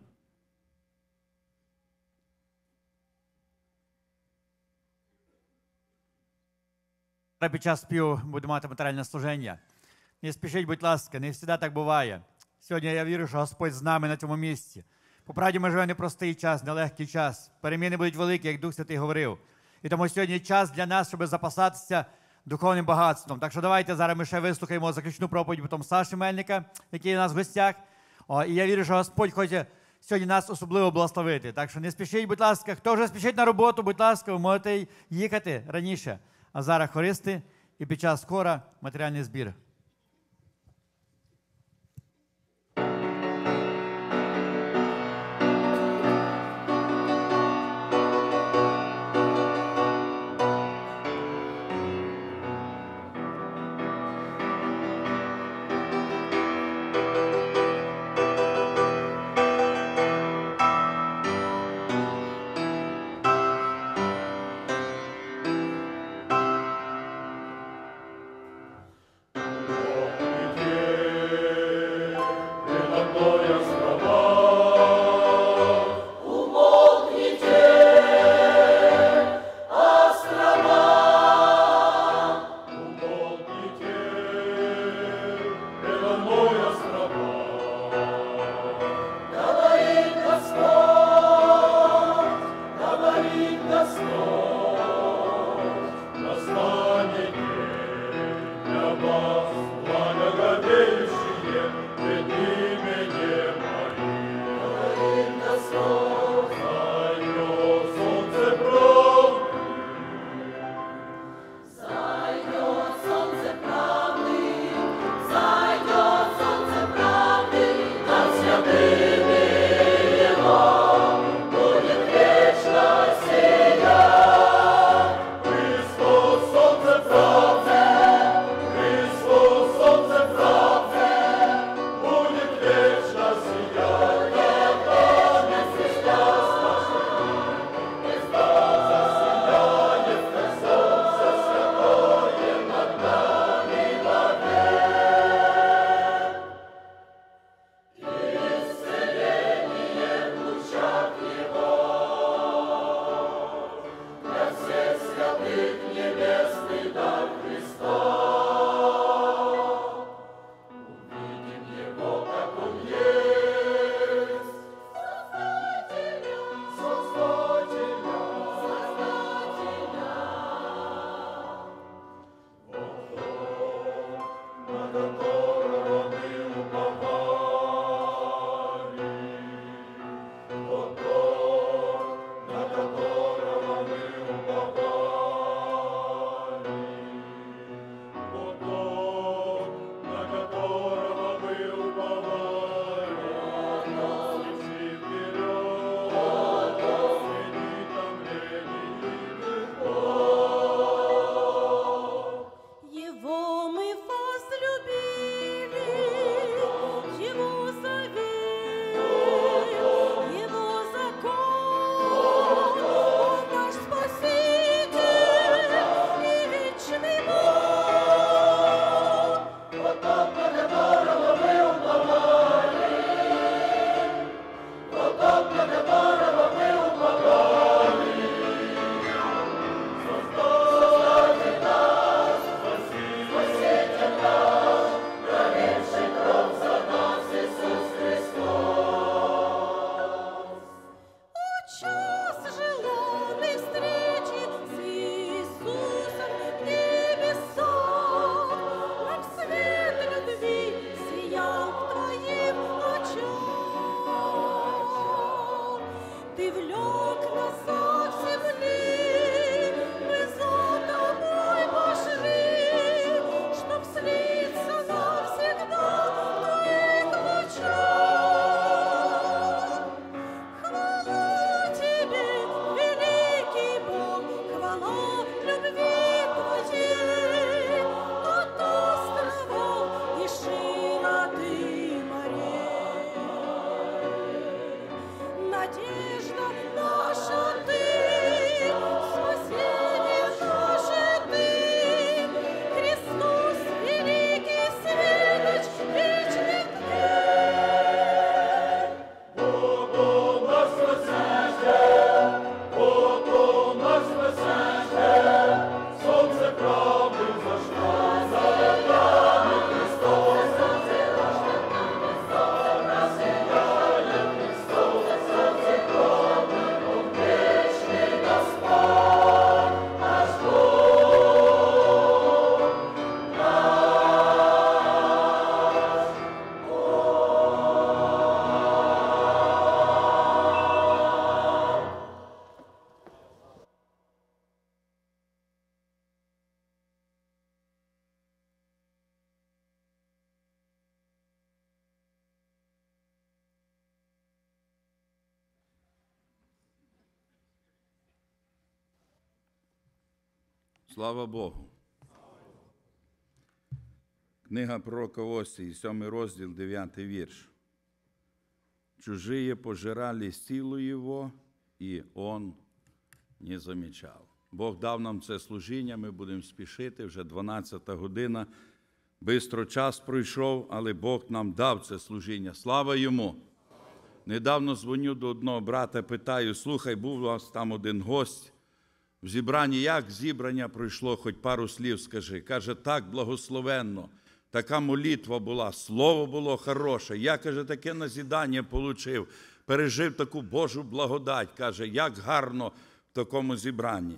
Під час співу будемо мати матеріальне служення. Не спішіть, будь ласка, не завжди так буває. Сьогодні я вірю, що Господь з нами на цьому місці. Поправді ми живемо непростий час, нелегкий час. Переміни будуть великі, як Дух Святий говорив. І тому сьогодні час для нас, щоб запасатися духовним багатством. Так що давайте зараз ми ще вислухаємо заключну проповідь потім Саші Мельника, який у нас в гостях. О, і я вірю, що Господь хоче сьогодні нас особливо благословити. Так що не спішіть, будь ласка, хто вже спішить на роботу, будь ласка, ви можете їхати раніше. А зараз хористи і під час хора матеріальний збір. Слава Богу. Книга пророка Осії, 7 розділ, 9 вірш. Чужие пожирали силу Його, і Он не замічав. Бог дав нам це служіння, ми будемо спішити, вже 12 година. Бистро час пройшов, але Бог нам дав це служіння. Слава йому! Недавно дзвоню до одного брата, питаю: слухай, був у вас там один гость. В зібранні як зібрання пройшло, хоч пару слів скажи. Каже, так благословенно. Така молитва була, слово було хороше. Я, каже, таке назідання получив, пережив таку Божу благодать. Каже, як гарно в такому зібранні.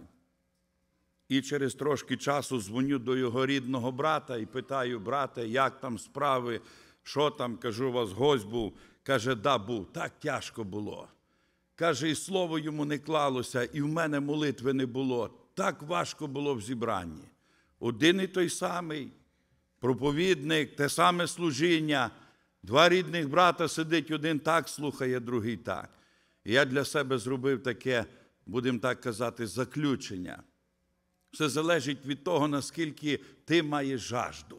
І через трошки часу дзвоню до його рідного брата і питаю, брате, як там справи, що там, кажу, у вас гость був. Каже, да, був, так тяжко було. Каже, і слово йому не клалося, і в мене молитви не було. Так важко було в зібранні. Один і той самий проповідник, те саме служіння. Два рідних брата сидить, один так слухає, другий так. І я для себе зробив таке, будемо так казати, заключення. Все залежить від того, наскільки ти маєш жажду.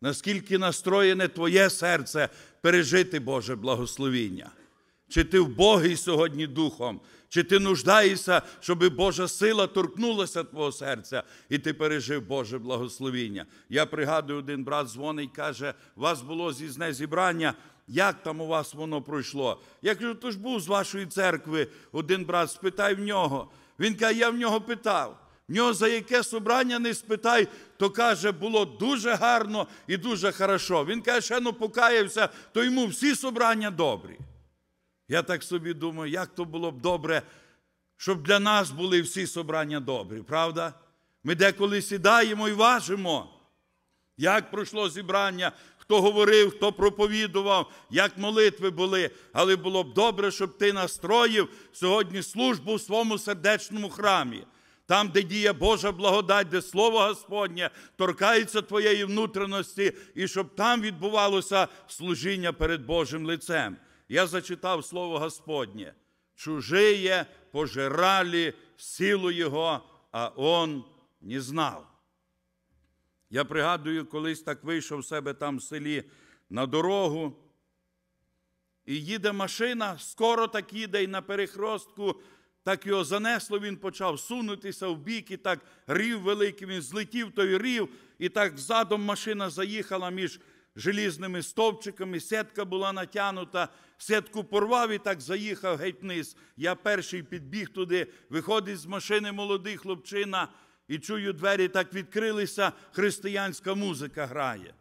Наскільки настроєне твоє серце пережити Боже благословіння. Чи ти вбогий сьогодні духом, чи ти нуждаєшся, щоб Божа сила торкнулася твого серця, і ти пережив Боже благословіння. Я пригадую, один брат дзвонить, каже, вас було зізне зібрання, як там у вас воно пройшло? Я кажу, то ж був з вашої церкви один брат, спитай в нього. Він каже, я в нього питав. В нього за яке собрання не спитай, то каже, було дуже гарно і дуже хорошо. Він каже, ще ну покаявся, то йому всі собрання добрі. Я так собі думаю, як то було б добре, щоб для нас були всі собрання добрі, правда? Ми деколи сідаємо і важимо, як пройшло зібрання, хто говорив, хто проповідував, як молитви були. Але було б добре, щоб ти настроїв сьогодні службу в своєму сердечному храмі. Там, де діє Божа благодать, де Слово Господнє торкається твоєї внутрішності, і щоб там відбувалося служіння перед Божим лицем. Я зачитав Слово Господнє. Чужие пожирали силу Його, а Он не знав. Я пригадую, колись так вийшов в себе там в селі на дорогу, і їде машина, скоро так їде, і на перехростку так його занесло, він почав сунутися в бік, і так рів великий, він злетів той рів, і так задом машина заїхала між желізними стовпчиками, сітка була натягнута, сітку порвав і так заїхав геть вниз. Я перший підбіг туди, виходить з машини молодий хлопчина, і чую, двері так відкрилися, християнська музика грає.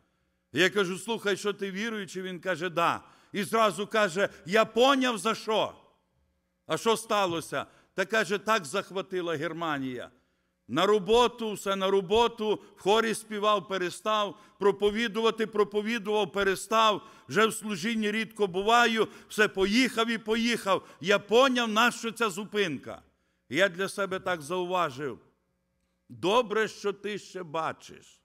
Я кажу, слухай, що ти віруючий? Він каже, да. І зразу каже, я поняв за що. А що сталося? Та каже, так захватила Германія. На роботу, все на роботу, в хорі співав, перестав, проповідувати, проповідував, перестав. Вже в служінні рідко буваю, все поїхав і поїхав. Я поняв, на що ця зупинка. Я для себе так зауважив. Добре, що ти ще бачиш.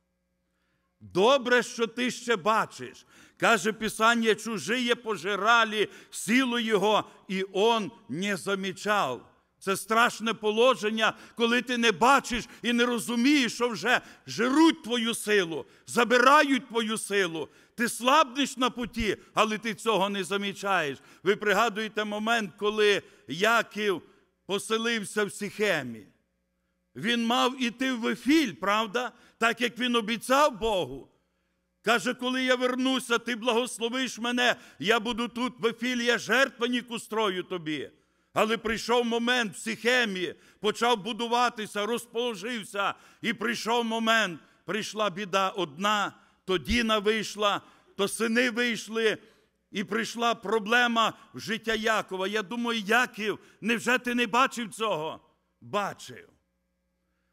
Добре, що ти ще бачиш. Каже Писання, чужие пожирали силу Його, і Он не замічав. Це страшне положення, коли ти не бачиш і не розумієш, що вже жируть твою силу, забирають твою силу. Ти слабнеш на путі, але ти цього не замічаєш. Ви пригадуєте момент, коли Яків поселився в Сихемі. Він мав іти в Вифіль, правда? Так як він обіцяв Богу. Каже, коли я вернуся, ти благословиш мене, я буду тут в Ефілі, я жертвенник устрою тобі. Але прийшов момент в Сихемі, почав будуватися, розположився, і прийшов момент, прийшла біда одна, то Діна вийшла, то сини вийшли, і прийшла проблема в життя Якова. Я думаю, Яків, невже ти не бачив цього? Бачив.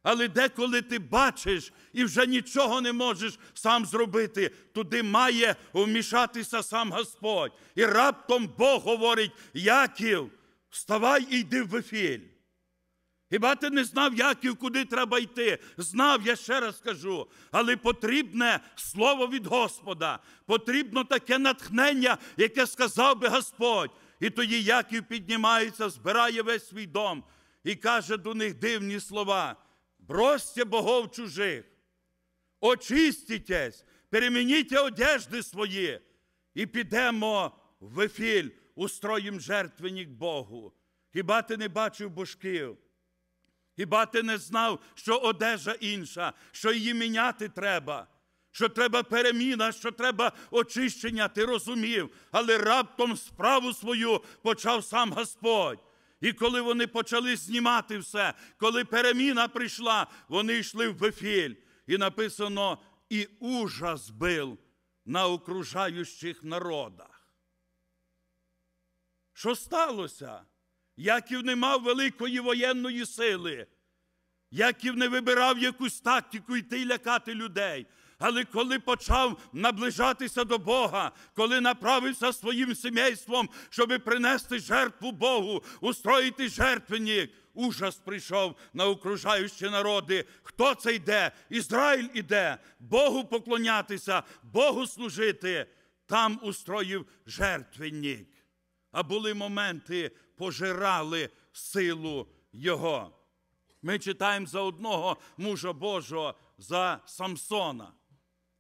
Але деколи ти бачиш і вже нічого не можеш сам зробити, туди має вмішатися сам Господь. І раптом Бог говорить: Яків, вставай і йди в Вифіль. Хіба ти не знав, Яків, куди треба йти? Знав, я ще раз кажу. Але потрібне слово від Господа, потрібно таке натхнення, яке сказав би Господь. І тоді Яків піднімається, збирає весь свій дом і каже до них дивні слова. Бросьте богов чужих, очиститесь, перемініть одежди свої, і підемо в Вифіль, устроїм жертвенник Богу. Хіба ти не бачив божків? Хіба ти не знав, що одежа інша, що її міняти треба, що треба переміна, що треба очищення, ти розумів, але раптом справу свою почав сам Господь. І коли вони почали знімати все, коли переміна прийшла, вони йшли в Вифіль. І написано, і ужас бив на окружаючих народах. Що сталося? Яків не мав великої воєнної сили. Яків не вибирав якусь тактику йти і лякати людей. Але коли почав наближатися до Бога, коли направився своїм сімейством, щоб принести жертву Богу, устроїти жертвенник, ужас прийшов на окружаючі народи. Хто це йде? Ізраїль іде, Богу поклонятися, Богу служити. Там устроїв жертвенник. А були моменти, пожирали силу Його. Ми читаємо за одного мужа Божого, за Самсона.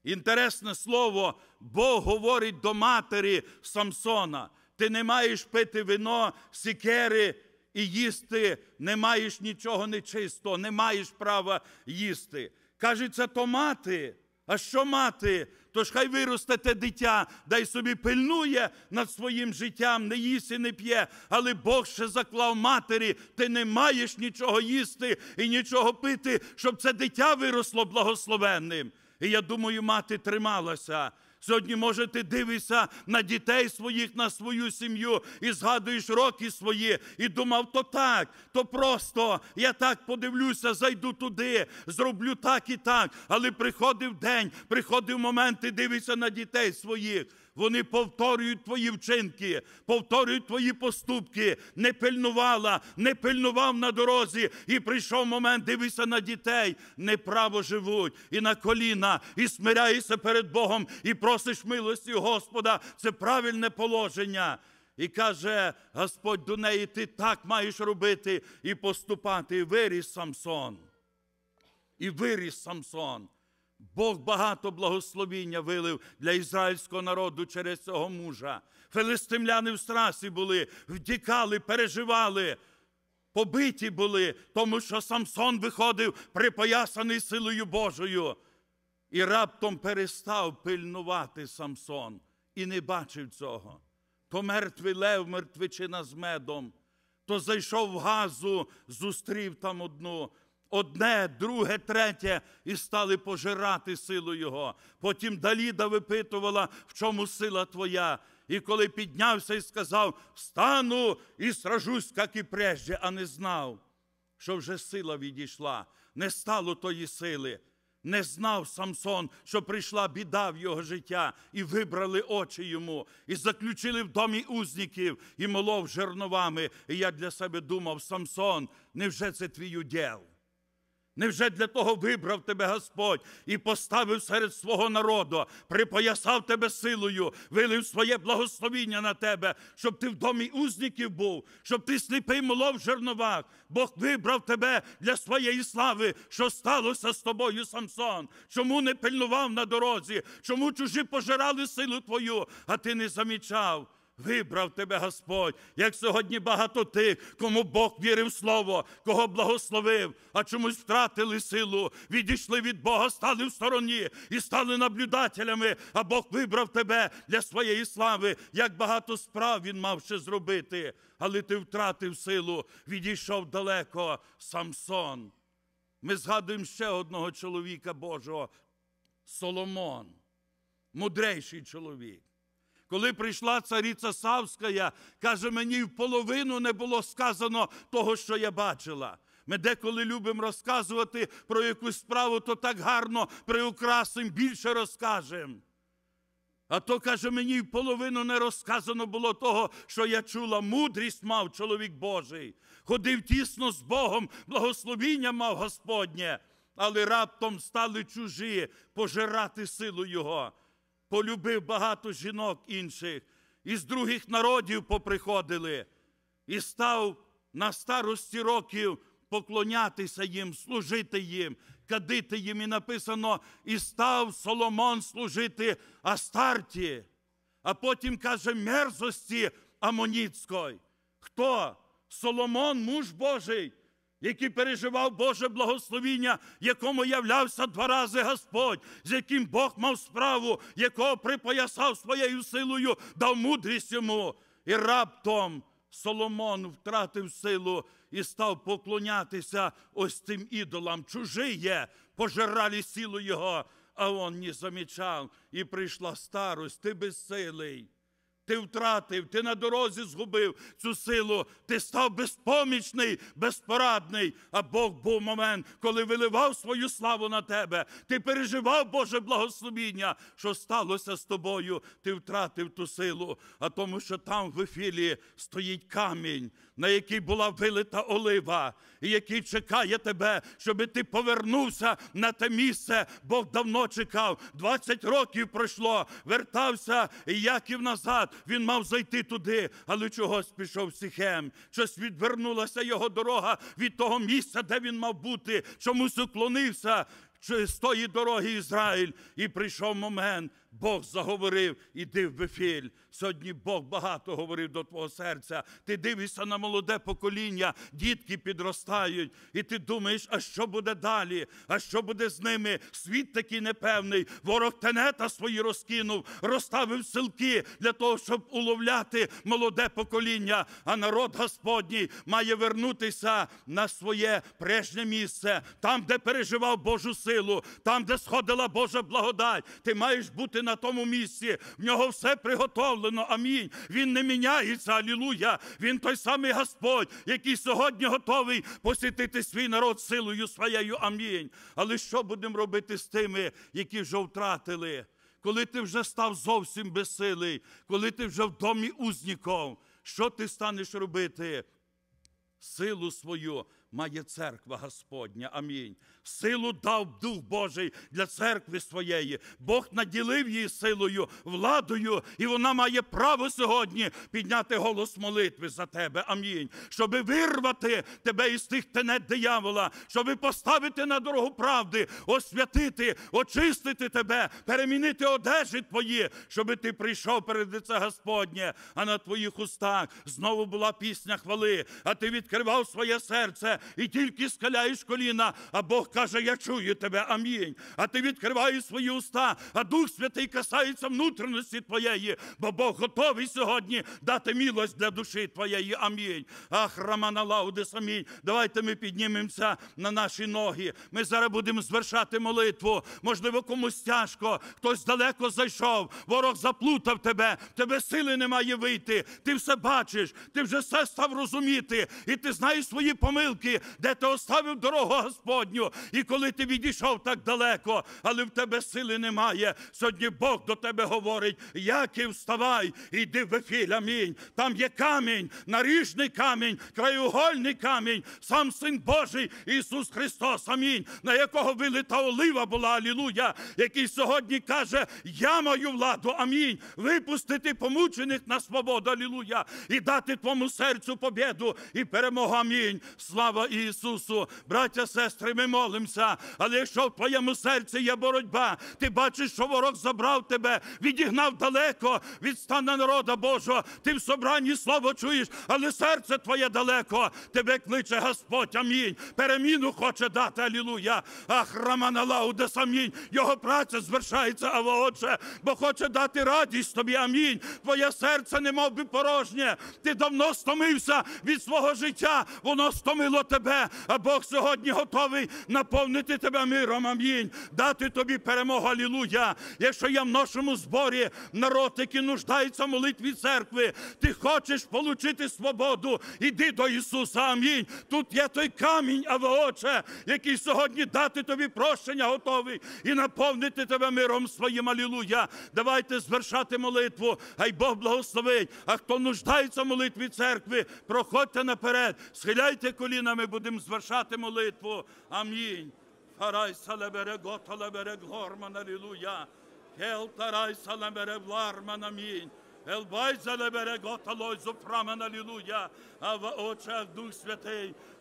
Інтересне слово, Бог говорить до матері Самсона. Ти не маєш пити вино, сікери і їсти, не маєш нічого нечистого, не маєш права їсти. Кажеться, то мати. А що мати? Тож хай виросте те дитя, дай собі пильнує над своїм життям, не їсть і не п'є. Але Бог ще заклав матері, ти не маєш нічого їсти і нічого пити, щоб це дитя виросло благословенним. І я думаю, мати трималася. Сьогодні, може, ти дивишся на дітей своїх, на свою сім'ю і згадуєш роки свої, і думав, то так, то просто я так подивлюся, зайду туди, зроблю так і так. Але приходив день, приходив момент, ти дивишся на дітей своїх. Вони повторюють твої вчинки, повторюють твої поступки. Не пильнувала, не пильнував на дорозі. І прийшов момент, дивися на дітей, неправо живуть, і на коліна, і смиряєшся перед Богом, і просиш милості Господа. Це правильне положення. І каже Господь до неї: ти так маєш робити і поступати. І виріс Самсон. І виріс Самсон. Бог багато благословіння вилив для ізраїльського народу через цього мужа. Филистимляни в страсі були, втікали, переживали, побиті були, тому що Самсон виходив припоясаний силою Божою. І раптом перестав пильнувати Самсон і не бачив цього. То мертвий лев, мертвичина з медом, то зайшов в газу, зустрів там одну одне, друге, третє, і стали пожирати силу Його. Потім Даліда випитувала, в чому сила твоя. І коли піднявся і сказав: Стану і сражусь, як і прежде, а не знав, що вже сила відійшла, не стало тої сили. Не знав Самсон, що прийшла біда в його життя, і вибрали очі йому, і заключили в домі узників, і молов жерновами. І я для себе думав: Самсон, невже це твій уділ? Невже для того вибрав тебе Господь і поставив серед свого народу, припоясав тебе силою, вилив своє благословіння на тебе, щоб ти в домі узників був, щоб ти сліпий молов в жерновах. Бог вибрав тебе для своєї слави, що сталося з тобою, Самсон. Чому не пильнував на дорозі? Чому чужі пожирали силу твою, а ти не замічав? Вибрав тебе Господь, як сьогодні багато тих, кому Бог вірив слово, кого благословив, а чомусь втратили силу, відійшли від Бога, стали в стороні і стали наблюдателями, а Бог вибрав тебе для своєї слави, як багато справ він мав ще зробити, але ти втратив силу, відійшов далеко Самсон. Ми згадуємо ще одного чоловіка Божого Соломон, мудрейший чоловік. Коли прийшла цариця Савська, каже, мені в половину не було сказано того, що я бачила. Ми деколи любимо розказувати про якусь справу, то так гарно приукрасим, більше розкажемо. А то, каже, мені в половину не розказано було того, що я чула. Мудрість мав чоловік Божий. Ходив тісно з Богом, благословіння мав Господнє, але раптом стали чужі пожирати силу Його полюбив багато жінок інших, із других народів поприходили, і став на старості років поклонятися їм, служити їм, кадити їм. І написано, і став Соломон служити Астарті, а потім каже мерзості Амоніцької. Хто? Соломон, муж Божий, який переживав Боже благословіння, якому являвся два рази Господь, з яким Бог мав справу, якого припоясав своєю силою, дав мудрість йому. І раптом Соломон втратив силу і став поклонятися ось цим ідолам. Чужий є, пожирали силу його, а он не замічав. І прийшла старость, ти безсилий. Ти втратив, ти на дорозі згубив цю силу, ти став безпомічний, безпорадний. А Бог був момент, коли виливав свою славу на тебе. Ти переживав Боже благословіння, що сталося з тобою. Ти втратив ту силу, а тому, що там в ефілі стоїть камінь, на який була вилита олива, і який чекає тебе, щоб ти повернувся на те місце. Бог давно чекав. 20 років пройшло, вертався Яків назад. Він мав зайти туди, але чогось пішов Сихем. Щось відвернулася його дорога від того місця, де він мав бути. Чомусь уклонився з тої дороги Ізраїль. І прийшов момент, Бог заговорив, іди в Вифіль. Сьогодні Бог багато говорив до твого серця. Ти дивишся на молоде покоління, дітки підростають, і ти думаєш, а що буде далі? А що буде з ними? Світ такий непевний. Ворог тенета свої розкинув, розставив силки для того, щоб уловляти молоде покоління. А народ Господній має вернутися на своє прежнє місце, там, де переживав Божу силу, там, де сходила Божа благодать. Ти маєш бути на тому місці. В нього все приготовлено. Амінь. Він не міняється. Алілуя. Він той самий Господь, який сьогодні готовий посітити свій народ силою своєю. Амінь. Але що будемо робити з тими, які вже втратили? Коли ти вже став зовсім безсилий, коли ти вже в домі узніков, що ти станеш робити? Силу свою має церква Господня. Амінь. Силу дав Дух Божий для церкви своєї. Бог наділив її силою, владою, і вона має право сьогодні підняти голос молитви за тебе. Амінь. Щоби вирвати тебе із тих тенет диявола, щоби поставити на дорогу правди, освятити, очистити тебе, перемінити одежі твої, щоби ти прийшов перед лице Господнє, а на твоїх устах знову була пісня хвали, а ти відкривав своє серце і тільки скаляєш коліна, а Бог каже, я чую тебе, амінь. А ти відкриваєш свої уста, а Дух Святий касається внутрішності твоєї, бо Бог готовий сьогодні дати милость для душі твоєї. Амінь. Ах, Рамана Лаудес, амінь. Давайте ми піднімемося на наші ноги. Ми зараз будемо звершати молитву. Можливо, комусь тяжко, хтось далеко зайшов, ворог заплутав тебе, тебе сили немає вийти. Ти все бачиш, ти вже все став розуміти, і ти знаєш свої помилки, де ти оставив дорогу Господню. І коли ти відійшов так далеко, але в тебе сили немає. Сьогодні Бог до тебе говорить: Яків, вставай, іди в ефіль, амінь. Там є камінь, наріжний камінь, краєугольний камінь, сам Син Божий Ісус Христос, амінь, на якого вилита олива була, алілуя, який сьогодні каже: Я маю владу, амінь. Випустити помучених на свободу, алілуя, і дати твому серцю побіду і перемогу. Амінь. Слава Ісусу. Браття, сестри, ми молимося. Але якщо в твоєму серці є боротьба, ти бачиш, що ворог забрав тебе, відігнав далеко від стана народа Божого. Ти в собранні слово чуєш, але серце твоє далеко. Тебе кличе Господь, амінь. Переміну хоче дати, алілуя. Ах, Рамана Лаудес, амінь. Його праця звершається, а отче, бо хоче дати радість тобі, амінь. Твоє серце не мов би порожнє. Ти давно стомився від свого життя, воно стомило тебе, а Бог сьогодні готовий наповнити тебе миром, амінь. Дати тобі перемогу, алілуя. Якщо я в нашому зборі народ, який нуждається в молитві церкви, ти хочеш отримати свободу, іди до Ісуса, амінь. Тут є той камінь, а отче, який сьогодні дати тобі прощення готовий і наповнити тебе миром своїм, алілуя. Давайте звершати молитву, хай Бог благословить. А хто нуждається в молитві церкви, проходьте наперед, схиляйте колінами, будемо звершати молитву. Амінь. Фарай салебере готалебере глорман, алілуя. Хел тарай салебере вларман, амінь. Елбай залебере готалой зупрамен, алілуя. Ава очах Дух Святий, Фраміне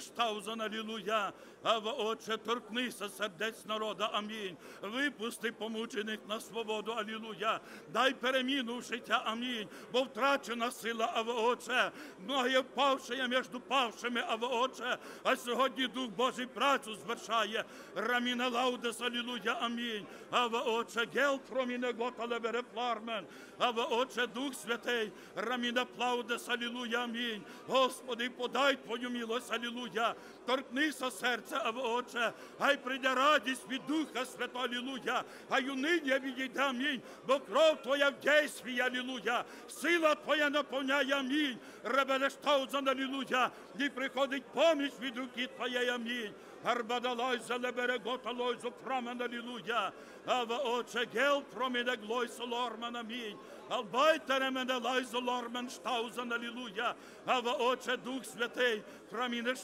штаузан, алілуя. Ава Отче, торкнися сердець народа, амінь. Випусти помучених на свободу, алілуя. Дай переміну в життя, амінь. Бо втрачена сила, Ава Отче. Многі впавши я між павшими, Ава Отче. А сьогодні Дух Божий працю звершає. Раміна лаудес, алілуя, амінь. Ава Отче, гел проміне готале бере флармен. Ава Отче, Дух Святий, Раміна плаудес, алілуя, амінь. Господи, подай Твою милость, алілуя. Торкнися серця, а Отче, хай прийде радість від Духа Святого, Алілуя, хай унині відійде, амінь, бо кров Твоя в дійстві, Алілуя, сила Твоя наповняє, амінь, ребелештаузан, Алілуя, і приходить поміч від руки Твоєї, амінь. Арбадалой залебере готалой зупрамен, Алілуя, ава Отче, гел проміне глой солорман, амінь. Албайте мене лайзо лормен штаузан, алілуя. Ава Отче, Дух Святий, проміне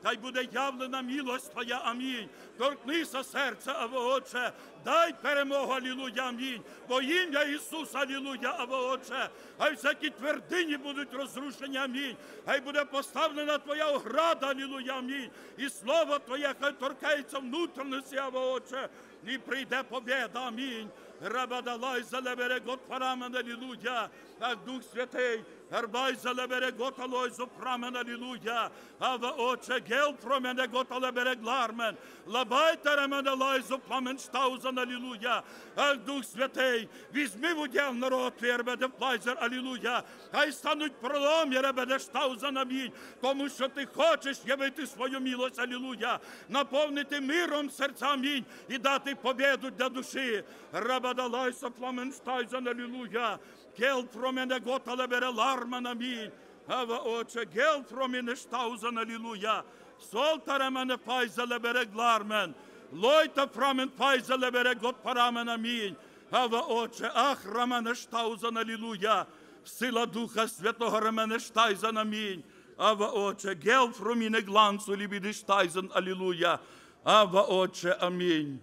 алілуя. Хай буде явлена милость Твоя, амінь. Торкнися серця, ава Отче, дай перемогу, алілуя, амінь. Во ім'я Ісуса, алілуя, ава Отче. Хай всякі твердині будуть розрушені, амінь. Хай буде поставлена Твоя ограда, алілуя, амінь. І слово Твоє, хай торкається внутрішності, ава Отче. І прийде побєда, амінь. Рабадалай залебере гот парамен, алілуя. Ах, Дух Святий, Ербай залебере гот алой зопрамен, алілуя. Ава Отче, гел промене гот алебере глармен. Лабай теремен алай зопрамен штаузан, алілуя. Ах, Дух Святий, візьми в уділ народ твій, ербеде плайзер, алілуя. Хай стануть пролом, ербеде штаузан, амінь. Тому що ти хочеш явити свою милость, алілуя. Наповнити миром серця, амінь. І дати победу для душі. Рабадалай сопламен штайзан, алілуя. Гел промене готале бере ларман, амінь. Ава Отче, гел промене штаузан, алілуя. Солтаре мене пайзале бере глармен. Лойта прамен пайзале бере гот парамен, амінь. Ава Отче, ах, рамене штаузан, алілуя. Сила Духа Святого рамене штайзан, амінь. Ава Отче, гел проміне глансу лібіди штайзан, алілуя. Ава Отче, амінь.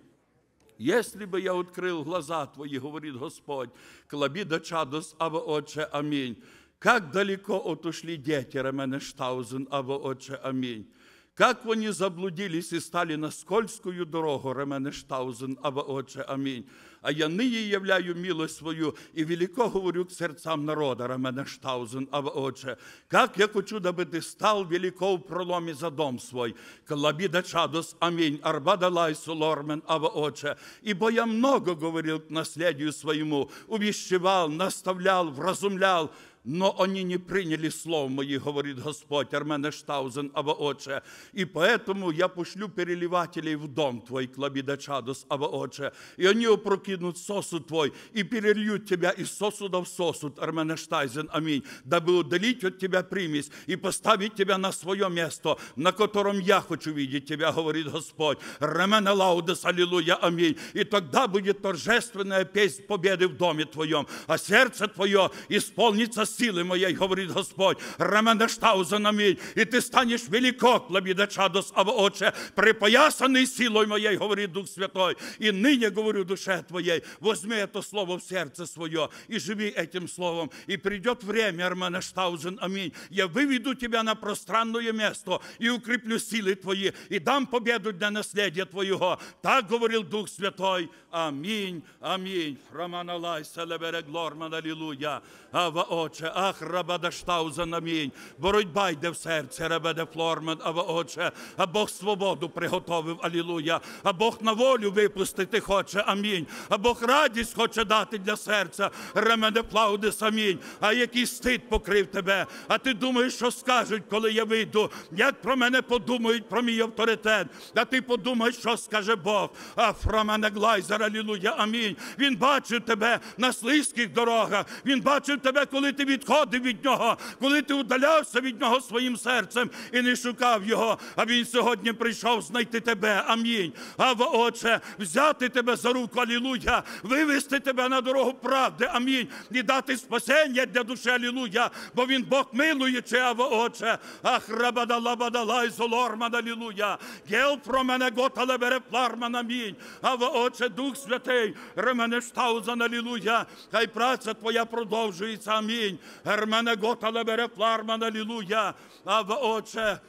Если бы я открыл глаза Твои, говорит Господь, клабида чадос, або Отче, аминь. Как далеко отошли дети, Рамене Штаузен, або Отче, аминь. Как вони заблудились и стали на скользкую дорогу, Рамене Штаузен, або Отче, амінь. А я нині являю милость свою и велико говорю к сердцам народа, Раменештаузен, а Отче. Как я хочу, дабы ты стал велико в проломе за дом свой. Калабида чадос, аминь. Арбада лайсу лормен, а Отче. Ибо я много говорил к наследию своему, увещевал, наставлял, вразумлял, но они не приняли слов моих, говорит Господь, Армене Штаузен, Ава Отче. И поэтому я пошлю переливателей в дом твой, Клабидачадос, Ава Отче. И они опрокинут сосуд твой и перельют тебя из сосуда в сосуд, Армене Штайзен, аминь, дабы удалить от тебя примесь и поставить тебя на свое место, на котором я хочу видеть тебя, говорит Господь. Ремене Лаудес, аллилуйя, аминь. И тогда будет торжественная песнь победы в доме твоем, а сердце твое исполнится силы моей, говорит Господь. Ремене Штаузен, аминь. И ты станешь велико, Клабидачадос, Ава Отче, припоясанный силой моей, говорит Дух Святой. И ныне говорю душе твоей, возьми это слово в сердце свое и живи этим словом. И придет время, Армена Штаузен, аминь. Я выведу тебя на пространное место и укреплю силы твои, и дам победу для наследия твоего. Так говорил Дух Святой. Аминь, аминь. Романа Лайса, лебере глорман, аллилуйя. Ава Отче, ах, рабада Штаузен, амінь. Боротьба йде в серце, рабеде флормен, ава Отче. А Бог свободу приготовив, алілуя. А Бог на волю випустити хоче, амінь. А Бог радість хоче дати для серця, ремене плаудис, амінь. А який стид покрив тебе. А ти думаєш, що скажуть, коли я вийду? Як про мене подумають, про мій авторитет? А ти подумай, що скаже Бог. А про мене глайзер, алілуя, амінь. Він бачив тебе на слизьких дорогах. Він бачив тебе, коли ти відходив від нього, коли ти удалявся від нього своїм серцем і не шукав його. А він сьогодні прийшов знайти тебе. Амінь. Ава, Отче, взяти тебе за руку, алілуя, вивести тебе на дорогу правди. Амінь. І дати спасення для душі, алілуя. Бо він Бог милуючий, Ава, Отче. Ах, рабада, лабада, лай, золорман, алілуя. Гел про мене гота лебере пларман, амінь. Ава, Отче, Дух Святий, ремене штаузан, алілуя. Хай праця твоя продовжується, амінь. Гермене гота лебере пларман, алілуя. Ава, Отче,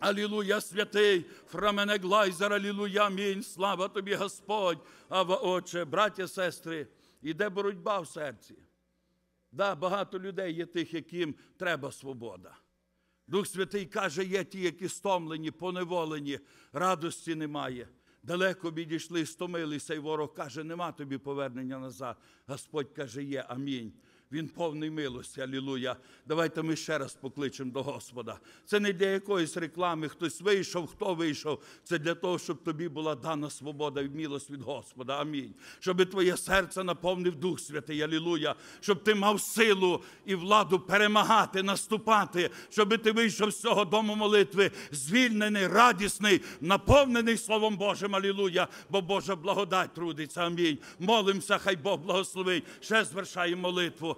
Алілуя, святий, Фрамене Глайзер, алілуя, амінь. Слава тобі, Господь. Ава, Отче, браття, сестри, іде боротьба в серці. Да, багато людей є тих, яким треба свобода. Дух Святий каже, є ті, які стомлені, поневолені, радості немає. Далеко відійшли, стомилися, і ворог каже, нема тобі повернення назад. Господь каже, є, амінь. Він повний милості, алілуя. Давайте ми ще раз покличемо до Господа. Це не для якоїсь реклами, хтось вийшов, хто вийшов. Це для того, щоб тобі була дана свобода і милость від Господа. Амінь. Щоб твоє серце наповнив Дух Святий, алілуя. Щоб ти мав силу і владу перемагати, наступати, щоб ти вийшов з цього дому молитви, звільнений, радісний, наповнений Словом Божим, алілуя. Бо Божа благодать трудиться. Амінь. Молимося, хай Бог благословить. Ще звершаємо молитву.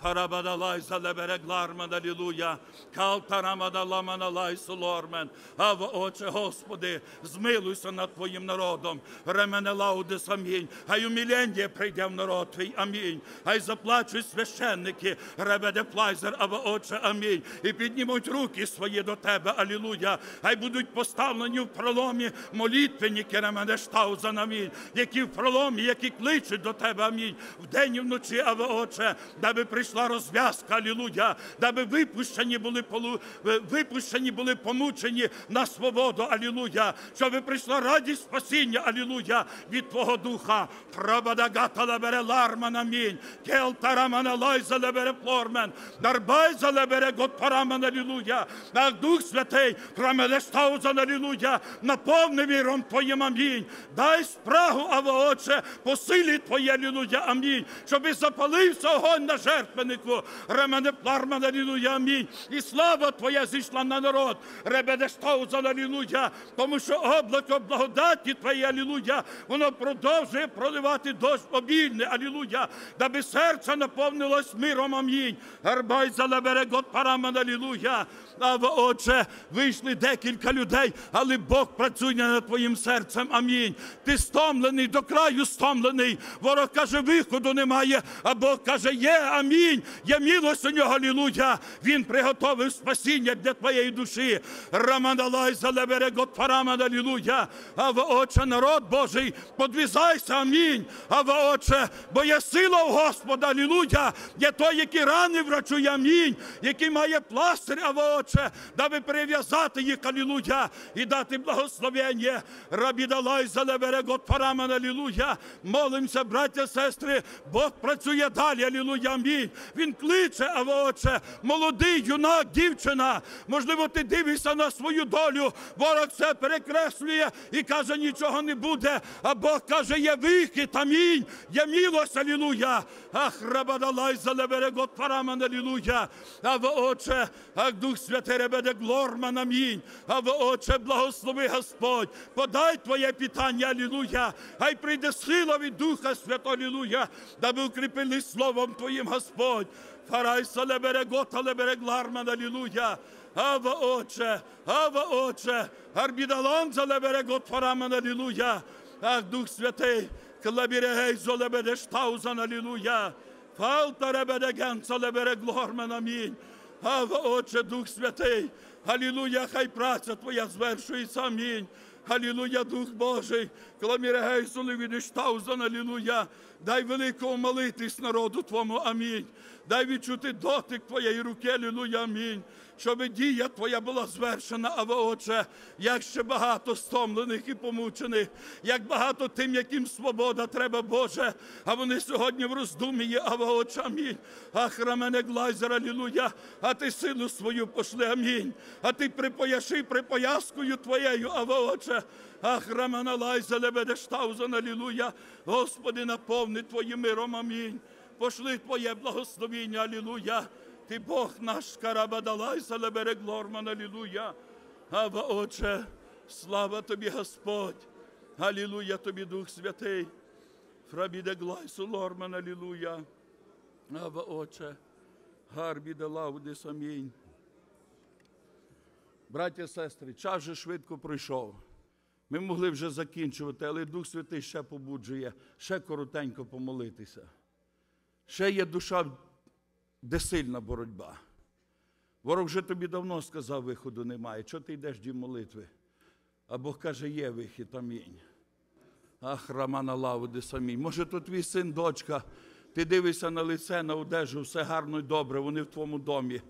Парабадалай залебере гларман, алілуя. Калтарамадаламаналай солормен. Ава, Отче, Господи, змилуйся над Твоїм народом. Ремене лаудес, амінь. Хай умілення прийде в народ Твій, амінь. Хай заплачуть священники, ребеде плайзер, ава, Отче, амінь. І піднімуть руки свої до Тебе, алілуя. Хай будуть поставлені в проломі молитвенники, ремене штаузан, амінь. Які в проломі, які кличуть до Тебе, амінь. Вдень і вночі, ава, Отче, даби прийшла розв'язка, алілуя, даби випущені були, полу- випущені були помучені на свободу, алілуя, щоб прийшла радість спасіння, алілуя, від Твого Духа. Прабадагата лебере ларман, амінь. Кел тарамана лайза лебере плормен. Дарбайза лебере гот параман, алілуя. Ах, Дух Святий, прамеле стаузан, алілуя, наповни віром Твоїм, амінь. Дай спрагу, Ава Отче, по силі Твоє, алілуя, амінь. Щоби запалився огонь на жертвеннику. Ремене пларман, алілуя, амінь. І слава Твоя зійшла на народ. Ребеде штаузан, алілуя. Тому що облако благодаті Твоє, алілуя, воно продовжує проливати дощ обільний, алілуя. Даби серце наповнилось миром, амінь. Гарбай за гот параман, алілуя. Ава, Отче, вийшли декілька людей, але Бог працює над твоїм серцем. Амінь. Ти стомлений, до краю стомлений. Ворог каже, виходу немає, а Бог каже, є, амінь. Є милость у нього, алілуя. Він приготовив спасіння для твоєї душі. Рамандалай залебере гот параман, алілуя. Ава, Отче, народ Божий, подвізайся, амінь. Ава, Отче, бо є сила у Господа, алілуя. Є той, який рани врачує, амінь. Який має пластир, ава, Отче, даби перев'язати їх, алілуя, і дати благословення. Рабідалай залебере гот параман, алілуя. Молимося, браття, сестри, Бог працює далі, алілуя, амінь. Він кличе, а отче, молодий юнак, дівчина. Можливо, ти дивишся на свою долю. Ворог все перекреслює і каже, нічого не буде. А Бог каже, є вихід, амінь. Є милость, алілуя. Ах, рабадалай залебере гот параман, алілуя. А отче, ах, Дух Святий ребеде глорман, амінь. А отче, благослови Господь. Подай твоє питання, алілуя. Хай прийде сила від Духа Святого, алілуя. Даби укріпили словом Твоїм, Господь. Фарай салебере гот, алебере гларман, алілуя. Ава Отче, Ава Отче, Арбідалон залебере гот параман, алілуя. Ах, Дух Святий, клабірегей золебеде штаузан, алілуя. Фалта ребеде генца лебере глормен, амінь. Ава Отче, Дух Святий, Алілуя, хай праця Твоя звершується, амінь. Алілуя, Дух Божий, не солевіди штаузан, алілуя. Дай великого молитись народу Твому, амінь. Дай відчути дотик Твоєї руки, алілуя, амінь. Щоб дія Твоя була звершена, Ава Отче, як ще багато стомлених і помучених, як багато тим, яким свобода треба, Боже, а вони сьогодні в роздумі Ава Отче, амінь. Ах, рамене глайзер, алілуя, а ти силу свою пошли, амінь. А ти припояши припояскою Твоєю, Ава Отче, Ах, рамана лайза лебеде штаузан, алілуя. Господи, наповни Твоїм миром, амінь. Пошли Твоє благословіння, алілуя. Ти Бог наш, карабадалайся, лебере глорман, алілуя. Ава, Отче, слава Тобі, Господь. Алілуя Тобі, Дух Святий. Фрабіде глайсу лорман, алілуя. Ава, Отче, гарбіде лаудис, амінь. Браття, сестри, час же швидко пройшов. Ми могли вже закінчувати, але Дух Святий ще побуджує, ще коротенько помолитися. Ще є душа, де сильна боротьба. Ворог вже тобі давно сказав, виходу немає. Чого ти йдеш дім молитви? А Бог каже, є вихід, амінь. Ах, Рамана Лауди самінь. Може, то твій син, дочка, ти дивишся на лице, на одежу, все гарно і добре, вони в твоєму домі,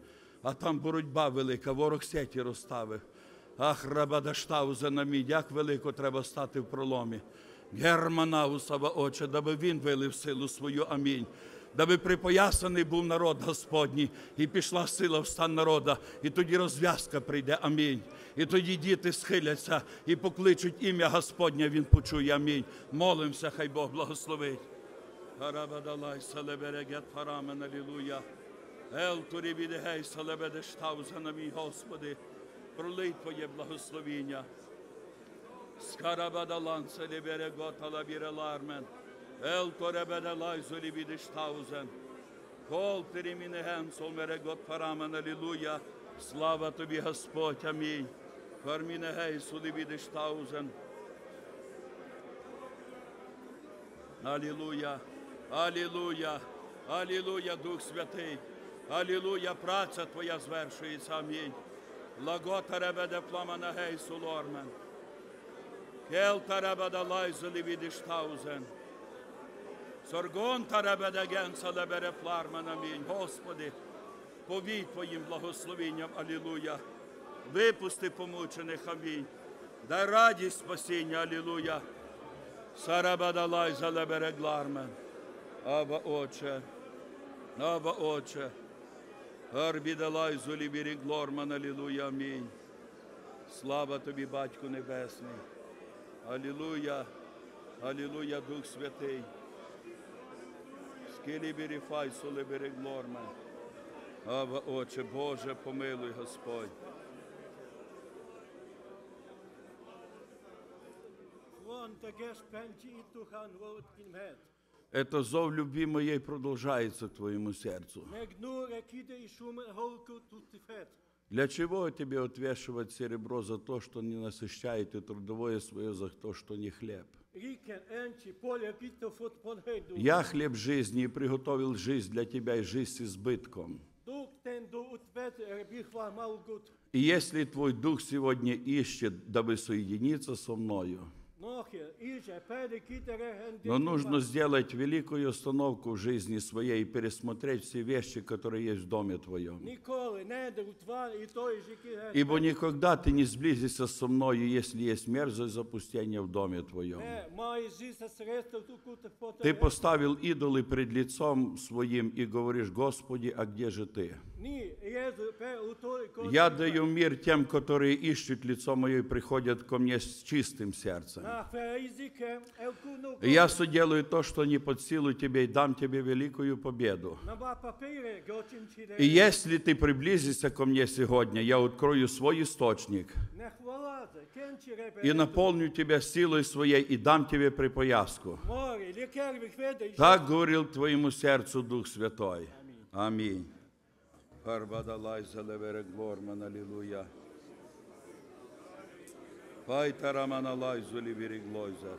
а там боротьба велика, ворог сеті розставив. Ах, Рабадаштауза на мій, як велико треба стати в проломі. Германаусава, Отче, даби він вилив силу свою, амінь. Даби припоясаний був народ Господній, і пішла сила в стан народа, і тоді розв'язка прийде, амінь. І тоді діти схиляться і покличуть ім'я Господнє, він почує, амінь. Молимося, хай Бог благословить. Арабадалай салеберегет парамен, алілуя. Ел на мій Господи. Пролий Твоє благословіння. Скарабадалан селеберегот алабірелармен. Ел торебеделай золібіди штаузен. Кол терімінеген солмерегот парамен, алілуя. Слава Тобі, Господь, амінь. Фармінегей сулібіди штаузен. Алілуя, Алілуя, Алілуя, Дух Святий, Алілуя, праця Твоя звершується, амінь. Лагота ребеде пламана гейсу лормен. Келта ребеде лайзу лівіди штаузен. Соргон та ребеде генса лебере плармен, амінь. Господи, повій Твоїм благословенням, Алілуя. Випусти помучених, амінь. Дай радість спасіння, Алілуя. Сарабадалай залебере глармен. Аба Отче, Аба Отче. Арбідалай зулібірі глорман, алілуя, амінь. Слава тобі, Батьку Небесний. Алілуя, Алілуя, Дух Святий. Скилібірі фай солибірі глормен. Ава, Отче, Боже, помилуй, Господь. Quanta gespenti i tuchan vot in het. Это зов любви моей продолжается к твоему сердцу. Megnure kide i shume holku tutti fet. Для чего тебе отвешивать серебро за то, что не насыщает, и трудовое свое за то, что не хлеб? Я хлеб жизни и приготовил жизнь для тебя и жизнь с избытком. И если твой дух сегодня ищет, дабы соединиться со мною, Noche, iže pede kitere hen но нужно сделать великую остановку в жизни своей и пересмотреть все вещи, которые есть в доме твоем. Nikole и недр, тварь, и то, и жики, Ибо никогда ты не сблизишься со мною, если есть мерзость запустения в доме твоем. Не, має життя средства, туку те Ты поставил идолы пред лицом своим и говоришь, Господи, а где же ты? Ні, Єзу, пе, у той, коли Я даю мир тем, которые ищут лицо мое и приходят ко мне с чистым сердцем. на феїзіке, евкуну, И я соделаю то, что не под силу тебе, и дам тебе великую победу. на ба папире, готим чире, И если ты приблизишься ко мне сегодня, я открою свой источник не хвалазе, кенчире, и наполню тебя силой своей и дам тебе припояску. Морі, лікар вихведе, Так говорил твоему сердцу Дух Святой. Аминь. Харбадалай залевере глорман, аллилуйя. Пайтараманалай зуливири глойзар.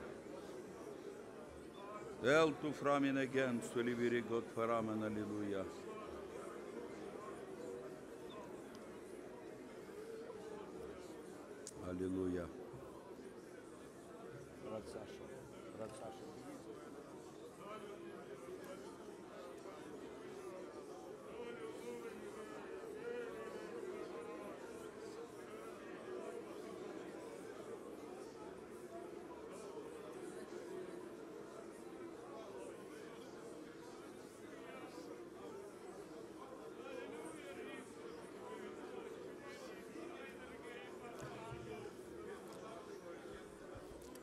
Ел ту фрамине ген суливири год фарамен, аллилуйя. Аллилуйя. Брат Саша, брат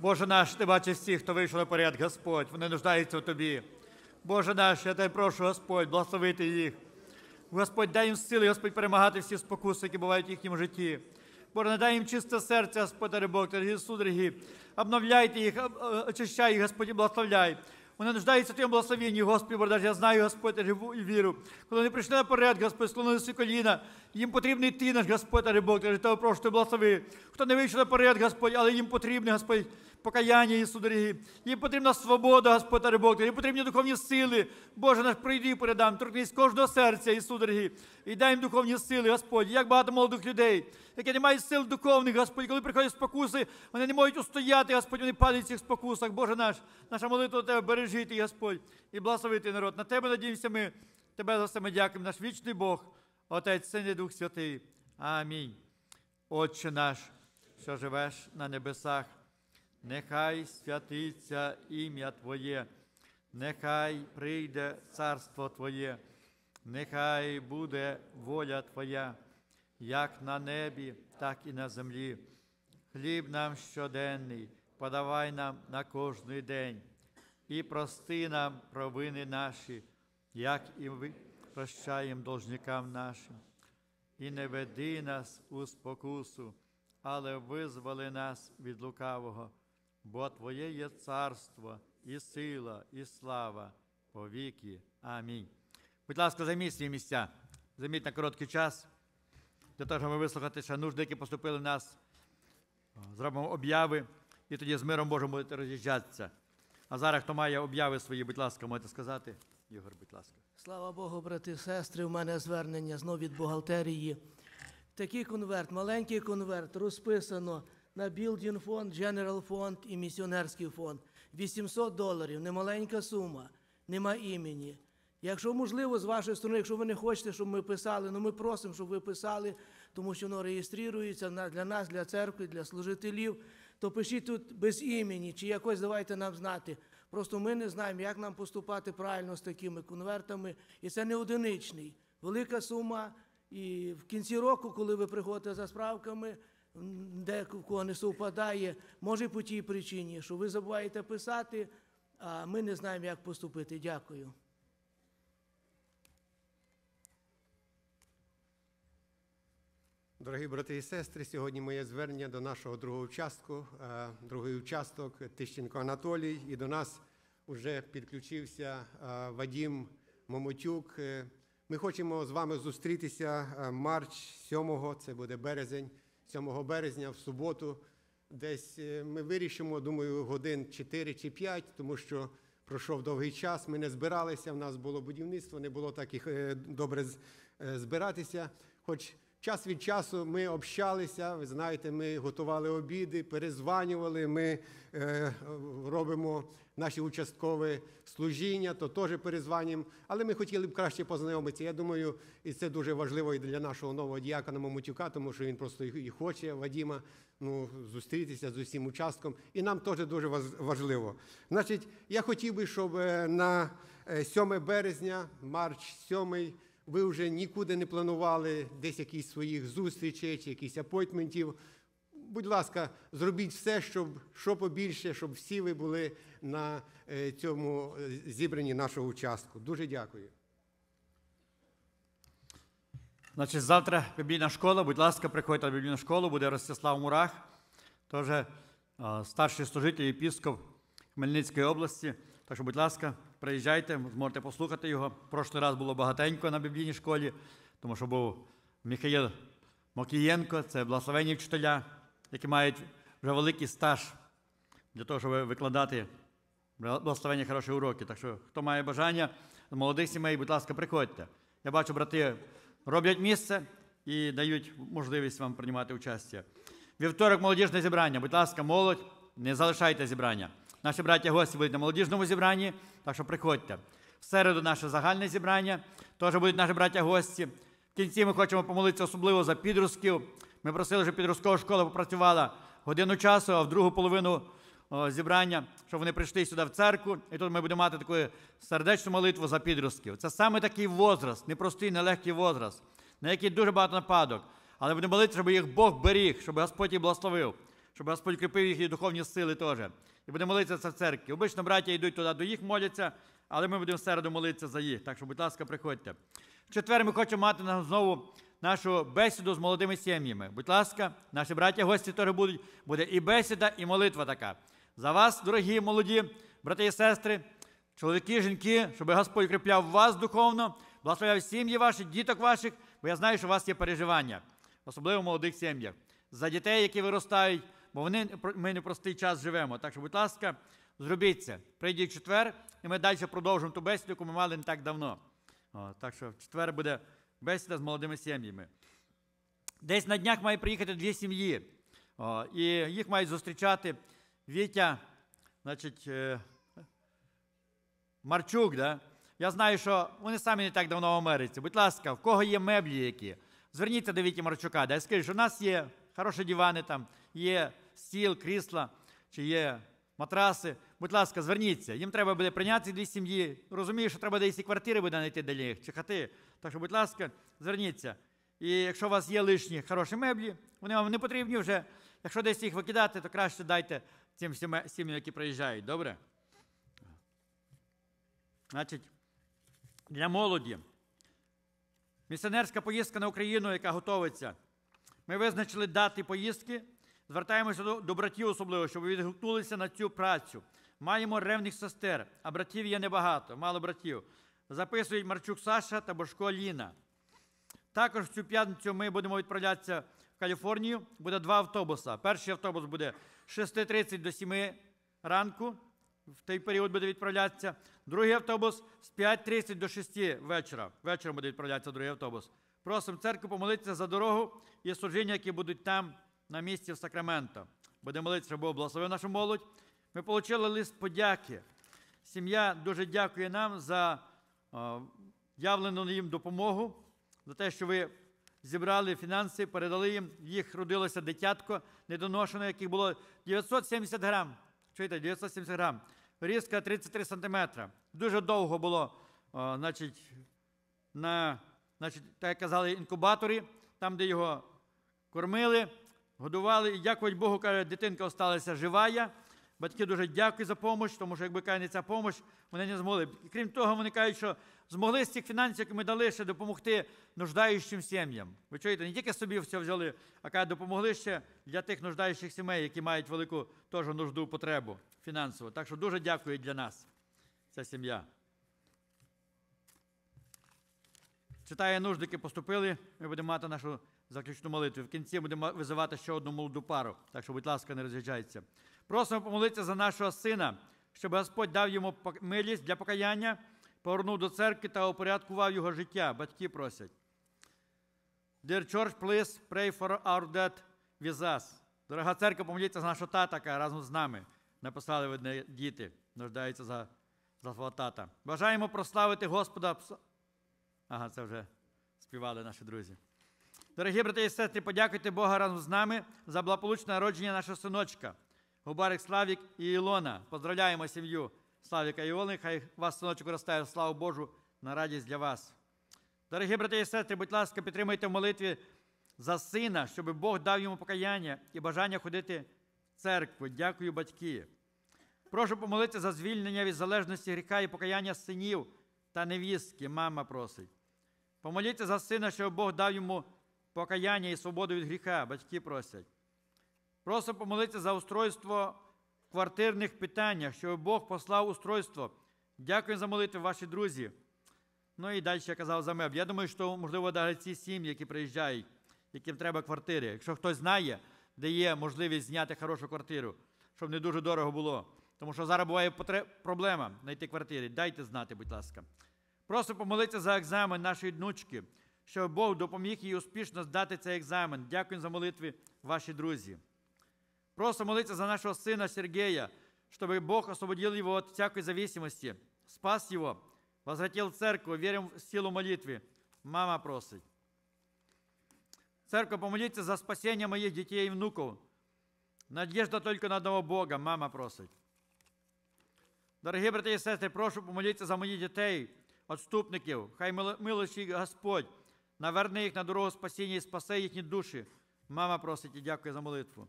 Боже наш, ти бачиш всіх, хто вийшов наперед, Господь, вони нуждаються в тобі. Боже наш, я тебе прошу, Господь, благословити їх. Господь, дай їм сили, Господь, перемагати всі спокуси, які бувають в їхньому житті. Боже, надай їм чисте серце, Господь, Бог, дорогі судороги. Обновляйте їх, очищай їх, Господь, і благословляй. Вони нуждаються в Твоєму благословенні, Господи, Боже, я знаю, Господь, живу і віру. Коли вони прийшли наперед, Господь, склонили свої коліна, їм потрібно йти наш Господь, Бог, я тебе прошу, ти благослови. Хто не вийшов наперед, Господь, але їм потрібно, Господь, покаяння Ісу, дорогі. Їм потрібна свобода, Господь, Бог, їм потрібні духовні сили. Боже наш, прийди передам, торкнись кожного серця, Ісу, дорогі, і дай їм духовні сили, Господь. Як багато молодих людей, які не мають сил духовних, Господь, коли приходять спокуси, вони не можуть устояти, Господь, вони падають в цих спокусах. Боже наш, наша молитва Тебе бережити, Господь, і благословити народ. На Тебе надіємося ми, Тебе за все ми дякуємо, наш вічний Бог, Отець, Син і Дух Святий. Амінь. Отче наш, що живеш на небесах, нехай святиться ім'я Твоє, нехай прийде царство Твоє, нехай буде воля Твоя, як на небі, так і на землі. Хліб нам щоденний, подавай нам на кожний день, і прости нам провини наші, як і ми прощаємо должникам нашим. І не веди нас у спокусу, але визволи нас від лукавого, бо Твоє є царство, і сила, і слава по віки. Амінь. Будь ласка, займіть свої місця. Займіть на короткий час, для того, щоб ми вислухати ще нужди, які поступили в нас. Зробимо обяви, і тоді з миром Божим будете роз'їжджатися. А зараз, хто має обяви свої, будь ласка, можете сказати. Ігор, будь ласка. Слава Богу, брати і сестри, у мене звернення знову від бухгалтерії. Такий конверт, маленький конверт, розписано на Building фонд, General фонд і місіонерський фонд. 800 доларів, немаленька сума, нема імені. Якщо можливо, з вашої сторони, якщо ви не хочете, щоб ми писали, ну ми просимо, щоб ви писали, тому що воно реєструється для нас, для церкви, для служителів, то пишіть тут без імені, чи якось давайте нам знати. Просто ми не знаємо, як нам поступати правильно з такими конвертами. І це не одиничний. Велика сума. І в кінці року, коли ви приходите за справками, де в кого не совпадає, може по тій причині, що ви забуваєте писати, а ми не знаємо, як поступити. Дякую. Дорогі брати і сестри, сьогодні моє звернення до нашого другого участку, е, другий участок Тищенко Анатолій, і до нас вже підключився е, Вадім Момотюк. Е, Ми хочемо з вами зустрітися марч 7, це буде березень, 7 березня в суботу. Десь е, ми вирішимо, думаю, годин 4 чи 5, тому що пройшов довгий час. Ми не збиралися, в нас було будівництво, не було так їх е, добре е, збиратися. Хоч час від часу ми общалися. Ви знаєте, ми готували обіди, перезванювали, ми е, робимо наші участкові служіння, то теж перезванюємо. Але ми хотіли б краще познайомитися. Я думаю, і це дуже важливо і для нашого нового діякона Мамутюка, тому що він просто і хоче Вадіма ну, зустрітися з усім участком. І нам теж дуже важ- важливо. Значить, я хотів би, щоб е, на е, 7 березня, марч 7, ви вже нікуди не планували десь якісь своїх зустрічей чи якісь апойтментів. Будь ласка, зробіть все, щоб що побільше, щоб всі ви були на е, цьому е, зібранні нашого участку. Дуже дякую. Значить, завтра біблійна школа. Будь ласка, приходьте на біблійну школу, буде Ростислав Мурах, теж е, старший служитель єпіскоп Хмельницької області. Так що, будь ласка, приїжджайте, зможете послухати його. Прошлий раз було багатенько на біблійній школі, тому що був Михаїл Мокієнко, це благословенні вчителя, які мають вже великий стаж для того, щоб викладати благословення хороші уроки. Так що, хто має бажання з молодих сімей, будь ласка, приходьте. Я бачу, брати роблять місце і дають можливість вам приймати участь. Вівторок молодіжне зібрання. Будь ласка, молодь, не залишайте зібрання. Наші браття гості будуть на молодіжному зібранні, так що приходьте. В середу наше загальне зібрання, теж будуть наші браття гості. В кінці ми хочемо помолитися особливо за підростків. Ми просили, щоб підросткова школа попрацювала годину часу, а в другу половину зібрання, щоб вони прийшли сюди в церкву. І тут ми будемо мати таку сердечну молитву за підростків. Це саме такий возраст, непростий, нелегкий возраст, на який дуже багато нападок. Але будемо молитися, щоб їх Бог беріг, щоб Господь їх благословив, щоб Господь кріпив їхні духовні сили теж. І будемо молитися в церкві. Обично браття йдуть туди до їх, моляться, але ми будемо в середу молитися за їх. Так що, будь ласка, приходьте. В четвер ми хочемо мати знову нашу бесіду з молодими сім'ями. Будь ласка, наші браття гості теж будуть. Буде і бесіда, і молитва така. За вас, дорогі молоді, брати і сестри, чоловіки, жінки, щоб Господь укріпляв вас духовно, благословляв сім'ї ваші, діток ваших, бо я знаю, що у вас є переживання, особливо в молодих сім'ях, за дітей, які виростають, бо вони, ми непростий час живемо. Так що, будь ласка, зробіть це. Прийдіть в четвер, і ми далі продовжимо ту бесіду, яку ми мали не так давно. О, так що в четвер буде бесіда з молодими сім'ями. Десь на днях має приїхати дві сім'ї, О, і їх мають зустрічати Вітя, значить, е, Марчук. Да? Я знаю, що вони самі не так давно в Америці. Будь ласка, в кого є меблі які? Зверніться до Віті Марчука. Да? Скажіть, що у нас є хороші дивани, там, є стіл, крісла, чи є матраси. Будь ласка, зверніться. Їм треба буде прийняти дві сім'ї. Розумію, що треба десь і квартири буде знайти для них, чи хати. Так що, будь ласка, зверніться. І якщо у вас є лишні хороші меблі, вони вам не потрібні вже. Якщо десь їх викидати, то краще дайте цим сім'ям, які приїжджають. Добре? Значить, для молоді. Місіонерська поїздка на Україну, яка готовиться. Ми визначили дати поїздки. Звертаємося до, до братів особливо, щоб відгукнулися на цю працю. Маємо ревних сестер, а братів є небагато, мало братів. Записують Марчук Саша та Бошко Ліна. Також в цю п'ятницю ми будемо відправлятися в Каліфорнію. Буде два автобуси. Перший автобус буде з 6.30 до 7 ранку. В той період буде відправлятися. Другий автобус з 5.30 до 6 вечора. Вечором буде відправлятися другий автобус. Просимо церкву помолитися за дорогу і служіння, які будуть там на місці в Сакраменто. Будемо молитися, щоб Бог благословив нашу молодь. Ми отримали лист подяки. Сім'я дуже дякує нам за е, явлену їм допомогу, за те, що ви зібрали фінанси, передали їм. Їх родилося дитятко недоношене, яких було 970 грам. Чуєте, 970 грам. Різка 33 сантиметра. Дуже довго було, значить, на, значить, так як казали, інкубаторі, там, де його кормили, годували. І дякувати Богу, каже, дитинка осталася живая. Батьки дуже дякують за допомогу, тому що якби каже, не ця допомога, вони не змогли. І крім того, вони кажуть, що змогли з цих фінансів, які ми дали, ще допомогти нуждаючим сім'ям. Ви чуєте, не тільки собі все взяли, а кажуть, допомогли ще для тих нуждаючих сімей, які мають велику теж нужду, потребу фінансову. Так що дуже дякую для нас, ця сім'я. Читає нужди, які поступили, ми будемо мати нашу заключну молитву. В кінці будемо визивати ще одну молоду пару. Так що, будь ласка, не роз'їжджайтеся. Просимо помолитися за нашого сина, щоб Господь дав йому милість для покаяння, повернув до церкви та упорядкував його життя. Батьки просять. Dear church, please pray for our dad with us. Дорога церква, помоліться за нашого тата, яка разом з нами. Написали видно, діти, нуждаються за, за свого тата. Бажаємо прославити Господа. Ага, це вже співали наші друзі. Дорогі брати і сестри, подякуйте Бога разом з нами за благополучне народження нашого синочка. Губарик Славік і Ілона. Поздравляємо сім'ю Славіка і Ілони. Хай вас синочок ростає славу Божу на радість для вас. Дорогі брати і сестри, будь ласка, підтримуйте в молитві за сина, щоб Бог дав йому покаяння і бажання ходити в церкву. Дякую, батьки. Прошу помолитися за звільнення від залежності гріха і покаяння синів та невістки. Мама просить. Помоліться за сина, щоб Бог дав йому покаяння і свободу від гріха. Батьки просять. Просто помолитися за устройство в квартирних питаннях, щоб Бог послав устройство. Дякую за молитву, ваші друзі. Ну і далі я казав за меб. Я думаю, що, можливо, навіть ці сім'ї, які приїжджають, яким треба квартири. Якщо хтось знає, де є можливість зняти хорошу квартиру, щоб не дуже дорого було. Тому що зараз буває проблема знайти квартири. Дайте знати, будь ласка. Просто помолитися за екзамен нашої внучки, щоб Бог допоміг їй успішно здати цей екзамен. Дякую за молитви, ваші друзі. Просто молиться за нашего сына Сергея, чтобы Бог освободил его от всякой зависимости, спас его, возвратил в церковь, верим в силу молитвы. Мама просит. Церковь, помолитесь за спасение моих детей и внуков. Надежда только на одного Бога, мама просить. Дорогі брати і сестри, прошу помолитися за моїх дітей, відступників. Хай мило- милуючий Господь наверне їх на дорогу спасіння і спасе їхні душі. Мама просить і дякую за молитву.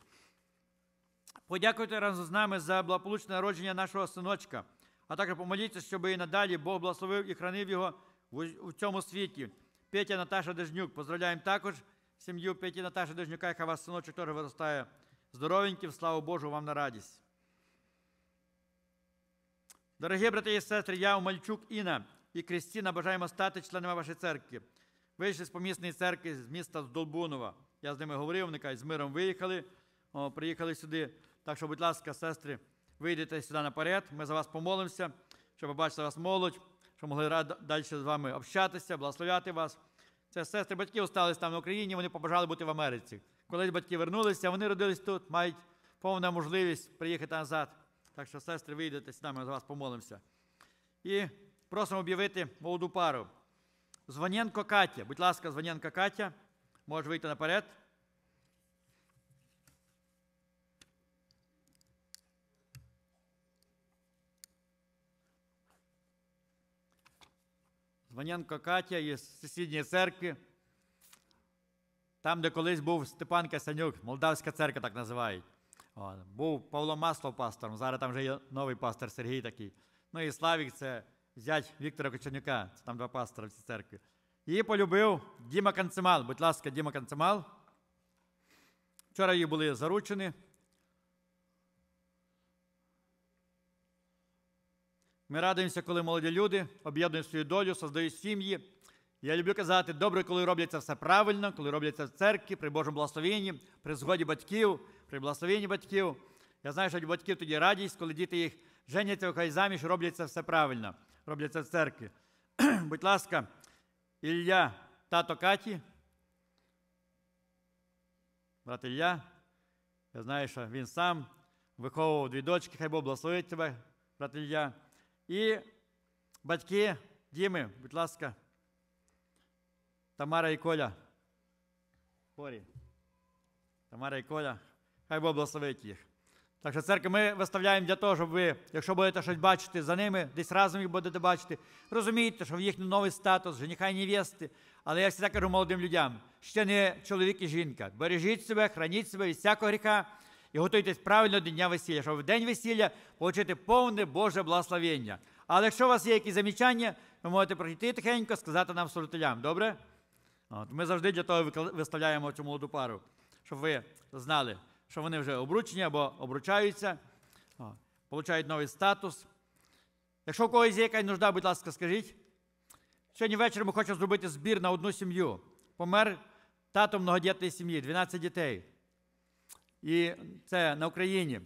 Подякуйте разом з нами за благополучне народження нашого синочка, а також помоліться, щоб і надалі Бог благословив і хранив його в цьому світі. Петя Наташа Дежнюк. Поздравляємо також сім'ю Петі Наташі Дежнюка, яка вас синочок теж виростає здоровеньким, слава Божу, вам на радість. Дорогі брати і сестри, я Умальчук Інна і Крістіна бажаємо стати членами вашої церкви. Вийшли з помісної церкви з міста Здолбунова. Я з ними говорив, вони кажуть, з миром виїхали, о, приїхали сюди. Так що, будь ласка, сестри, вийдете сюди наперед, ми за вас помолимося, щоб побачити вас молодь, щоб могли далі з вами общатися, благословляти вас. Це сестри батьки остались там в Україні, вони побажали бути в Америці. Коли батьки вернулися, вони родились тут, мають повну можливість приїхати назад. Так що, сестри, вийдете сюди, ми за вас помолимося. І просимо об'явити молоду пару. Звоненко Катя. Будь ласка, Звоненко Катя. Може вийти наперед. Звоненко Катя із сусідньої церкви. Там, де колись був Степан Касянюк, Молдавська церква так називають. Був Павло Маслов пастором, зараз там вже є новий пастор Сергій такий. Ну і Славік це зять Віктора Коченюка, це там два пастора в цій церкві. Її полюбив Діма Канцемал. Будь ласка, Діма Канцемал. Вчора її були заручені. Ми радуємося, коли молоді люди об'єднують свою долю, создають сім'ї. Я люблю казати, добре, коли робляться все правильно, коли робляться в церкві, при Божому благословенні, при згоді батьків, при благословенні батьків. Я знаю, що батьків тоді радість, коли діти їх женяться, виходять заміж, робляться все правильно, робляться в церкві. Будь ласка, Ілля, тато Каті, брат Ілля, я знаю, що він сам виховував дві дочки, хай Бог благословить тебе, брат Ілля. І батьки Діми, будь ласка, Тамара і Коля. Порі. Тамара і Коля. Хай Бог благословить їх. Так що церкву ми виставляємо для того, щоб ви, якщо будете щось бачити за ними, десь разом їх будете бачити, розумієте, що в їхній новий статус, жениха і невести. Але я завжди кажу молодим людям, ще не чоловік і жінка. Бережіть себе, храніть себе від всякого гріха і готуйтесь правильно до дня весілля, щоб в день весілля отримати повне Боже благословення. Але якщо у вас є якісь замічання, ви можете прийти тихенько, сказати нам служителям. Добре? От, ми завжди для того виставляємо цю молоду пару, щоб ви знали, що вони вже обручені або обручаються, о, получають новий статус. Якщо у когось є якась нужда, будь ласка, скажіть. Сьогодні ввечері ми хочемо зробити збір на одну сім'ю. Помер тато многодітної сім'ї, 12 дітей. І це на Україні,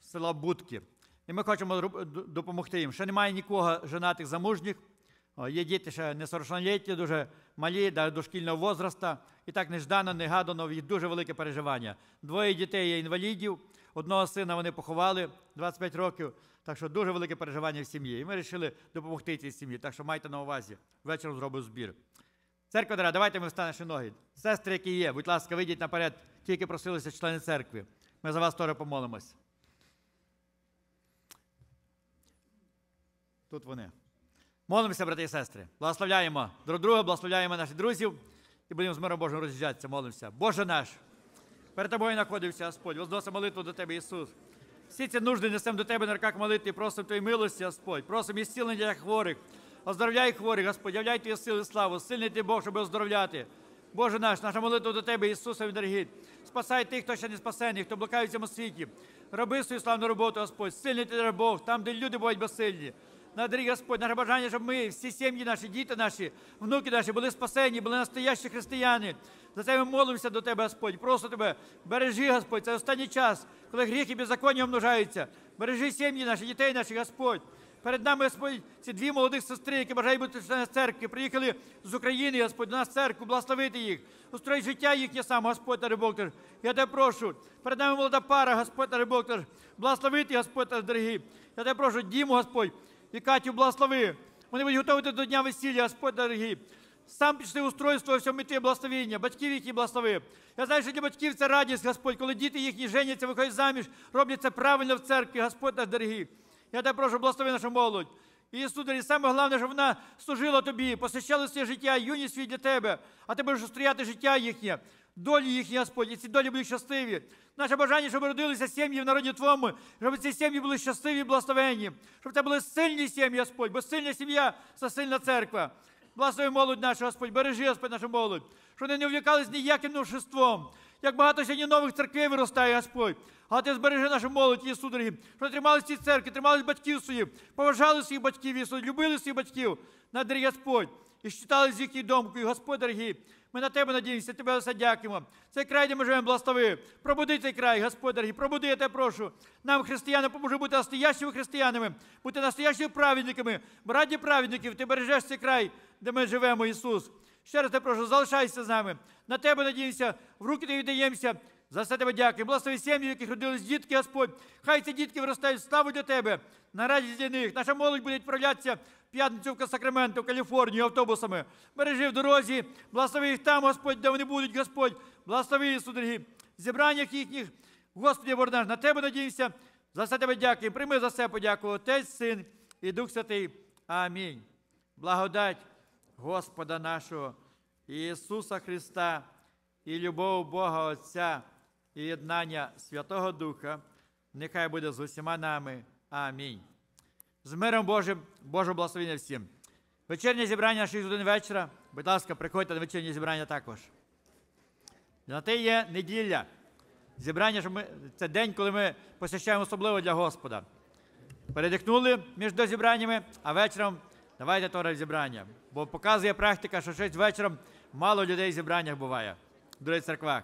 села Будки. І ми хочемо допомогти їм. Ще немає нікого женатих замужніх. Є діти ще несовершеннолітні, дуже малі, до дошкільного возраста. І так неждано, негадано, в їх дуже велике переживання. Двоє дітей є інвалідів, одного сина вони поховали 25 років. Так що дуже велике переживання в сім'ї. І ми вирішили допомогти цій сім'ї. Так що майте на увазі. Вечором зробив збір. Церква дорога, давайте ми встанемо ще ноги. Сестри, які є, будь ласка, вийдіть наперед, тільки просилися члени церкви. Ми за вас теж помолимось. Тут вони. Молимося, брати і сестри. Благословляємо друг друга, благословляємо наших друзів і будемо з миром Божим роз'їжджатися, молимося. Боже наш, перед тобою знаходився Господь, возносимо молитву до Тебе, Ісус. Всі ці нужди несемо до Тебе на руках молитви, просимо Твої милості, Господь, просимо ісцілення для хворих. Оздоровляй хворих, Господь, являй Твої сили і славу, сильний Ти Бог, щоб оздоровляти. Боже наш, наша молитва до Тебе, Ісусе, дорогий. Спасай тих, хто ще не спасений, хто блукає в цьому світі. Роби свою славну роботу, Господь. Сильний ти Бог, там, де люди бувають безсильні. Надарі, Господь, наше бажання, щоб ми, всі сім'ї наші, діти наші, внуки наші були спасені, були настоящі християни. За це ми молимося до Тебе, Господь. Просто Тебе, бережи, Господь, це останній час, коли гріх і беззаконня множаються. Бережи сім'ї наші, дітей наших, Господь. Перед нами, Господь, ці дві молодих сестри, які бажають бути членами церкви, приїхали з України, Господь, до нас церкву, благословити їх, устроїть життя їхнє саме, Господь Бог. Я тебе прошу, перед нами молода пара, Господь Бог, благословити, Господь, та дорогий. Я тебе прошу, Діму, Господь, і Катю благослови. Вони будуть готувати до дня весілля, Господь дорогий. Сам пішли устройство всьому ти благословення, батьків їхні благослови. Я знаю, що для батьків це радість, Господь, коли діти їхні женяться, виходять заміж, роблять це правильно в церкві, Господь наш дорогий. Я тебе прошу, благослови нашу молодь. І сударі, саме головне, щоб вона служила тобі, посвящала своє життя, юність свій для тебе, а ти будеш устрояти життя їхнє, долі їхні, Господь, і ці долі будуть щасливі. Наше бажання, щоб родилися сім'ї в народі Твоєму, щоб ці сім'ї були щасливі і благословенні, щоб це були сильні сім'ї, Господь, бо сильна сім'я це сильна церква. Благослови молодь нашу, Господь, бережи, Господь, нашу молодь, щоб вони не увлікались ніяким новшеством. Як багато сьогодні нових церквей виростає, Господь. А ти збережи нашу молодь, Ісус, дорогі, що тримались ці церкви, тримались батьків своїх, поважали своїх батьків, Ісус, любили своїх батьків, надарі Господь. І щитали з їхньою домкою, Господь, дорогі. Ми на Тебе надіємося, Тебе все дякуємо. Цей край, де ми живемо, благослови. Пробуди цей край, Господь, дорогі, пробуди, я тебе прошу. Нам, християни, поможи бути настоящими християнами, бути настоящими праведниками. Раді праведників, ти бережеш цей край, де ми живемо, Ісус. Ще раз тебе прошу, залишайся з нами. На тебе надіємося, в руки тобі віддаємося. За все тебе дякую. Благослови сім'ї, в яких родились дітки, Господь. Хай ці дітки виростають славу для тебе. На радість для них. Наша молодь буде відправлятися п'ятницю в Сакраменто, Каліфорнію автобусами. Бережи в дорозі, благослови їх там, Господь, де вони будуть, Господь. Благослови, Ісус, дорогі. В зібраннях їхніх, Господи, Боже наш, на тебе надіємося. За все тебе дякую. Прийми за все подяку. Отець, Син і Дух Святий. Амінь. Благодать Господа нашого Ісуса Христа і любов Бога Отця і єднання Святого Духа, нехай буде з усіма нами. Амінь. З миром Божим, Божого благословення всім. Вечірнє зібрання 6 годин вечора. Будь ласка, приходьте на вечірнє зібрання також. На те є неділя. Зібрання, що ми, це день, коли ми посвящаємо особливо для Господа. Передихнули між зібраннями, а вечором давайте теж зібрання. Бо показує практика, що щось вечором мало людей в зібраннях буває в других церквах.